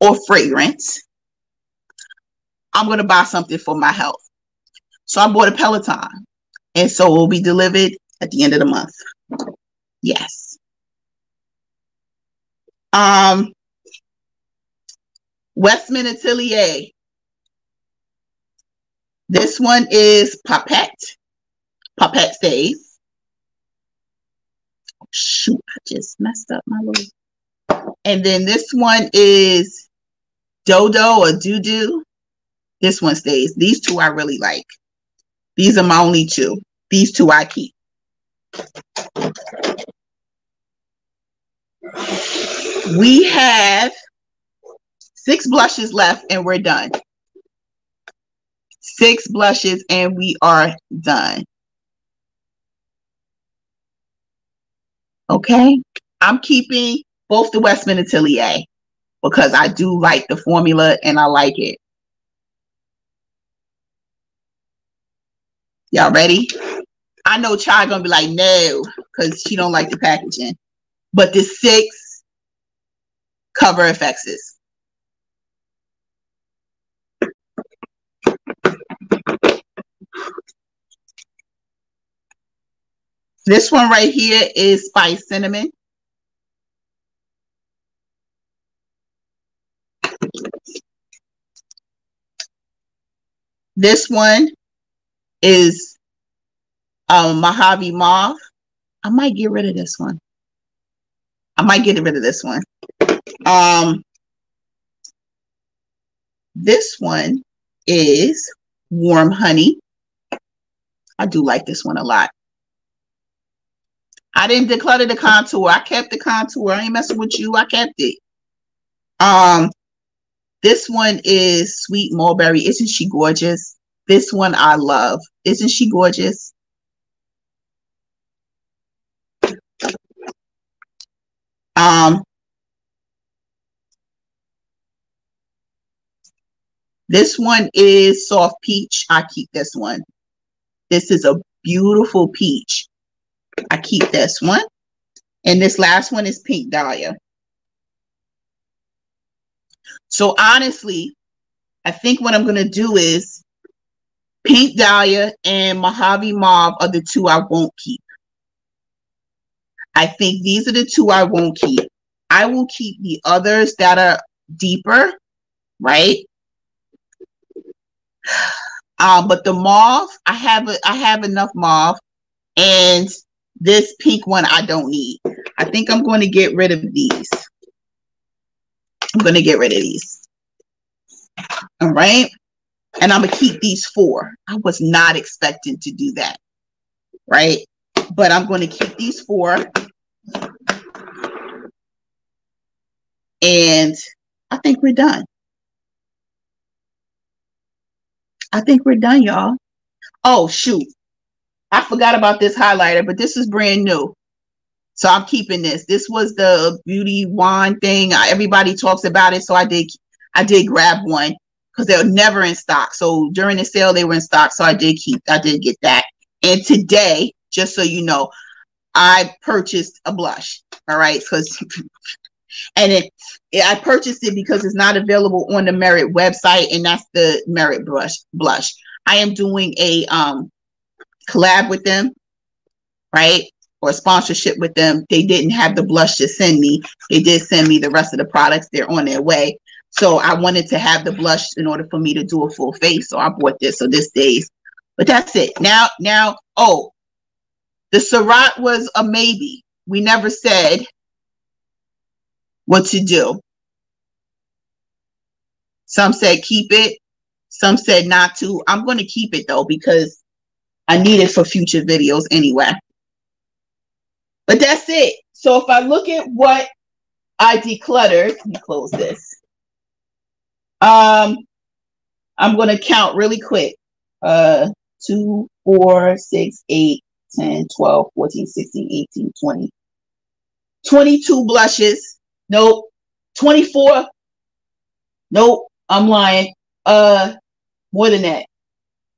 or fragrance, I'm gonna buy something for my health. So I bought a Peloton, and so it will be delivered at the end of the month. Yes. Um, Westman Atelier this one is Papette. Papette stays. shoot, I just messed up my little. And then this one is Dodo or Doodoo. This one stays. These two I really like. These are my only two. These two I keep. We have six blushes left and we're done six blushes, and we are done. Okay, I'm keeping both the Westman Atelier because I do like the formula and I like it. Y'all ready? I know Chai gonna be like, no, because she don't like the packaging. But the six cover FXs. This one right here is spice cinnamon. This one is um, Mojave Mauve. I might get rid of this one. I might get rid of this one. Um, this one is Warm Honey. I do like this one a lot. I didn't declutter the contour. I kept the contour. I ain't messing with you. I kept it. Um, this one is Sweet Mulberry. Isn't she gorgeous? This one I love. Isn't she gorgeous? Um, this one is soft peach. I keep this one. This is a beautiful peach. I keep this one. And this last one is Pink Dahlia. So honestly, I think what I'm going to do is Pink Dahlia and Mojave Mauve are the two I won't keep. I think these are the two I won't keep. I will keep the others that are deeper, right? Um, but the mauve, I have a, I have enough mauve, and this pink one I don't need. I think I'm going to get rid of these. I'm going to get rid of these. All right. And I'm going to keep these four. I was not expecting to do that. right? But I'm going to keep these four. And I think we're done. I think we're done, y'all. Oh, shoot. I forgot about this highlighter, but this is brand new. So I'm keeping this. This was the beauty wand thing. everybody talks about it. So I did I did grab one because they were never in stock. So during the sale, they were in stock. So I did keep, I did get that. And today, just so you know, I purchased a blush. All right. Because, and it, I purchased it because it's not available on the Merit website. And that's the Merit blush blush. I am doing a um collab with them. Right or sponsorship with them. They didn't have the blush to send me. They did send me the rest of the products. They're on their way. So I wanted to have the blush in order for me to do a full face. So I bought this. So this days. But that's it. Now, now, oh, the Surratt was a maybe. We never said what to do. Some said keep it. Some said not to. I'm going to keep it though because I need it for future videos anyway. But that's it. So if I look at what I decluttered, let me close this. Um, I'm going to count really quick. Uh, 2, 4, 6, 8, 10, 12, 14, 16, 18, 20. 22 blushes. Nope. 24. Nope. I'm lying. Uh, more than that.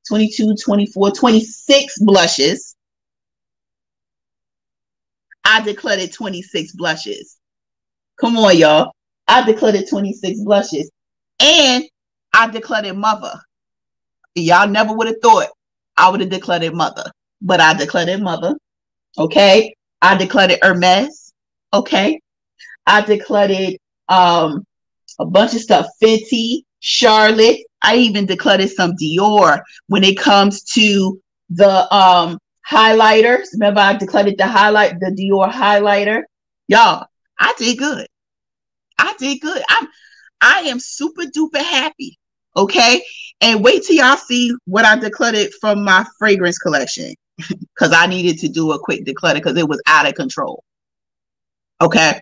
22, 24, 26 blushes. I declared 26 blushes. Come on, y'all. I declared 26 blushes. And I declared mother. Y'all never would have thought I would have declared mother, but I declared mother. Okay. I declared Hermes. Okay. I declared um a bunch of stuff. Fenty, Charlotte. I even declared some Dior when it comes to the um highlighters. Remember, I declared the highlight, the Dior highlighter. Y'all, I did good. I did good. I'm I am super duper happy. Okay. And wait till y'all see what I decluttered from my fragrance collection. Cause I needed to do a quick declutter because it was out of control. Okay.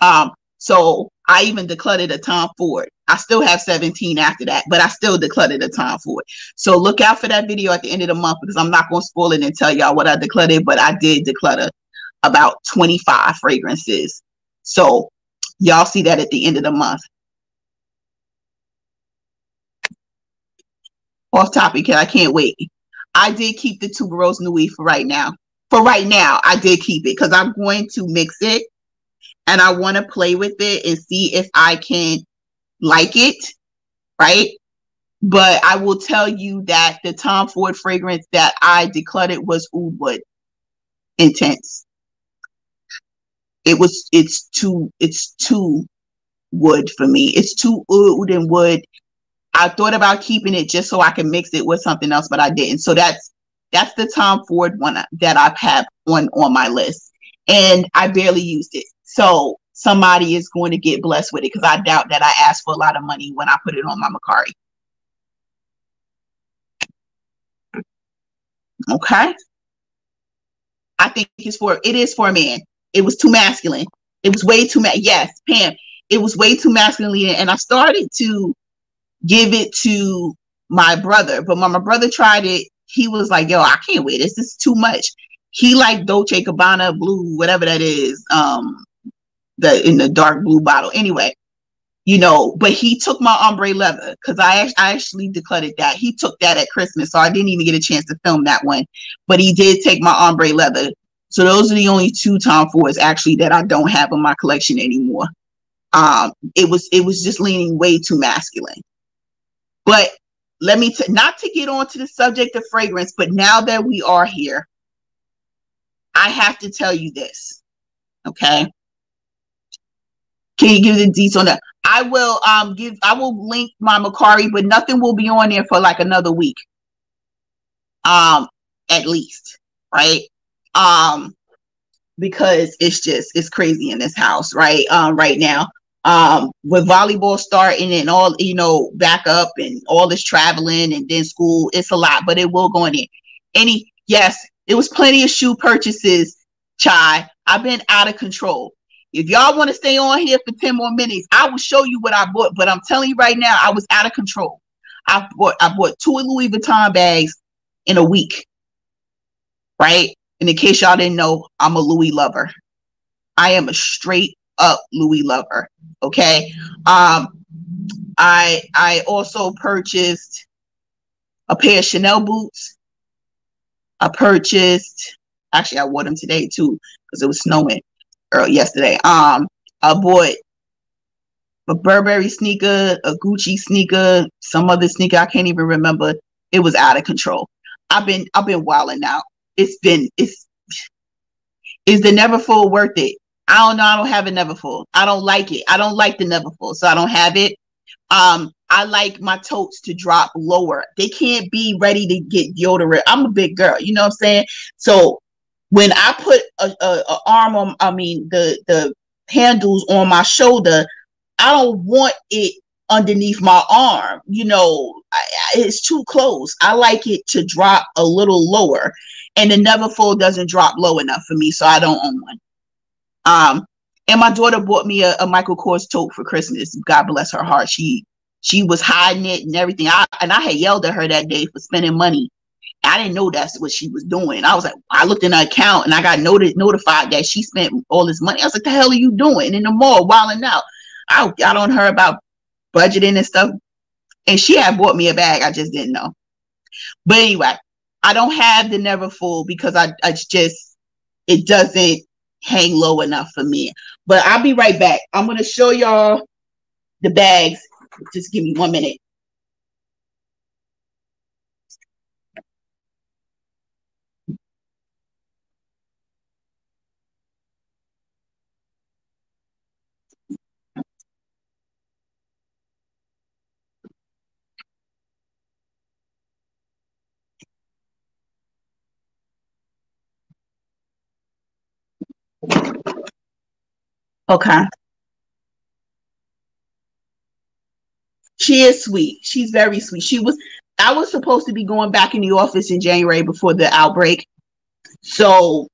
Um, so I even decluttered a Tom Ford. I still have 17 after that, but I still decluttered a Tom Ford. So look out for that video at the end of the month because I'm not going to spoil it and tell y'all what I decluttered, but I did declutter about 25 fragrances. So y'all see that at the end of the month. off topic I can't wait. I did keep the tuberose Nuit for right now. For right now, I did keep it because I'm going to mix it and I want to play with it and see if I can like it, right? But I will tell you that the Tom Ford fragrance that I decluttered was oud wood intense. It was it's too it's too wood for me. It's too oud and wood I thought about keeping it just so I can mix it with something else, but I didn't. So that's that's the Tom Ford one that I've had on on my list, and I barely used it. So somebody is going to get blessed with it because I doubt that I asked for a lot of money when I put it on my Mercari. Okay. I think it's for it is for a man. It was too masculine. It was way too ma- yes, Pam. It was way too masculine, and I started to give it to my brother. But when my brother tried it, he was like, yo, I can't wait. This is too much. He liked Dolce Gabbana blue, whatever that is, um, the in the dark blue bottle. Anyway, you know, but he took my ombre leather because I, I actually declared that. He took that at Christmas, so I didn't even get a chance to film that one. But he did take my ombre leather. So those are the only two Tom Fords actually that I don't have in my collection anymore. Um, it was it was just leaning way too masculine. But let me t- not to get on to the subject of fragrance, but now that we are here, I have to tell you this. Okay. Can you give the details on that? I will um give I will link my Mercari, but nothing will be on there for like another week. Um, at least, right? Um, because it's just it's crazy in this house, right? Um, right now um, with volleyball starting and all, you know, back up and all this traveling and then school, it's a lot, but it will go in there. Any, yes, it was plenty of shoe purchases, chai. I've been out of control. If y'all want to stay on here for 10 more minutes, I will show you what I bought. But I'm telling you right now, I was out of control. I bought I bought two Louis Vuitton bags in a week. Right? And in case y'all didn't know, I'm a Louis lover. I am a straight up Louis lover. Okay. Um, I I also purchased a pair of Chanel boots. I purchased actually I wore them today too because it was snowing yesterday. Um, I bought a Burberry sneaker, a Gucci sneaker, some other sneaker I can't even remember. It was out of control. I've been I've been wilding out. It's been it's is the Neverfull worth it? I don't know. I don't have a Neverfull. I don't like it. I don't like the Neverfull, so I don't have it. Um, I like my totes to drop lower. They can't be ready to get deodorant. I'm a big girl, you know what I'm saying? So when I put a, a, a arm on, I mean the the handles on my shoulder, I don't want it underneath my arm. You know, I, it's too close. I like it to drop a little lower, and the Neverfull doesn't drop low enough for me, so I don't own one. Um, and my daughter bought me a, a Michael Kors tote for Christmas. God bless her heart. She she was hiding it and everything. I and I had yelled at her that day for spending money. I didn't know that's what she was doing. I was like, I looked in her account and I got noted, notified that she spent all this money. I was like, the hell are you doing in the mall, wilding out? I got on her about budgeting and stuff. And she had bought me a bag. I just didn't know. But anyway, I don't have the Neverfull because I, I just it doesn't hang low enough for me. But I'll be right back. I'm gonna show y'all the bags. Just give me one minute. Okay. She is sweet. She's very sweet. She was I was supposed to be going back in the office in January before the outbreak. So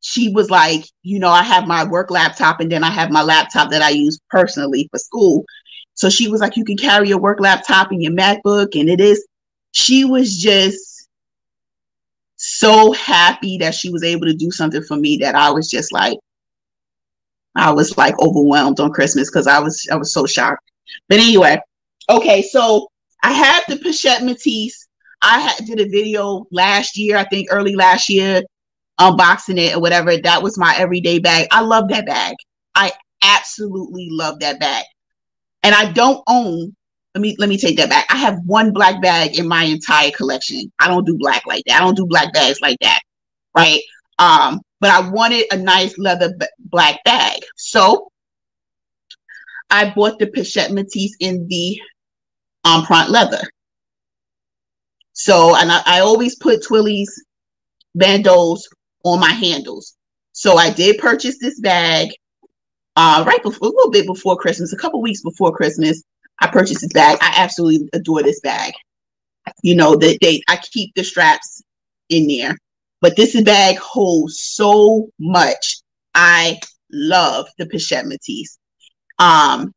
she was like, you know, I have my work laptop and then I have my laptop that I use personally for school. So she was like, you can carry your work laptop and your MacBook. And it is, she was just so happy that she was able to do something for me that I was just like, I was like overwhelmed on Christmas because I was I was so shocked. But anyway, okay, so I have the Pochette Métis. I had, did a video last year, I think early last year, unboxing it or whatever. That was my everyday bag. I love that bag. I absolutely love that bag. And I don't own. Let me let me take that back. I have one black bag in my entire collection. I don't do black like that. I don't do black bags like that. Right. Um, but I wanted a nice leather b- black bag. So I bought the Pochette Métis in the Empreinte leather. So, and I, I always put Twilly's bandos on my handles. So I did purchase this bag uh, right before, a little bit before Christmas, a couple weeks before Christmas. I purchased this bag. I absolutely adore this bag. You know, that they I keep the straps in there. But this bag holds so much. I love the Métis. Um,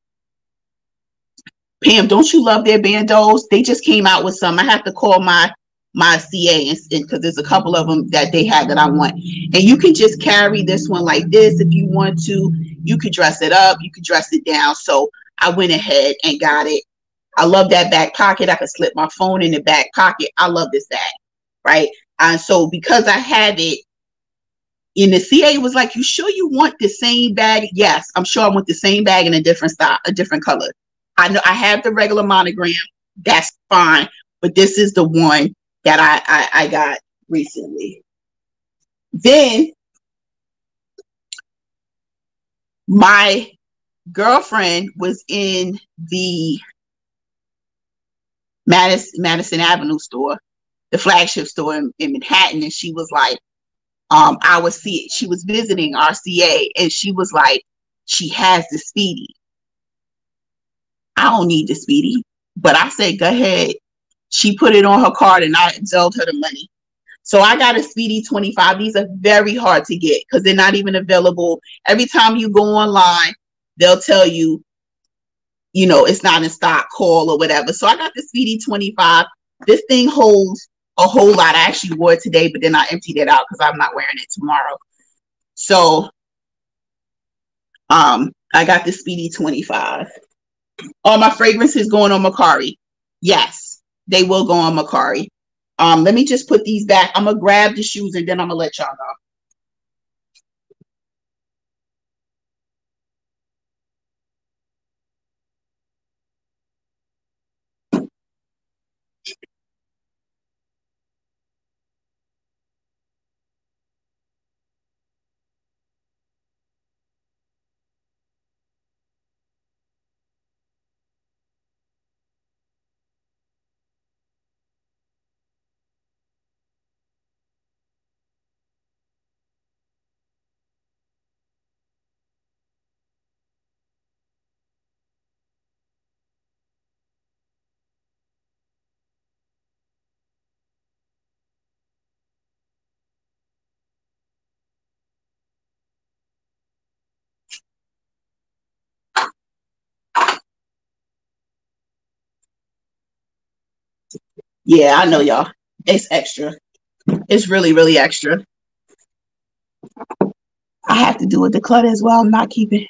Pam, don't you love their bandos? They just came out with some. I have to call my my CA because there's a couple of them that they have that I want. And you can just carry this one like this if you want to. You could dress it up, you could dress it down. So I went ahead and got it. I love that back pocket. I could slip my phone in the back pocket. I love this bag, right? And so because I have it, in the CA it was like, "You sure you want the same bag?" Yes, I'm sure I want the same bag in a different style, a different color. I know I have the regular monogram. That's fine, but this is the one that I I, I got recently. Then my girlfriend was in the Madison, Madison Avenue store the flagship store in, in Manhattan, and she was like, um, I was see it. she was visiting RCA, and she was like, she has the speedy. I don't need the speedy, but I said, go ahead. She put it on her card, and I told her the money. So I got a Speedy 25. These are very hard to get because they're not even available. Every time you go online, they'll tell you, you know, it's not in stock, call or whatever. So I got the Speedy 25. This thing holds a whole lot. I actually wore today, but then I emptied it out because I'm not wearing it tomorrow. So um, I got the Speedy 25. All my fragrances going on Mercari. Yes, they will go on Mercari. Um, let me just put these back. I'm gonna grab the shoes and then I'm gonna let y'all know. Yeah, I know y'all. It's extra. It's really, really extra. I have to do with the clutter as well. I'm not keeping. It.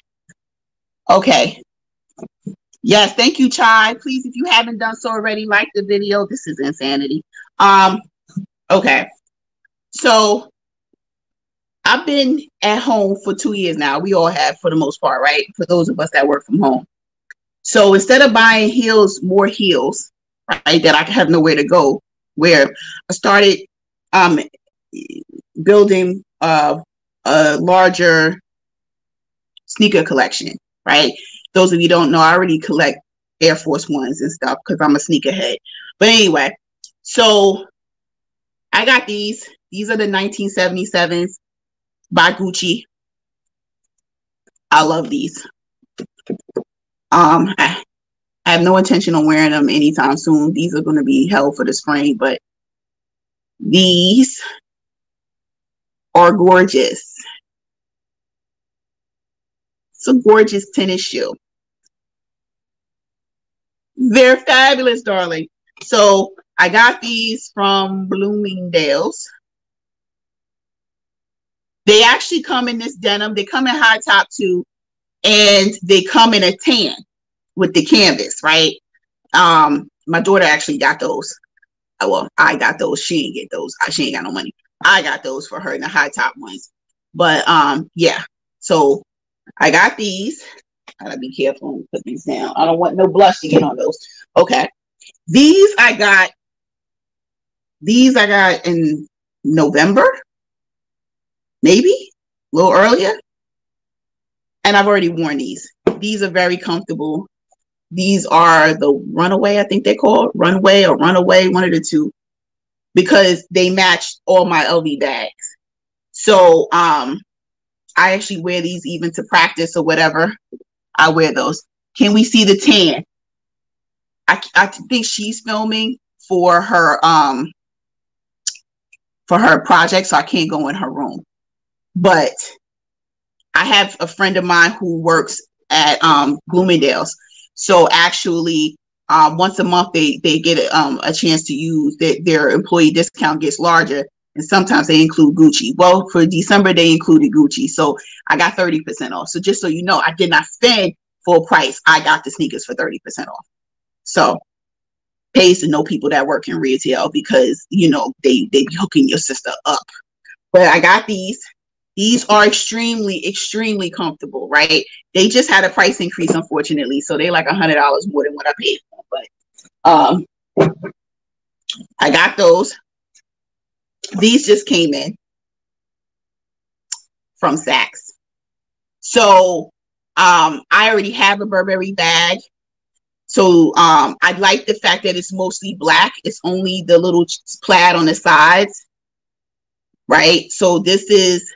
Okay. Yes, thank you, Chai. Please, if you haven't done so already, like the video. This is insanity. Um, okay. So I've been at home for two years now. We all have for the most part, right? For those of us that work from home. So instead of buying heels, more heels, right, that I have nowhere to go, where I started um, building uh, a larger sneaker collection, right? Those of you don't know, I already collect Air Force Ones and stuff because I'm a sneakerhead. But anyway, so I got these. These are the 1977s by Gucci. I love these. Um, I have no intention on wearing them anytime soon. These are going to be held for the spring, but these are gorgeous. It's a gorgeous tennis shoe. They're fabulous, darling. So I got these from Bloomingdale's. They actually come in this denim. They come in high top too, and they come in a tan with the canvas, right? Um, my daughter actually got those. Uh, well, I got those. She didn't get those. She ain't got no money. I got those for her in the high top ones. But um, yeah. So I got these. I gotta be careful and put these down. I don't want no blush to get on those. Okay. These I got. These I got in November, maybe a little earlier. And I've already worn these. These are very comfortable. These are the runaway, I think they call runway or runaway, one of the two, because they match all my LV bags. So um I actually wear these even to practice or whatever. I wear those. Can we see the tan? I, I think she's filming for her um for her project, so I can't go in her room. But I have a friend of mine who works at um Bloomingdale's. So actually, um, once a month they they get um, a chance to use that their employee discount gets larger, and sometimes they include Gucci. Well, for December they included Gucci, so I got thirty percent off. So just so you know, I did not spend full price. I got the sneakers for thirty percent off. So pays to know people that work in retail because you know they they be hooking your sister up. But I got these these are extremely, extremely comfortable, right? They just had a price increase, unfortunately, so they're like a hundred dollars more than what I paid for. But um, I got those. These just came in from Saks. So um, I already have a Burberry bag. So um, I like the fact that it's mostly black. It's only the little plaid on the sides, right? So this is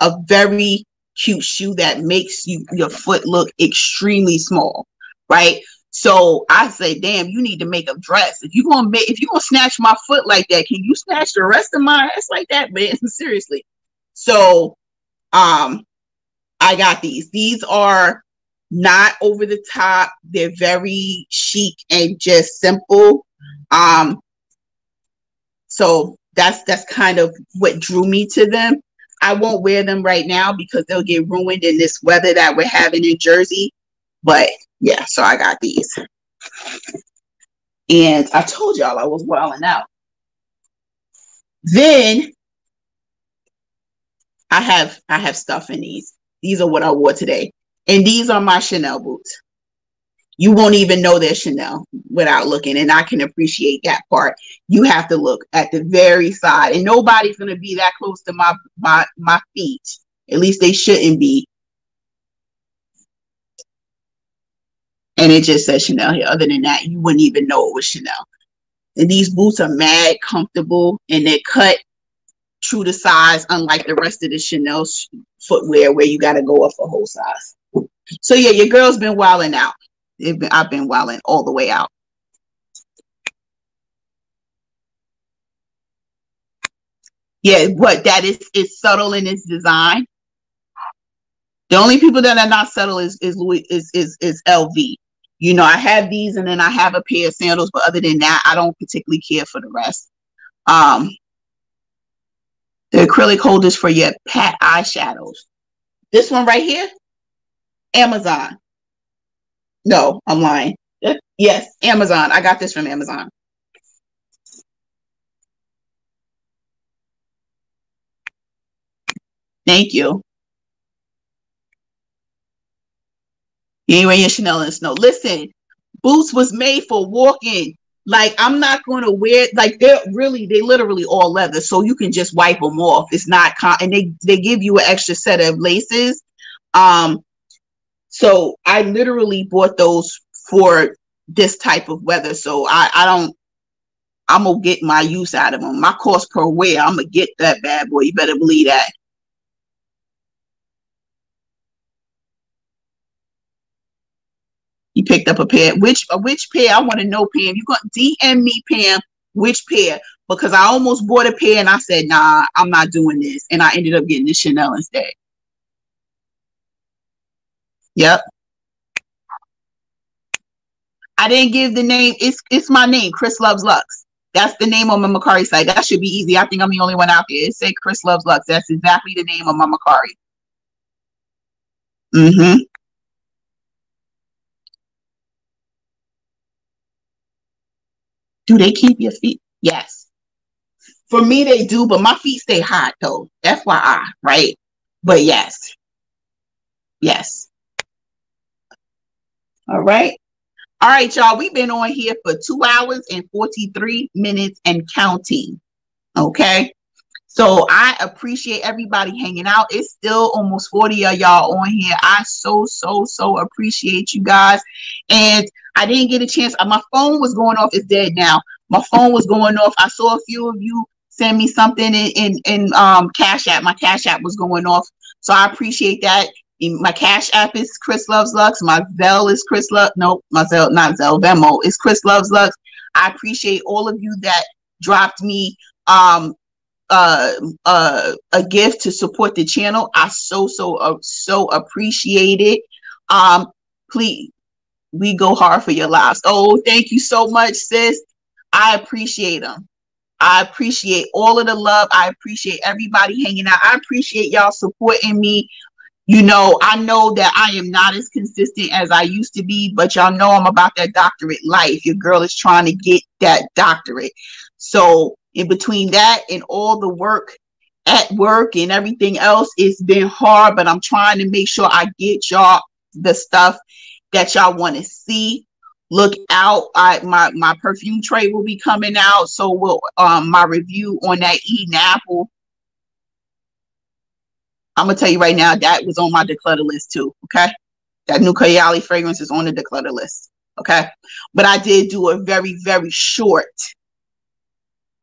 a very cute shoe that makes you your foot look extremely small, right? So I say, damn, you need to make a dress. If you gonna make if you gonna snatch my foot like that, can you snatch the rest of my ass like that, man? Seriously. So um I got these. These are not over the top. They're very chic and just simple. Um so that's that's kind of what drew me to them. I won't wear them right now because they'll get ruined in this weather that we're having in Jersey. But yeah, so I got these. And I told y'all I was wilding out. Then I have I have stuff in these. These are what I wore today. And these are my Chanel boots. You won't even know they're Chanel without looking. And I can appreciate that part. You have to look at the very side. And nobody's gonna be that close to my my my feet. At least they shouldn't be. and it just says Chanel here. Other than that, you wouldn't even know it was Chanel. And these boots are mad comfortable and they're cut true to size, unlike the rest of the Chanel footwear where you got to go up a whole size. So yeah, your girl's been wilding out. I've been wilding all the way out. Yeah, what that is is subtle in its design. The only people that are not subtle is is Louis is is is LV you know, I have these and then I have a pair of sandals, but other than that, I don't particularly care for the rest. Um, the acrylic holders for your pat eyeshadows. This one right here, Amazon. No, I'm lying. Yes, Amazon. I got this from Amazon. Thank you. You ain't wearing your Chanel in the snow. Listen, boots was made for walking. Like I'm not going to wear like they're really they literally all leather, so you can just wipe them off. It's not con- and they they give you an extra set of laces. Um, so I literally bought those for this type of weather. So I I don't I'm gonna get my use out of them. My cost per wear, I'm gonna get that bad boy. You better believe that. You picked up a pair. Which uh, which pair? I want to know, Pam. You got DM me, Pam. Which pair? Because I almost bought a pair and I said, nah, I'm not doing this. And I ended up getting the Chanel instead. Yep. I didn't give the name. It's it's my name, Chris Luvs Lux. That's the name on my Mercari site. That should be easy. I think I'm the only one out there. It said Chris Luvs Lux. That's exactly the name on my Mercari. Mm-hmm. Do they keep your feet? Yes. For me, they do, but my feet stay hot though. FYI, right? But yes. Yes. All right. All right, y'all. We've been on here for two hours and 43 minutes and counting. Okay. So I appreciate everybody hanging out. It's still almost 40 of y'all on here. I so, so, so appreciate you guys. And I didn't get a chance. Uh, my phone was going off. It's dead now. My phone was going off. I saw a few of you send me something in, in, in um, Cash App. My Cash App was going off. So I appreciate that. My Cash App is Chris Luvs Lux. My Zelle is Chris Love. No, my Zelle, not Zelle, Venmo is Chris Luvs Lux. I appreciate all of you that dropped me um uh, uh, a gift to support the channel. I so so uh, so appreciate it. Um, please, we go hard for your lives. Oh, thank you so much, sis. I appreciate them. I appreciate all of the love. I appreciate everybody hanging out. I appreciate y'all supporting me. You know, I know that I am not as consistent as I used to be, but y'all know I'm about that doctorate life. Your girl is trying to get that doctorate. So in between that and all the work at work and everything else, it's been hard, but I'm trying to make sure I get y'all the stuff that y'all want to see. Look out. I my my perfume tray will be coming out. So will um my review on that Eden Apple. I'm gonna tell you right now that was on my declutter list too. Okay. That new Kayali fragrance is on the declutter list. Okay. But I did do a very, very short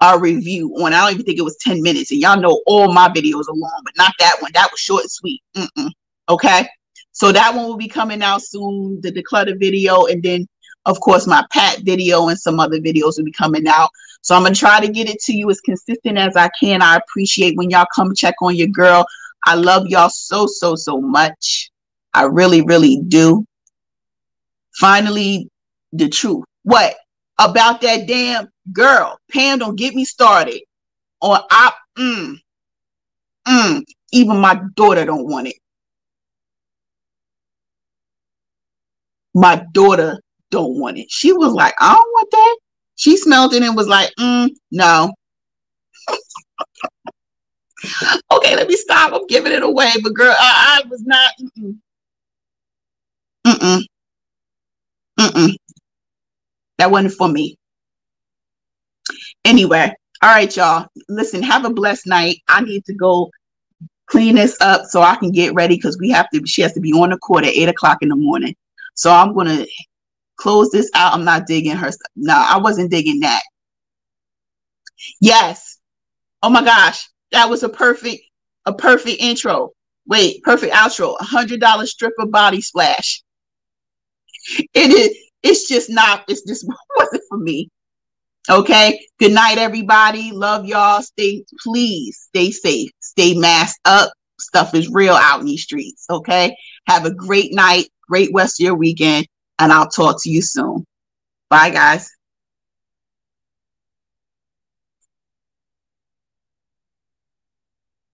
a review on. I don't even think it was 10 minutes. And y'all know all my videos are long, but not that one. That was short and sweet. Mm-mm. Okay. So that one will be coming out soon, the declutter video. And then of course, my Pat video and some other videos will be coming out. So I'm gonna try to get it to you as consistent as I can. I appreciate when y'all come check on your girl. I love y'all so so so much. I really really do. Finally, the truth. What about that damn girl? Pam, don't get me started. Or I, mm, mm, even my daughter don't want it. My daughter don't want it. She was like, I don't want that. She smelled it and was like, mm, no. okay, let me stop. I'm giving it away. But girl, I, I was not. Mm-mm. Mm-mm. Mm-mm. That wasn't for me. Anyway, all right, y'all. Listen, have a blessed night. I need to go clean this up so I can get ready because we have to. She has to be on the court at eight o'clock in the morning. So I'm gonna close this out. I'm not digging her. Stuff. No, I wasn't digging that. Yes. Oh my gosh, that was a perfect, a perfect intro. Wait, perfect outro. A hundred dollar stripper body splash. It is. It's just not. It's just wasn't for me. Okay. Good night, everybody. Love y'all. Stay, please stay safe. Stay masked up. Stuff is real out in these streets. Okay. Have a great night. Great rest of your weekend. And I'll talk to you soon. Bye, guys.